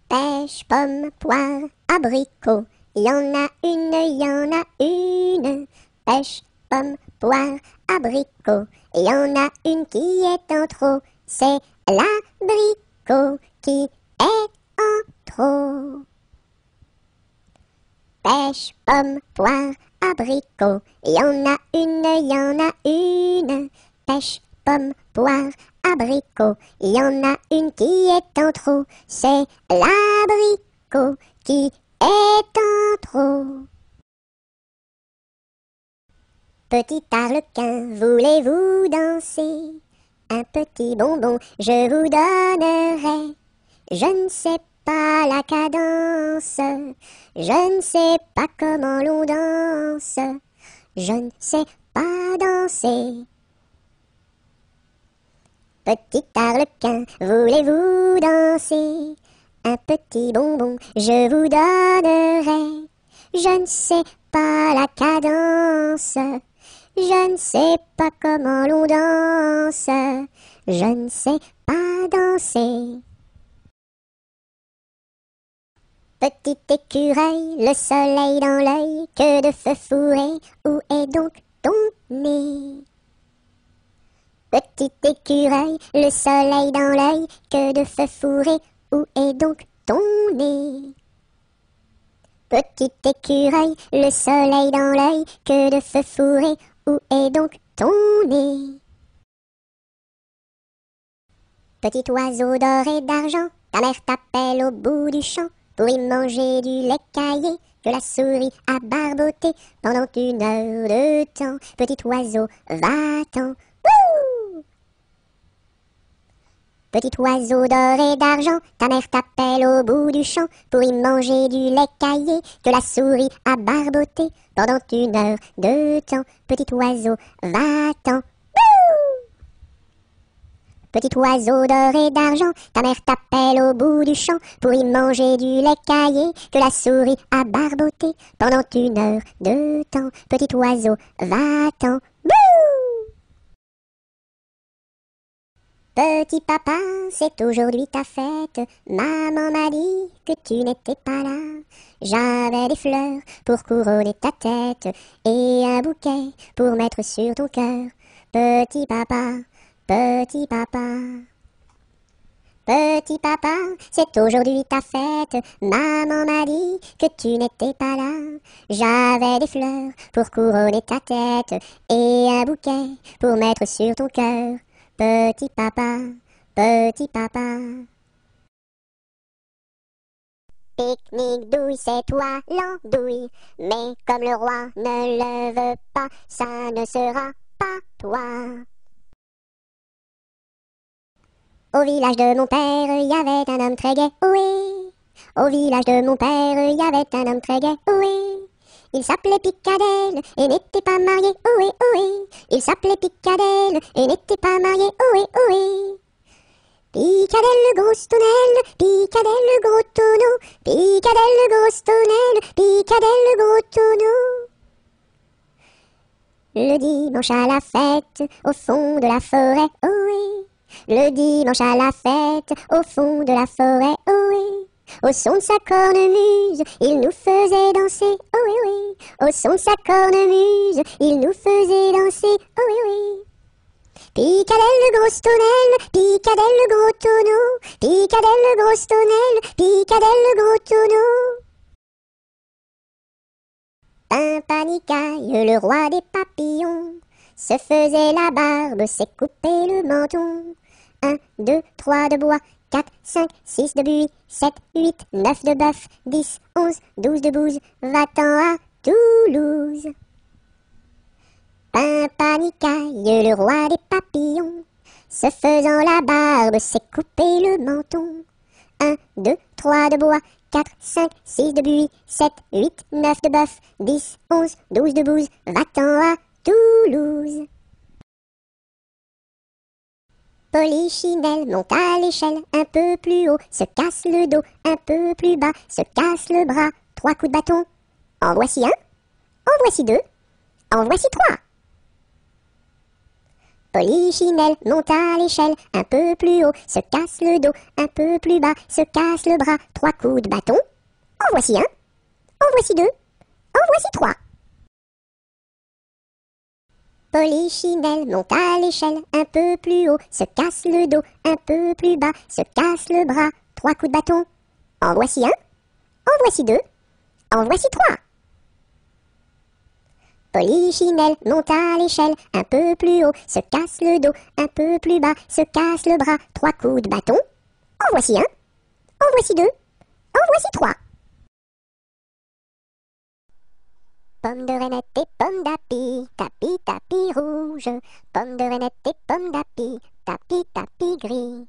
Pêche, pomme, poire, abricot, y en a une, y en a une pêche, pomme, poire, abricot. Il y en a une qui est en trop, c'est l'abricot qui est en trop. Pêche, pomme, poire, abricot. Il y en a une, il y en a une. Pêche, pomme, poire, abricot. Il y en a une qui est en trop, c'est l'abricot qui est en trop. Petit arlequin, voulez-vous danser? Un petit bonbon, je vous donnerai. Je ne sais pas la cadence, je ne sais pas comment l'on danse, je ne sais pas danser. Petit arlequin, voulez-vous danser? Un petit bonbon, je vous donnerai. Je ne sais pas la cadence, je ne sais pas comment l'on danse, je ne sais pas danser. Petit écureuil, le soleil dans l'œil, que de feu fourré, où est donc ton nez? Petit écureuil, le soleil dans l'œil, que de feu fourré, où est donc ton nez? Petit écureuil, le soleil dans l'œil, que de feu fourré, où est donc ton nez? Petit oiseau d'or et d'argent, ta mère t'appelle au bout du champ pour y manger du lait caillé que la souris a barboté pendant une heure de temps. Petit oiseau, va-t'en. Petit oiseau d'or et d'argent, ta mère t'appelle au bout du champ pour y manger du lait caillé que la souris a barboté pendant une heure de temps. Petit oiseau, va-t'en. Petit oiseau d'or et d'argent, ta mère t'appelle au bout du champ pour y manger du lait caillé que la souris a barboté pendant une heure de temps. Petit oiseau, va-t'en. Petit papa, c'est aujourd'hui ta fête. Maman m'a dit que tu n'étais pas là. J'avais des fleurs pour couronner ta tête et un bouquet pour mettre sur ton cœur. Petit papa, petit papa. Petit papa, c'est aujourd'hui ta fête. Maman m'a dit que tu n'étais pas là. J'avais des fleurs pour couronner ta tête et un bouquet pour mettre sur ton cœur. Petit papa, petit papa. Pique-nique douille, c'est toi l'andouille. Mais comme le roi ne le veut pas, ça ne sera pas toi. Au village de mon père, il y avait un homme très gai, oui. Au village de mon père, il y avait un homme très gai, oui. Il s'appelait Picadelle et n'était pas marié, oui, oui. Il s'appelait Picadelle et n'était pas marié, oui, oui. Picadelle le gros tonnelle, Picadelle le gros tonneau, Picadelle le gros tonnelle, Picadelle le gros tonneau. Le dimanche à la fête, au fond de la forêt, oui. Le dimanche à la fête, au fond de la forêt, oh oui. Au son de sa cornemuse, il nous faisait danser, oh oui oui. Au son de sa cornemuse, il nous faisait danser, oh oui oui. Picadelle le gros tonnelle, Picadelle le gros tonneau, Picadelle le gros tonnelle, Picadelle le gros tonneau. Un panicaille, le roi des papillons, se faisait la barbe, s'est coupé le menton. 1, 2, 3 de bois, 4, 5, 6 de buis, 7, 8, 9 de bœuf, 10, 11, 12 de bouge, va-t'en à Toulouse. Pimpanicaille, le roi des papillons, se faisant la barbe, s'est coupé le menton. 1, 2, 3 de bois, 4, 5, 6 de buis, 7, 8, 9 de bœuf, 10, 11, 12 de bouge, va-t'en à Toulouse. Polichinelle monte à l'échelle un peu plus haut, se casse le dos un peu plus bas, se casse le bras, trois coups de bâton. En voici un, en voici deux, en voici trois. Polichinelle monte à l'échelle un peu plus haut, se casse le dos un peu plus bas, se casse le bras, trois coups de bâton. En voici un, en voici deux, en voici trois. Polichinelle monte à l'échelle un peu plus haut, se casse le dos un peu plus bas, se casse le bras, trois coups de bâton. En voici un, en voici deux, en voici trois. Polichinelle monte à l'échelle un peu plus haut, se casse le dos un peu plus bas, se casse le bras, trois coups de bâton. En voici un, en voici deux, en voici trois. Pomme de renette et pomme d'api, tapis, tapis rouge. Pomme de renette et pomme d'api, tapis, tapis gris.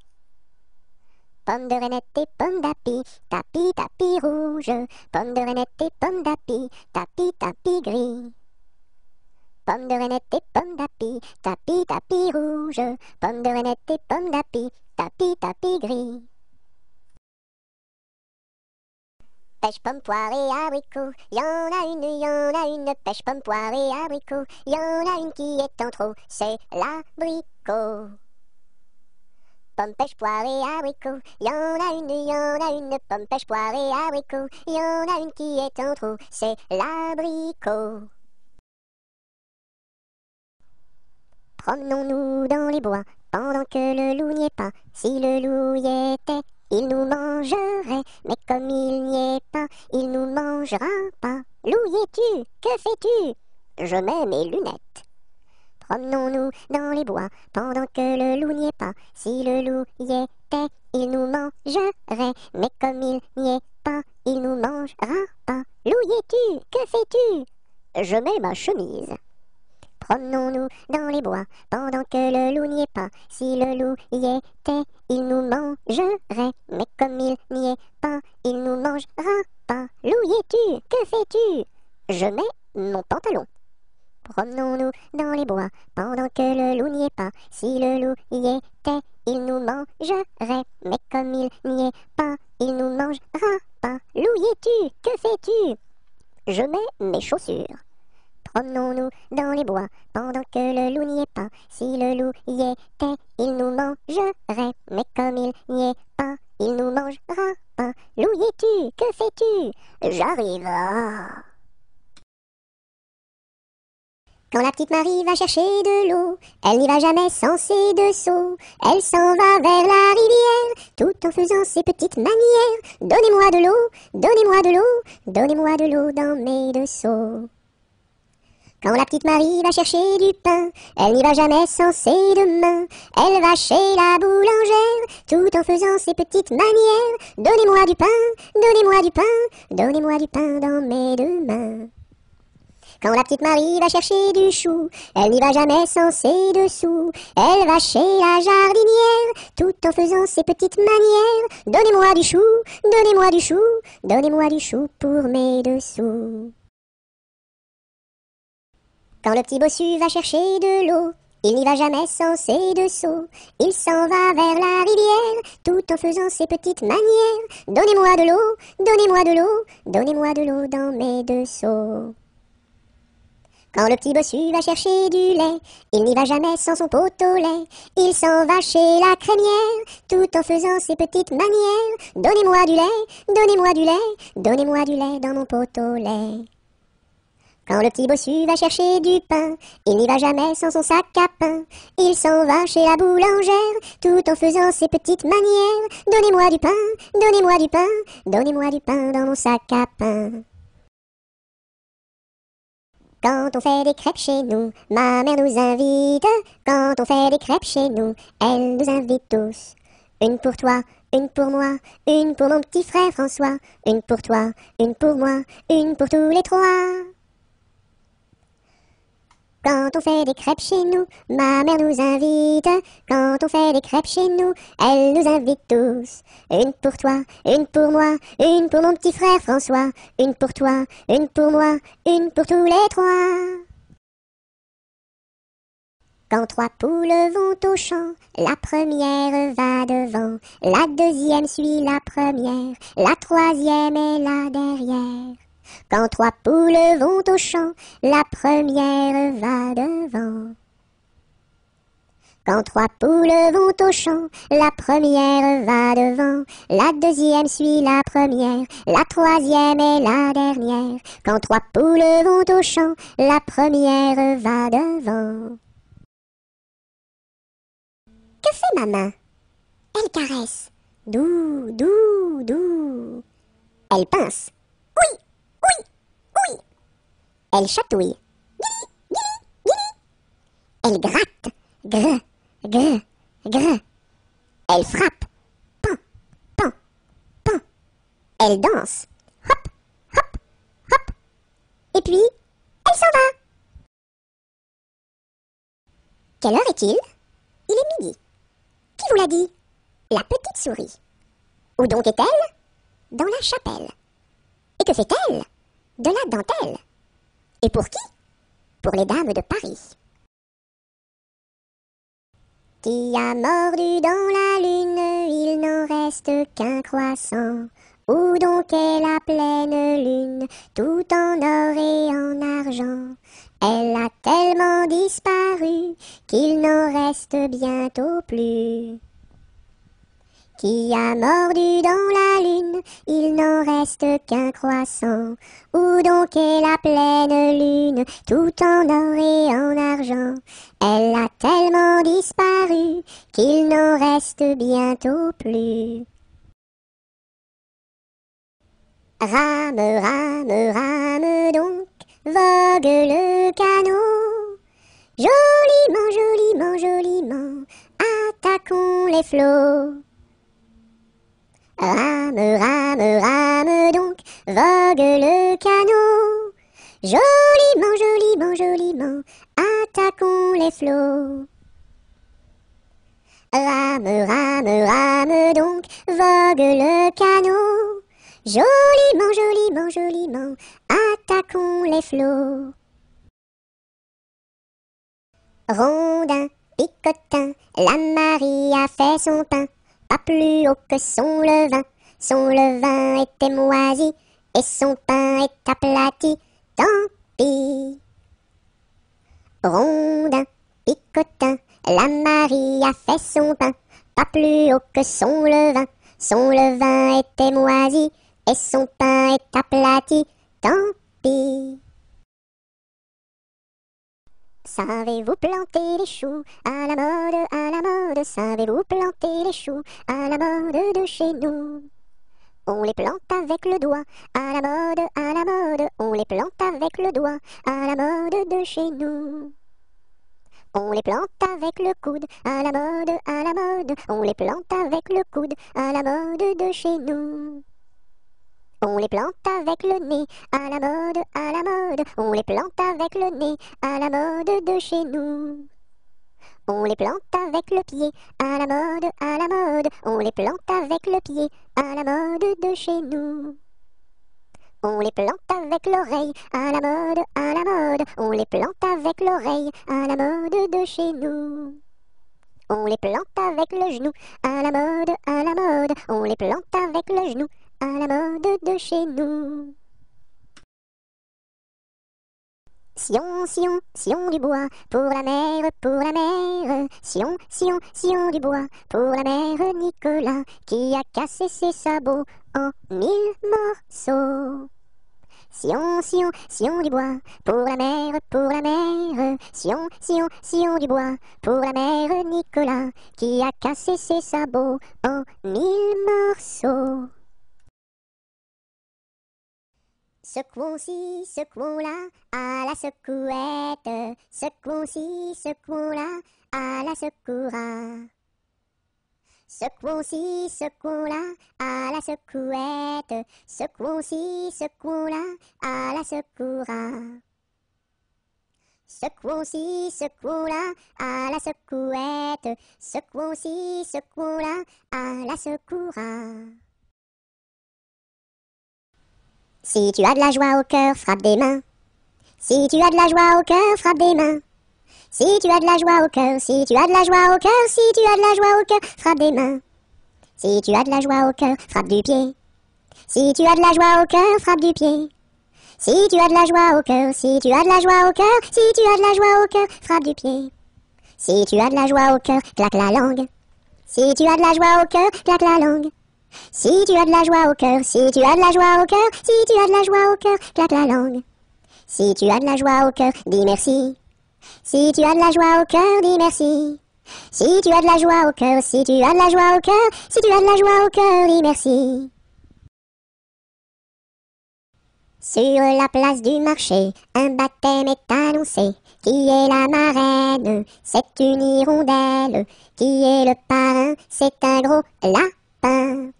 Pomme de renette et pomme d'api, tapis, tapis rouge. Pomme de renette et pomme d'api, tapis, tapis gris. Pomme de renette et pomme d'api, tapis, tapis rouge. Pomme de renette et pomme d'api, tapis, tapis gris. Pêche, pomme, poire et abricot. Y en a une, y en a une. Pêche, pomme, poire et abricot. Y en a une qui est en trop, c'est l'abricot. Pomme, pêche, poire et abricot. Y en a une, y en a une. Pomme, pêche, poire et abricot. Y en a une qui est en trop, c'est l'abricot. Promenons-nous dans les bois pendant que le loup n'y est pas. Si le loup y était, il nous mangerait, mais comme il n'y est pas, il nous mangera pas. Es-tu? Que fais-tu? Je mets mes lunettes. Promenons-nous dans les bois pendant que le loup n'y est pas. Si le loup y était, il nous mangerait, mais comme il n'y est pas, il nous mangera pas. Es-tu? Que fais-tu? Je mets ma chemise. Promenons-nous dans les bois pendant que le loup n'y est pas. Si le loup y était, il nous mangerait. Mais comme il n'y est pas, il nous mangera pas. Loup y es-tu? Que fais-tu? Je mets mon pantalon. Promenons-nous dans les bois pendant que le loup n'y est pas. Si le loup y était, il nous mangerait. Mais comme il n'y est pas, il nous mangera pas. Loup y es-tu? Que fais-tu? Je mets mes chaussures. Promenons-nous dans les bois pendant que le loup n'y est pas. Si le loup y était, il nous mangerait. Mais comme il n'y est pas, il nous mangera pas. Loup y es-tu? Que fais-tu? J'arrive. Quand la petite Marie va chercher de l'eau, elle n'y va jamais sans ses deux seaux. Elle s'en va vers la rivière, tout en faisant ses petites manières. Donnez-moi de l'eau, donnez-moi de l'eau, donnez-moi de l'eau dans mes deux seaux. Quand la petite Marie va chercher du pain, elle n'y va jamais sans ses deux mains. Elle va chez la boulangère, tout en faisant ses petites manières. Donnez-moi du pain, donnez-moi du pain, donnez-moi du pain dans mes deux mains. Quand la petite Marie va chercher du chou, elle n'y va jamais sans ses dessous. Elle va chez la jardinière, tout en faisant ses petites manières. Donnez-moi du chou, donnez-moi du chou, donnez-moi du chou pour mes dessous. Quand le petit bossu va chercher de l'eau, il n'y va jamais sans ses deux seaux. Il s'en va vers la rivière, tout en faisant ses petites manières. Donnez-moi de l'eau, donnez-moi de l'eau, donnez-moi de l'eau dans mes deux seaux. Quand le petit bossu va chercher du lait, il n'y va jamais sans son pot au lait. Il s'en va chez la crémière, tout en faisant ses petites manières. Donnez-moi du lait, donnez-moi du lait, donnez-moi du lait dans mon pot au lait. Quand le petit bossu va chercher du pain, il n'y va jamais sans son sac à pain. Il s'en va chez la boulangère, tout en faisant ses petites manières. Donnez-moi du pain, donnez-moi du pain, donnez-moi du pain dans mon sac à pain. Quand on fait des crêpes chez nous, ma mère nous invite. Quand on fait des crêpes chez nous, elle nous invite tous. Une pour toi, une pour moi, une pour mon petit frère François. Une pour toi, une pour moi, une pour tous les trois. Quand on fait des crêpes chez nous, ma mère nous invite. Quand on fait des crêpes chez nous, elle nous invite tous. Une pour toi, une pour moi, une pour mon petit frère François. Une pour toi, une pour moi, une pour tous les trois. Quand trois poules vont au champ, la première va devant, la deuxième suit la première, la troisième est là derrière. Quand trois poules vont au champ, la première va devant. Quand trois poules vont au champ, la première va devant, la deuxième suit la première, la troisième est la dernière. Quand trois poules vont au champ, la première va devant. Que fait ma main Elle caresse. Doux, doux, doux. Elle pince. Oui. Elle chatouille. Elle gratte. Gr, gr, gr. Elle frappe. Pan, pan, pan. Elle danse. Hop, hop, hop. Et puis, elle s'en va. Quelle heure est-il? Il est midi. Qui vous l'a dit? La petite souris. Où donc est-elle? Dans la chapelle. Et que fait-elle? De la dentelle. Et pour qui? Pour les dames de Paris. Qui a mordu dans la lune, il n'en reste qu'un croissant. Où donc est la pleine lune, tout en or et en argent? Elle a tellement disparu qu'il n'en reste bientôt plus qui a mordu dans la lune, il n'en reste qu'un croissant. Où donc est la pleine lune, tout en or et en argent? Elle a tellement disparu qu'il n'en reste bientôt plus. Rame, rame, rame donc, vogue le canot. Joliment, joliment, joliment, attaquons les flots. Rame, rame, rame donc, vogue le canot. Joliment, joliment, joliment, attaquons les flots. Rame, rame, rame donc, vogue le canot. Joliment, joliment, joliment, attaquons les flots. Rondin, picotin, la Marie a fait son pain, pas plus haut que son levain. Son levain était moisi, et son pain est aplati, tant pis. Rondin, picotin, la Marie a fait son pain, pas plus haut que son levain. Son levain était moisi, et son pain est aplati, tant pis. Savez-vous planter les choux à la mode, à la mode? Savez-vous planter les choux à la mode de chez nous? On les plante avec le doigt, à la mode, à la mode On les plante avec le doigt, à la mode de chez nous on les plante avec le coude, à la mode, à la mode. On les plante avec le coude, à la mode de chez nous. On les plante avec le nez, à la mode, à la mode. On les plante avec le nez, à la mode de chez nous. On les plante avec le pied, à la mode, à la mode. On les plante avec le pied, à la mode de chez nous. On les plante avec l'oreille, à la mode, à la mode. On les plante avec l'oreille, à la mode de chez nous. On les plante avec le genou, à la mode, à la mode. On les plante avec le genou, à la mode de chez nous. Sion, Sion, Sion du bois, pour la mère, pour la mère. Sion, Sion, Sion du bois, pour la mère Nicolas, qui a cassé ses sabots en mille morceaux. Sion, Sion, Sion du bois, pour la mère, pour la mère. Sion, Sion, Sion du bois, pour la mère Nicolas, qui a cassé ses sabots en mille morceaux. Secouons-ci, secouons-là, à la secouette. Secouons-ci, secouons-là, à la secoura. Secouons-ci, secouons-là, à la secouette. Secouons-ci, secouons-là, à la secoura. Secouons-ci, secouons-là, à la secouette. Secouons-ci, secouons-là, à la secoura. Si tu as de la joie au cœur, frappe des mains. Si tu as de la joie au cœur, frappe des mains. Si tu as de la joie au cœur, si tu as de la joie au cœur, si tu as de la joie au cœur, frappe des mains. Si tu as de la joie au cœur, frappe du pied. Si tu as de la joie au cœur, frappe du pied. Si tu as de la joie au cœur, si tu as de la joie au cœur, si tu as de la joie au cœur, frappe du pied. Si tu as de la joie au cœur, claque la langue. Si tu as de la joie au cœur, claque la langue. Si tu as de la joie au cœur, si tu as de la joie au cœur, si tu as de la joie au cœur, claque la langue. Si tu as de la joie au cœur, dis merci. Si tu as de la joie au cœur, dis merci. Si tu as de la joie au cœur, si tu as de la joie au cœur, si tu as de la joie au cœur, dis merci. Sur la place du marché, un baptême est annoncé. Qui est la marraine? C'est une hirondelle. Qui est le parrain? C'est un gros lapin.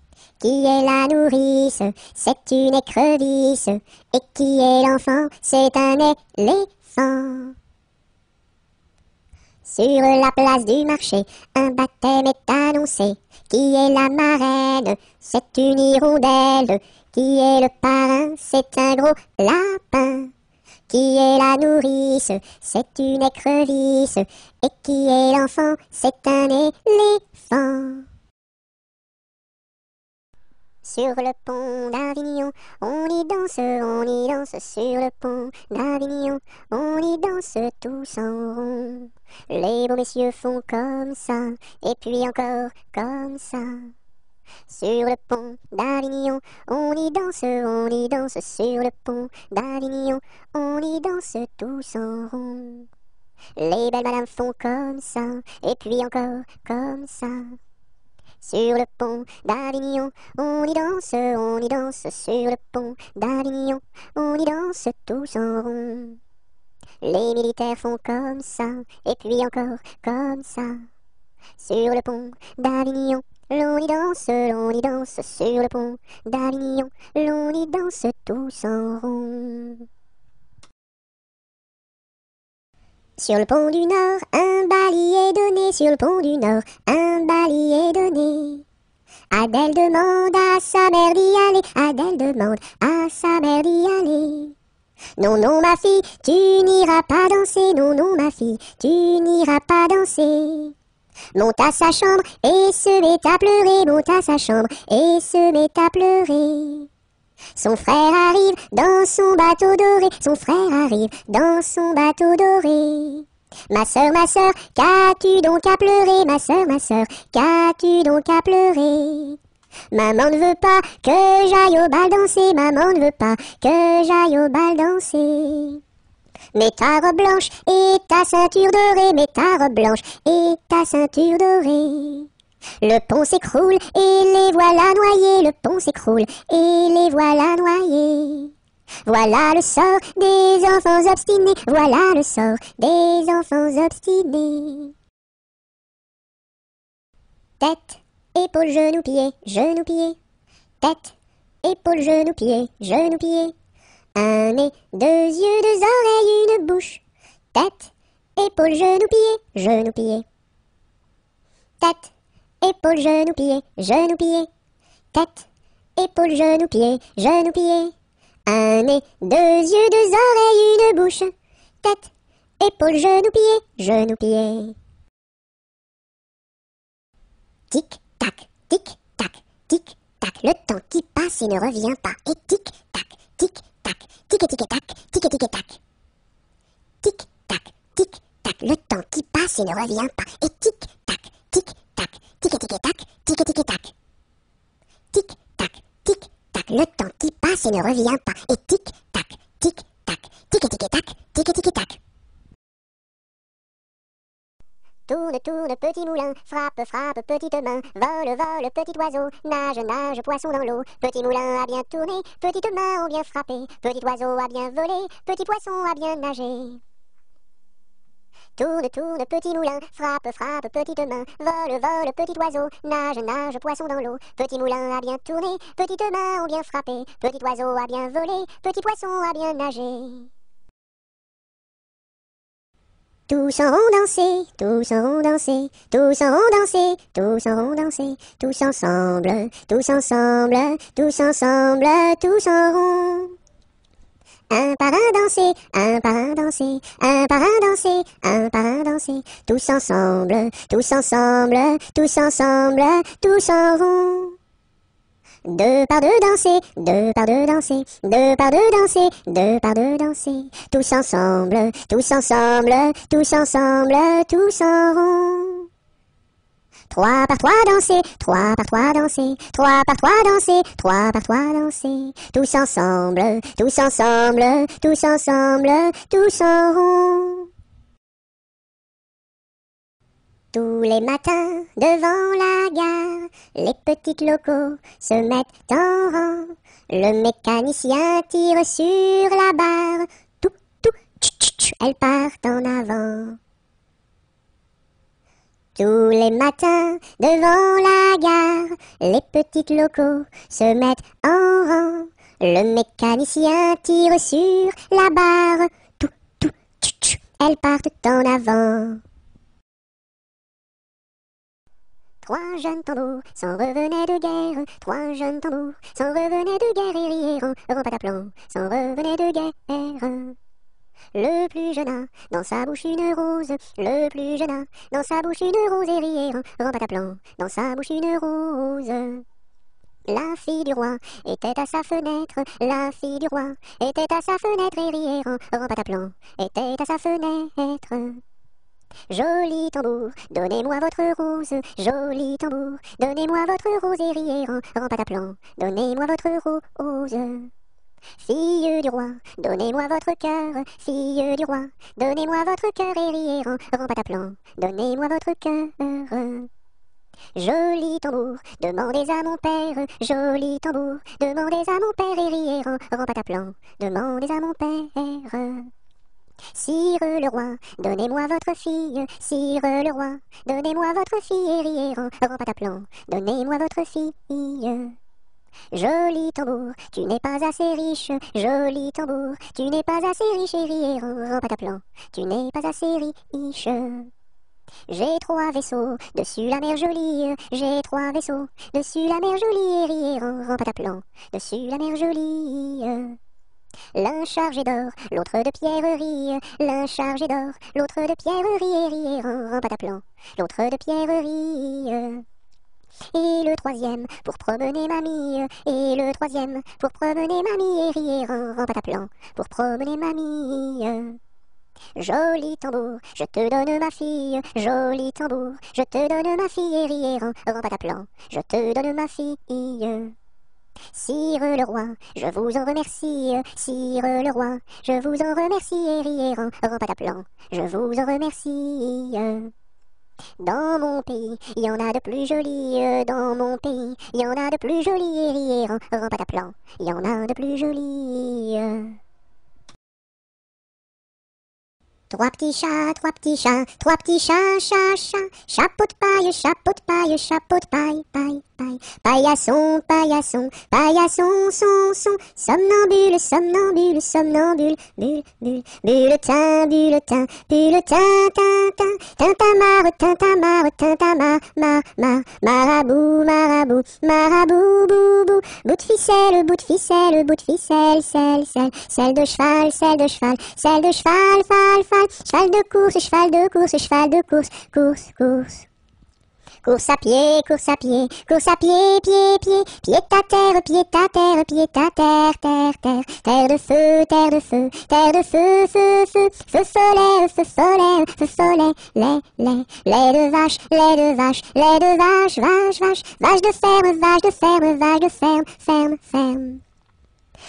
Qui est la nourrice? C'est une écrevisse. Et qui est l'enfant? C'est un éléphant. Sur la place du marché, un baptême est annoncé. Qui est la marraine? C'est une hirondelle. Qui est le parrain? C'est un gros lapin. Qui est la nourrice? C'est une écrevisse. Et qui est l'enfant? C'est un éléphant. Sur le pont d'Avignon, on y danse, on y danse sur le pont d'Avignon, on y danse tous en rond. Les beaux messieurs font comme ça, et puis encore comme ça. Sur le pont d'Avignon, on y danse, on y danse sur le pont d'Avignon, on y danse tous en rond. Les belles madames font comme ça, et puis encore comme ça. Sur le pont d'Avignon, on y danse, on y danse sur le pont d'Avignon, on y danse tous en rond. Les militaires font comme ça, et puis encore comme ça. Sur le pont d'Avignon, l'on y danse, l'on y danse sur le pont d'Avignon, l'on y danse tous en rond. Sur le pont du Nord, un bailli est donné. Sur le pont du Nord, un bailli est donné. Adèle demande à sa mère d'y aller. Adèle demande à sa mère d'y aller. Non, non, ma fille, tu n'iras pas danser. Non, non, ma fille, tu n'iras pas danser. Monte à sa chambre et se met à pleurer. Monte à sa chambre et se met à pleurer. Son frère arrive dans son bateau doré. Son frère arrive dans son bateau doré. Ma sœur, ma sœur, qu'as-tu donc à pleurer, ma sœur, ma sœur, qu'as-tu donc à pleurer? Maman ne veut pas que j'aille au bal danser, maman ne veut pas que j'aille au bal danser. Mets ta robe blanche et ta ceinture dorée, mets ta robe blanche et ta ceinture dorée. Le pont s'écroule et les voilà noyés, le pont s'écroule et les voilà noyés. Voilà le sort des enfants obstinés, voilà le sort des enfants obstinés. Tête, épaule, genou, pied, genou, pied. Tête, épaule, genou, pied, genou, pied. Un nez, deux yeux, deux oreilles, une bouche. Tête, épaule, genou, pied, genou, pied. Tête, épaule, genou, pied, genou, pied. Tête, épaule, genou, pied, genou, pied. Un nez, deux yeux, deux oreilles, une bouche. Tête, épaule, genou, pied, genou, pied. Tic, tac, tic, tac, tic, tac. Le temps qui passe et ne revient pas. Et tic, tac, tic, tac, tic, tic, tac, tic, tic, tac. Tic, tac, tic, tac. Le temps qui passe et ne revient pas. Et tic, tac, tic, tic, tic, tac, tic, tic, tac. Tic, tac, tic, tac. Le temps qui passe et ne revient pas. Et tic, tac, tic, tac, tic, tic, tac, tic, tic, tac. Tourne, tourne, petit moulin, frappe, frappe, petite main, vole, vole, petit oiseau, nage, nage, poisson dans l'eau. Petit moulin a bien tourné, petites mains ont bien frappé, petit oiseau a bien volé, petit poisson a bien nagé. Tourne, tourne, petit moulin, frappe, frappe, petite main, vole, vole, petit oiseau, nage, nage, poisson dans l'eau. Petit moulin a bien tourné, petites mains ont bien frappé, petit oiseau a bien volé, petit poisson a bien nagé. Tous en rond danser, tous en danser, tous en danser, tous en rond danser, tous ensemble, tous ensemble, tous ensemble, tous en. Un par un danser, un par un danser, un par un danser, un par un danser, tous ensemble, tous ensemble, tous ensemble, tous en rond. Deux par deux danser, deux par deux danser, deux par deux danser, deux par deux danser, tous ensemble, tous ensemble, tous ensemble, tous en rond. Trois par trois danser, trois par trois danser, trois par trois danser, trois par trois danser, tous ensemble, tous ensemble, tous ensemble, tous en rond. Tous les matins, devant la gare, les petites locaux se mettent en rang. Le mécanicien tire sur la barre. Tout, tout, tch, tch, tch, elles partent en avant. Tous les matins, devant la gare, les petites locaux se mettent en rang. Le mécanicien tire sur la barre. Tout, tout, tch, tch, elles partent en avant. Trois jeunes tambours s'en revenaient de guerre. Trois jeunes tambours s'en revenaient de guerre et rieront, pataplan, s'en revenaient de guerre. Le plus jeune dans sa bouche une rose, le plus jeune dans sa bouche une rose et rieront, pataplan, dans sa bouche une rose. La fille du roi était à sa fenêtre, la fille du roi était à sa fenêtre et rieront, pataplan, était à sa fenêtre. Joli tambour, donnez-moi votre rose, joli tambour, donnez-moi votre rose et riez pataplan, donnez-moi votre rose. Fille du roi, donnez-moi votre cœur, fille du roi, donnez-moi votre cœur et riez en pataplan, donnez-moi votre cœur. Joli tambour, demandez à mon père, joli tambour, demandez à mon père et riez en pataplan, demandez à mon père. Sire le roi, donnez-moi votre fille, sire le roi, donnez-moi votre fille et riez en pataplan, donnez-moi votre fille. Joli tambour, tu n'es pas assez riche, joli tambour, tu n'es pas assez riche et riez en pataplan, tu n'es pas assez riche. J'ai trois vaisseaux, dessus la mer jolie, j'ai trois vaisseaux, dessus la mer jolie et riez en pataplan, dessus la mer jolie. L'un chargé d'or, l'autre de pierreries, l'un chargé d'or, l'autre de pierreries, et rier en pataplan, l'autre de pierreries. Et le troisième pour promener mamie, et le troisième pour promener mamie, et rier en pataplan, pour promener mamie. Joli tambour, je te donne ma fille, joli tambour, je te donne ma fille, et rier en pataplan, je te donne ma fille. Sire le roi, je vous en remercie, sire le roi, je vous en remercie, et rier en pataplan, je vous en remercie. Dans mon pays, il y en a de plus jolis, dans mon pays, il y en a de plus jolis, pataplan, il y en a de plus jolis. Trois petits chats, trois petits chats, trois petits chats, chat, chat, chapeau de paille, chapeau de paille, chapeau de paille, paille, paille, paillasson, paillasson, paillasson, son, son, somnambule, somnambule, somnambule, bulle, bulle, bulletin, bulletin, bulletin, tin, tintamarre, tintamarre, tintamarre, mar, mar, marabout, marabout, marabout, bou, bou, bout de ficelle, bout de ficelle, bout de ficelle, selle, selle, selle de cheval, selle de cheval, selle de cheval, fal, fal, cheval de course, cheval de course, cheval de course, course, course. Course à pied, course à pied, course à pied, pied, pied, pied à terre, pied à terre, pied à terre, terre, terre, terre de feu, terre de feu, terre de feu, feu, feu, feu follet, feu follet, feu follet, lait, lait, lait de vache, lait de vache, lait de vache, vache, vache, vache de ferme, vache de ferme, vache de ferme, ferme, ferme.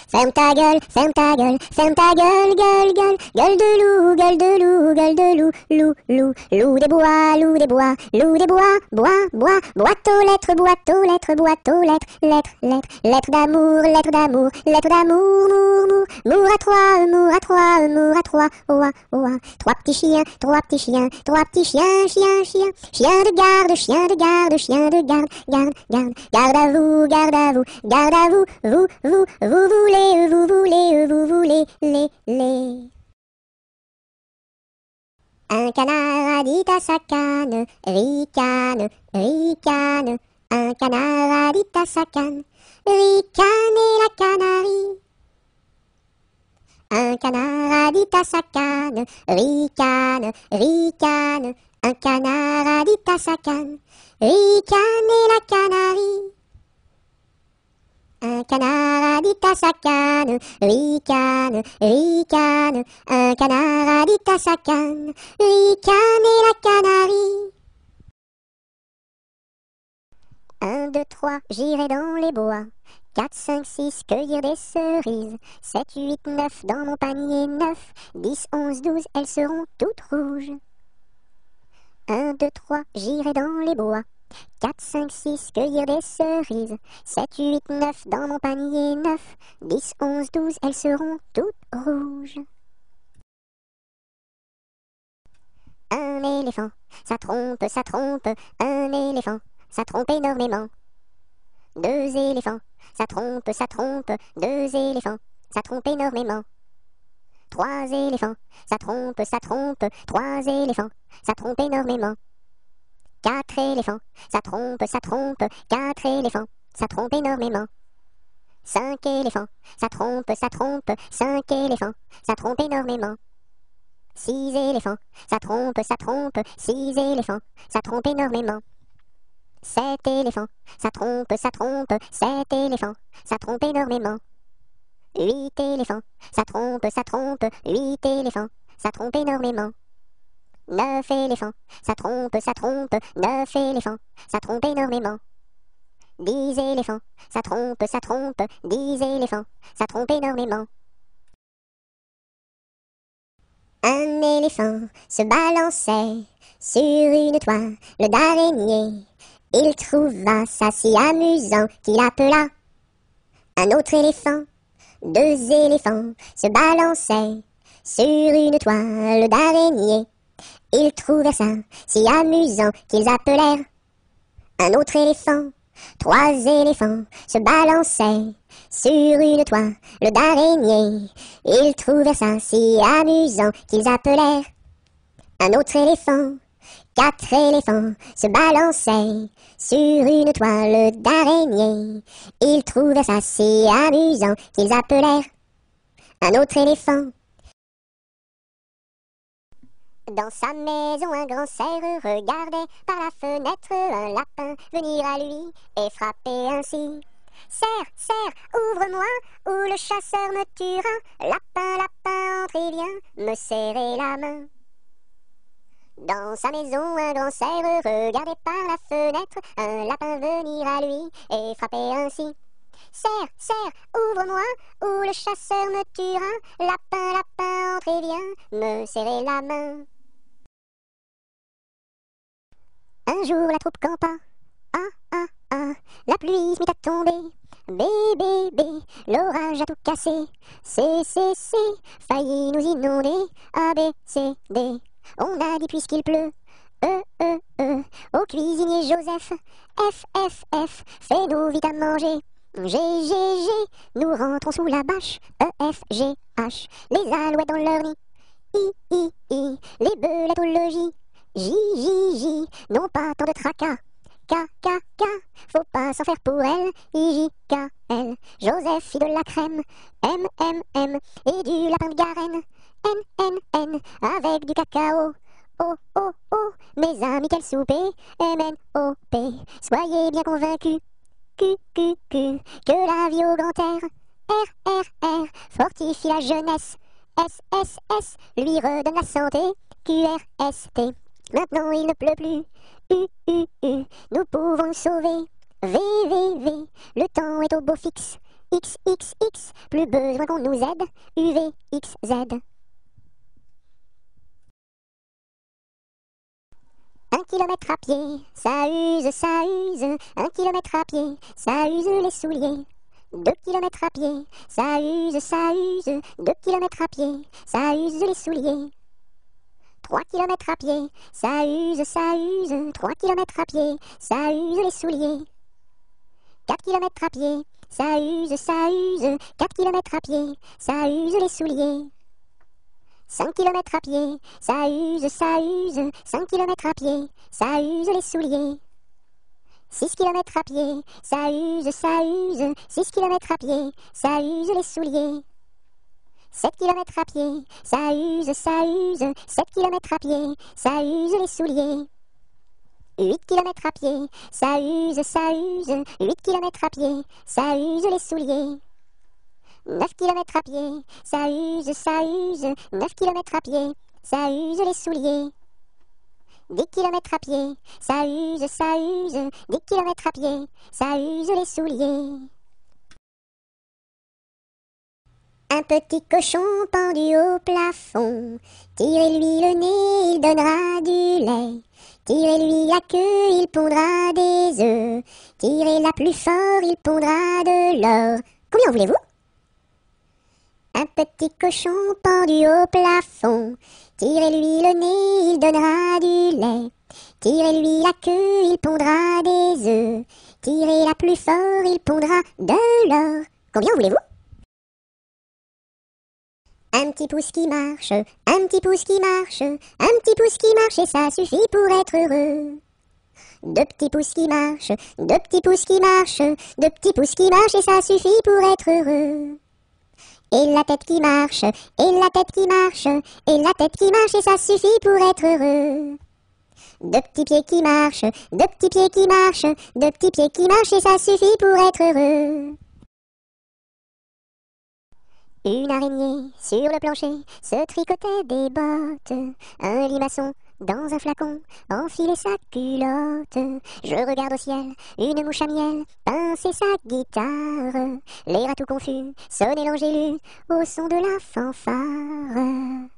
Ferme ta gueule, ferme ta gueule, ferme ta gueule, gueule, gueule, gueule de loup, gueule de loup, gueule de loup, loup, loup, loup des bois, loup des bois, loup des bois, bois, bois, boîte aux lettres, boîte aux lettres, boîte aux lettres, lettres, lettres, lettres d'amour, lettres d'amour, lettres d'amour, mour, mour, mour à trois, mour à trois, mour à trois, oua, oua, trois petits chiens, trois petits chiens, trois petits chiens, chien, chien, chien de garde, chien de garde, chien de garde, garde, garde, garde à vous, garde à vous, garde à vous, vous, vous, vous, vous, voulez, vous voulez, vous voulez, les, les. Un canard a dit à sa canne, ricane, ricane. Un canard a dit à sa canne, ricane et la canarie. Un canard a dit à sa canne, ricane, ricane. Un canard a dit à sa canne, ricane et la canarie. Un canard a dit à sa canne, ricane, ricane. Un canard a dit à sa canne, ricane et la canarie. Un, deux, trois, j'irai dans les bois. 4, 5, 6, cueillir des cerises. 7, 8, 9, dans mon panier 9. 10, 11, 12, elles seront toutes rouges. 1, 2, 3, j'irai dans les bois. 4, 5, 6, cueillir des cerises. 7, 8, 9, dans mon panier 9. 10, 11, 12, elles seront toutes rouges. Un éléphant, ça trompe, ça trompe. Un éléphant, ça trompe énormément. Deux éléphants, ça trompe, ça trompe. Deux éléphants, ça trompe énormément. Trois éléphants, ça trompe, ça trompe. Trois éléphants, ça trompe énormément. Quatre éléphants, ça trompe, ça trompe. Quatre éléphants, ça trompe énormément. Cinq éléphants, ça trompe, ça trompe. Cinq éléphants, ça trompe énormément. Six éléphants, ça trompe, ça trompe. Six éléphants, ça trompe énormément. Sept éléphants, ça trompe, ça trompe. Sept éléphants, ça trompe énormément. Huit éléphants, ça trompe, ça trompe. Huit éléphants, ça trompe énormément. Neuf éléphants, ça trompe, ça trompe. Neuf éléphants, ça trompe énormément. Dix éléphants, ça trompe, ça trompe. Dix éléphants, ça trompe énormément. Un éléphant se balançait sur une toile d'araignée. Il trouva ça si amusant qu'il appela un autre éléphant. Deux éléphants se balançaient sur une toile d'araignée. Ils trouvèrent ça si amusant qu'ils appelèrent un autre éléphant. Trois éléphants se balançaient sur une toile d'araignée. Ils trouvèrent ça si amusant qu'ils appelèrent un autre éléphant. Quatre éléphants se balançaient sur une toile d'araignée. Ils trouvèrent ça si amusant qu'ils appelèrent un autre éléphant. Dans sa maison, un grand cerf regardait par la fenêtre un lapin venir à lui et frapper ainsi. Serre, serre, ouvre-moi, ou le chasseur me tuera. Lapin, lapin, entre et viens me serrer la main. Dans sa maison, un grand cerf regardait par la fenêtre un lapin venir à lui et frapper ainsi. Serre, serre, ouvre-moi, ou le chasseur me tuera. Lapin, lapin, entre et viens me serrer la main. Un jour la troupe campa. Ah, ah, ah, la pluie se mit à tomber. Bé, bé, l'orage a tout cassé. C, C, C, failli nous inonder. A, B, C, D, on a dit puisqu'il pleut. E, E, E, au cuisinier Joseph. F, F, F, fais-nous vite à manger. G, G, G, nous rentrons sous la bâche. E, F, G, H, les alouettes dans leur nid. I, I, I, les au logis. J, J, J, non pas tant de tracas. K, K, K, faut pas s'en faire pour elle. I, J, K, L, Joseph de la crème. M, M, M, et du lapin de Garenne. N, N, N, avec du cacao. Oh, oh, oh, mes amis, quel souper. M, N, O, P, soyez bien convaincus. Q, Q, Q, que la vie au grand air. R, R, R, fortifie la jeunesse. S, S, S, lui redonne la santé. Q, R, S, T, maintenant il ne pleut plus. U, U, U, nous pouvons sauver. V, V, V, le temps est au beau fixe. X, X, X, plus besoin qu'on nous aide. U, V, X, Z. Un kilomètre à pied, ça use, ça use. Un kilomètre à pied, ça use les souliers. Deux kilomètres à pied, ça use, ça use. Deux kilomètres à pied, ça use les souliers. Trois kilomètres à pied, ça use, ça use. Trois kilomètres à pied, ça use les souliers. Quatre kilomètres à pied, ça use, ça use. Quatre kilomètres à pied, ça use les souliers. 5 kilomètres à pied, ça use, ça use. 5 kilomètres à pied, ça use les souliers. 6 kilomètres à pied, ça use, ça use. 6 kilomètres à pied, ça use les souliers. 7 kilomètres à pied, ça use, ça use. 7 kilomètres à pied, ça use les souliers. 8 kilomètres à pied, ça use, ça use. 8 kilomètres à pied, ça use les souliers. 9 kilomètres à pied, ça use, ça use. 9 kilomètres à pied, ça use les souliers. 10 kilomètres à pied, ça use, ça use. 10 kilomètres à pied, ça use les souliers. Un petit cochon pendu au plafond, tirez-lui le nez, il donnera du lait. Tirez-lui la queue, il pondra des œufs. Tirez-la plus fort, il pondra de l'or. Combien voulez-vous? Un petit cochon pendu au plafond. Tirez-lui le nez, il donnera du lait. Tirez-lui la queue, il pondra des œufs. Tirez-la plus fort, il pondra de l'or. Combien voulez-vous? Un petit pouce qui marche, un petit pouce qui marche, un petit pouce qui marche et ça suffit pour être heureux. Deux petits pouces qui marchent, deux petits pouces qui marchent, deux petits pouces qui marchent et ça suffit pour être heureux. Et la tête qui marche, et la tête qui marche, et la tête qui marche, et ça suffit pour être heureux. Deux petits pieds qui marchent, deux petits pieds qui marchent, deux petits pieds qui marchent, et ça suffit pour être heureux. Une araignée sur le plancher se tricotait des bottes. Un limaçon dans un flacon, enfiler sa culotte. Je regarde au ciel, une mouche à miel, pincer sa guitare. Les rats tout confus, sonner l'angélus au son de la fanfare.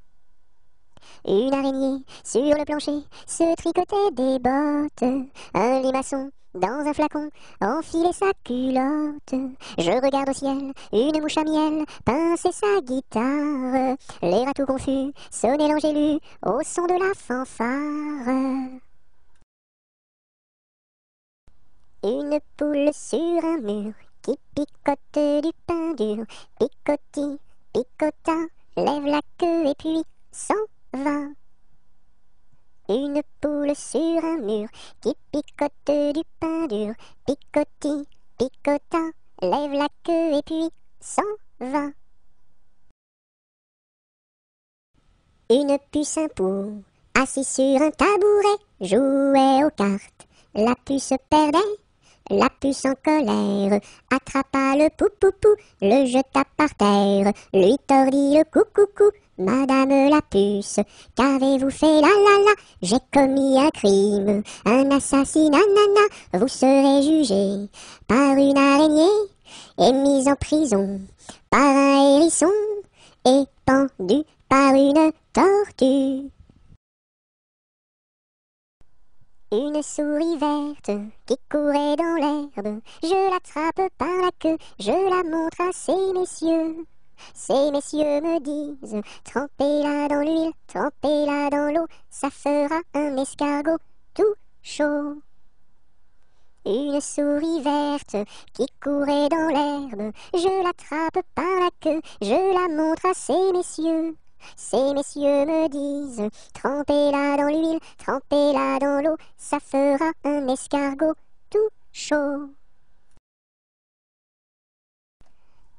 Une araignée sur le plancher se tricotait des bottes. Un limaçon dans un flacon, enfiler sa culotte. Je regarde au ciel, une mouche à miel, pincer sa guitare. Les rats confus, sonner l'angélus au son de la fanfare. Une poule sur un mur qui picote du pain dur, picoti, picota, lève la queue et puis s'en va. Une poule sur un mur qui picote du pain dur, picoti, picota, lève la queue et puis s'en va. Une puce un pou, assis sur un tabouret, jouait aux cartes. La puce perdait la puce en colère, attrapa le pou-pou-pou, le jeta par terre, lui tordit le cou-cou-cou. Madame la puce, qu'avez-vous fait la la la J'ai commis un crime, un assassinat nana. Vous serez jugé par une araignée et mis en prison par un hérisson et pendu par une tortue. Une souris verte qui courait dans l'herbe, je l'attrape par la queue, je la montre à ces messieurs. Ces messieurs me disent, trempez-la dans l'huile, trempez-la dans l'eau, ça fera un escargot tout chaud. Une souris verte qui courait dans l'herbe, je l'attrape par la queue, je la montre à ces messieurs. Ces messieurs me disent, trempez-la dans l'huile, trempez-la dans l'eau, ça fera un escargot tout chaud.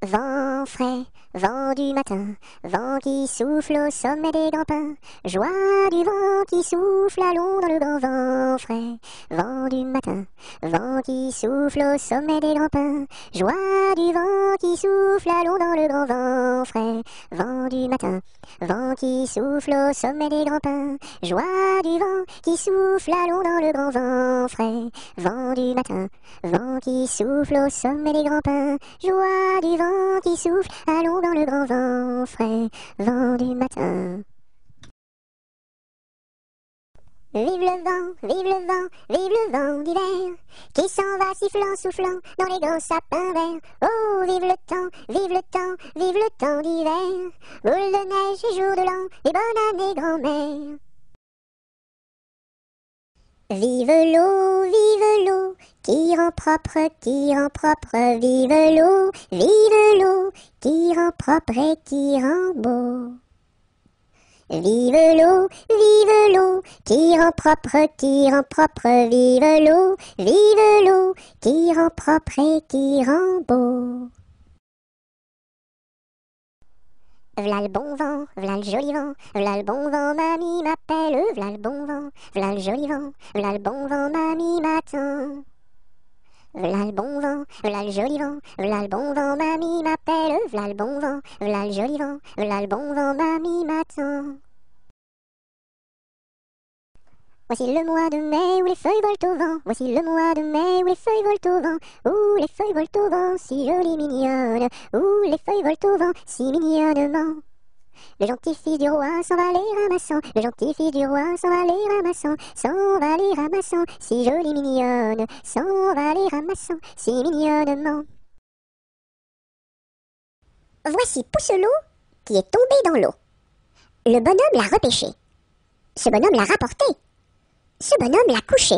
Vent frais, vent du matin, vent qui souffle au sommet des pins, joie du vent qui souffle à long dans le grand vent frais, vent du matin, vent qui souffle au sommet des pins, joie du vent qui souffle à long dans le grand vent frais, vent du matin, vent qui souffle au sommet des pins, joie du vent qui souffle à long dans le grand vent frais, vent du matin, vent qui souffle au sommet des pins, joie du vent qui souffle, allons dans le grand vent frais, vent du matin. Vive le vent, vive le vent, vive le vent d'hiver, qui s'en va sifflant, soufflant dans les grands sapins verts. Oh, vive le temps, vive le temps, vive le temps d'hiver, boule de neige et jour de l'an, et bonne année grand-mère. Vive l'eau, vive l'eau, qui rend propre, qui rend propre, vive l'eau, vive l'eau, qui rend propre et qui rend beau. Vive l'eau, vive l'eau, qui rend propre, qui rend propre, vive l'eau, vive l'eau, qui rend propre et qui rend beau. V'là le bon vent, v'là le joli vent, v'là le bon vent, mamie m'appelle, v'là le bon vent, v'là le joli vent, v'là le bon vent, mamie m'attend. V'là le bon vent, v'là le joli vent, v'là le bon vent, mamie m'appelle, v'là le bon vent, v'là le joli vent, v'là le bon vent, mamie m'attend. Voici le mois de mai où les feuilles volent au vent. Voici le mois de mai où les feuilles volent au vent. Où les feuilles volent au vent, si jolies mignonnes. Où les feuilles volent au vent, si mignonnement. Le gentil fils du roi s'en va les ramassant. Le gentil fils du roi s'en va les ramassant. S'en va les ramassant, si jolie mignonne. S'en va les ramassant, si mignonnement. Voici Pousselot qui est tombé dans l'eau. Le bonhomme l'a repêché. Ce bonhomme l'a rapporté. Ce bonhomme l'a couché.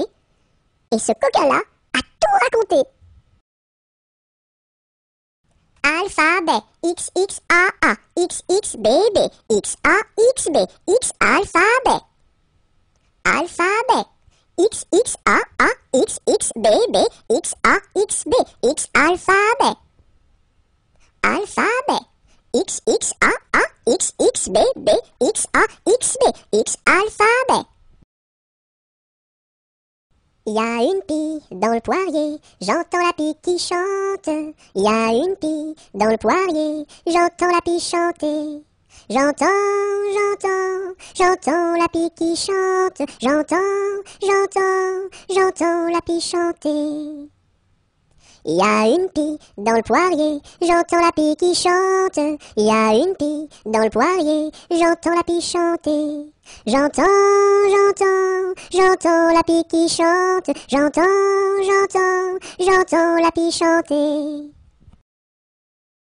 Et ce coca-là a tout raconté. Alphabet X X A A X alphabet. Alphabet X X A A X alphabet. Alphabet X X A A X X B B X A X B X alphabet. Il y a une pie dans le poirier, j'entends la pie qui chante. Il y a une pie dans le poirier, j'entends la pie chanter. J'entends, j'entends, j'entends la pie qui chante. J'entends, j'entends, j'entends la pie chanter. Il y a une pie dans le poirier, j'entends la pie qui chante. Il y a une pie dans le poirier, j'entends la pie chanter. J'entends, j'entends, j'entends la pie qui chante. J'entends, j'entends, j'entends la pie chanter.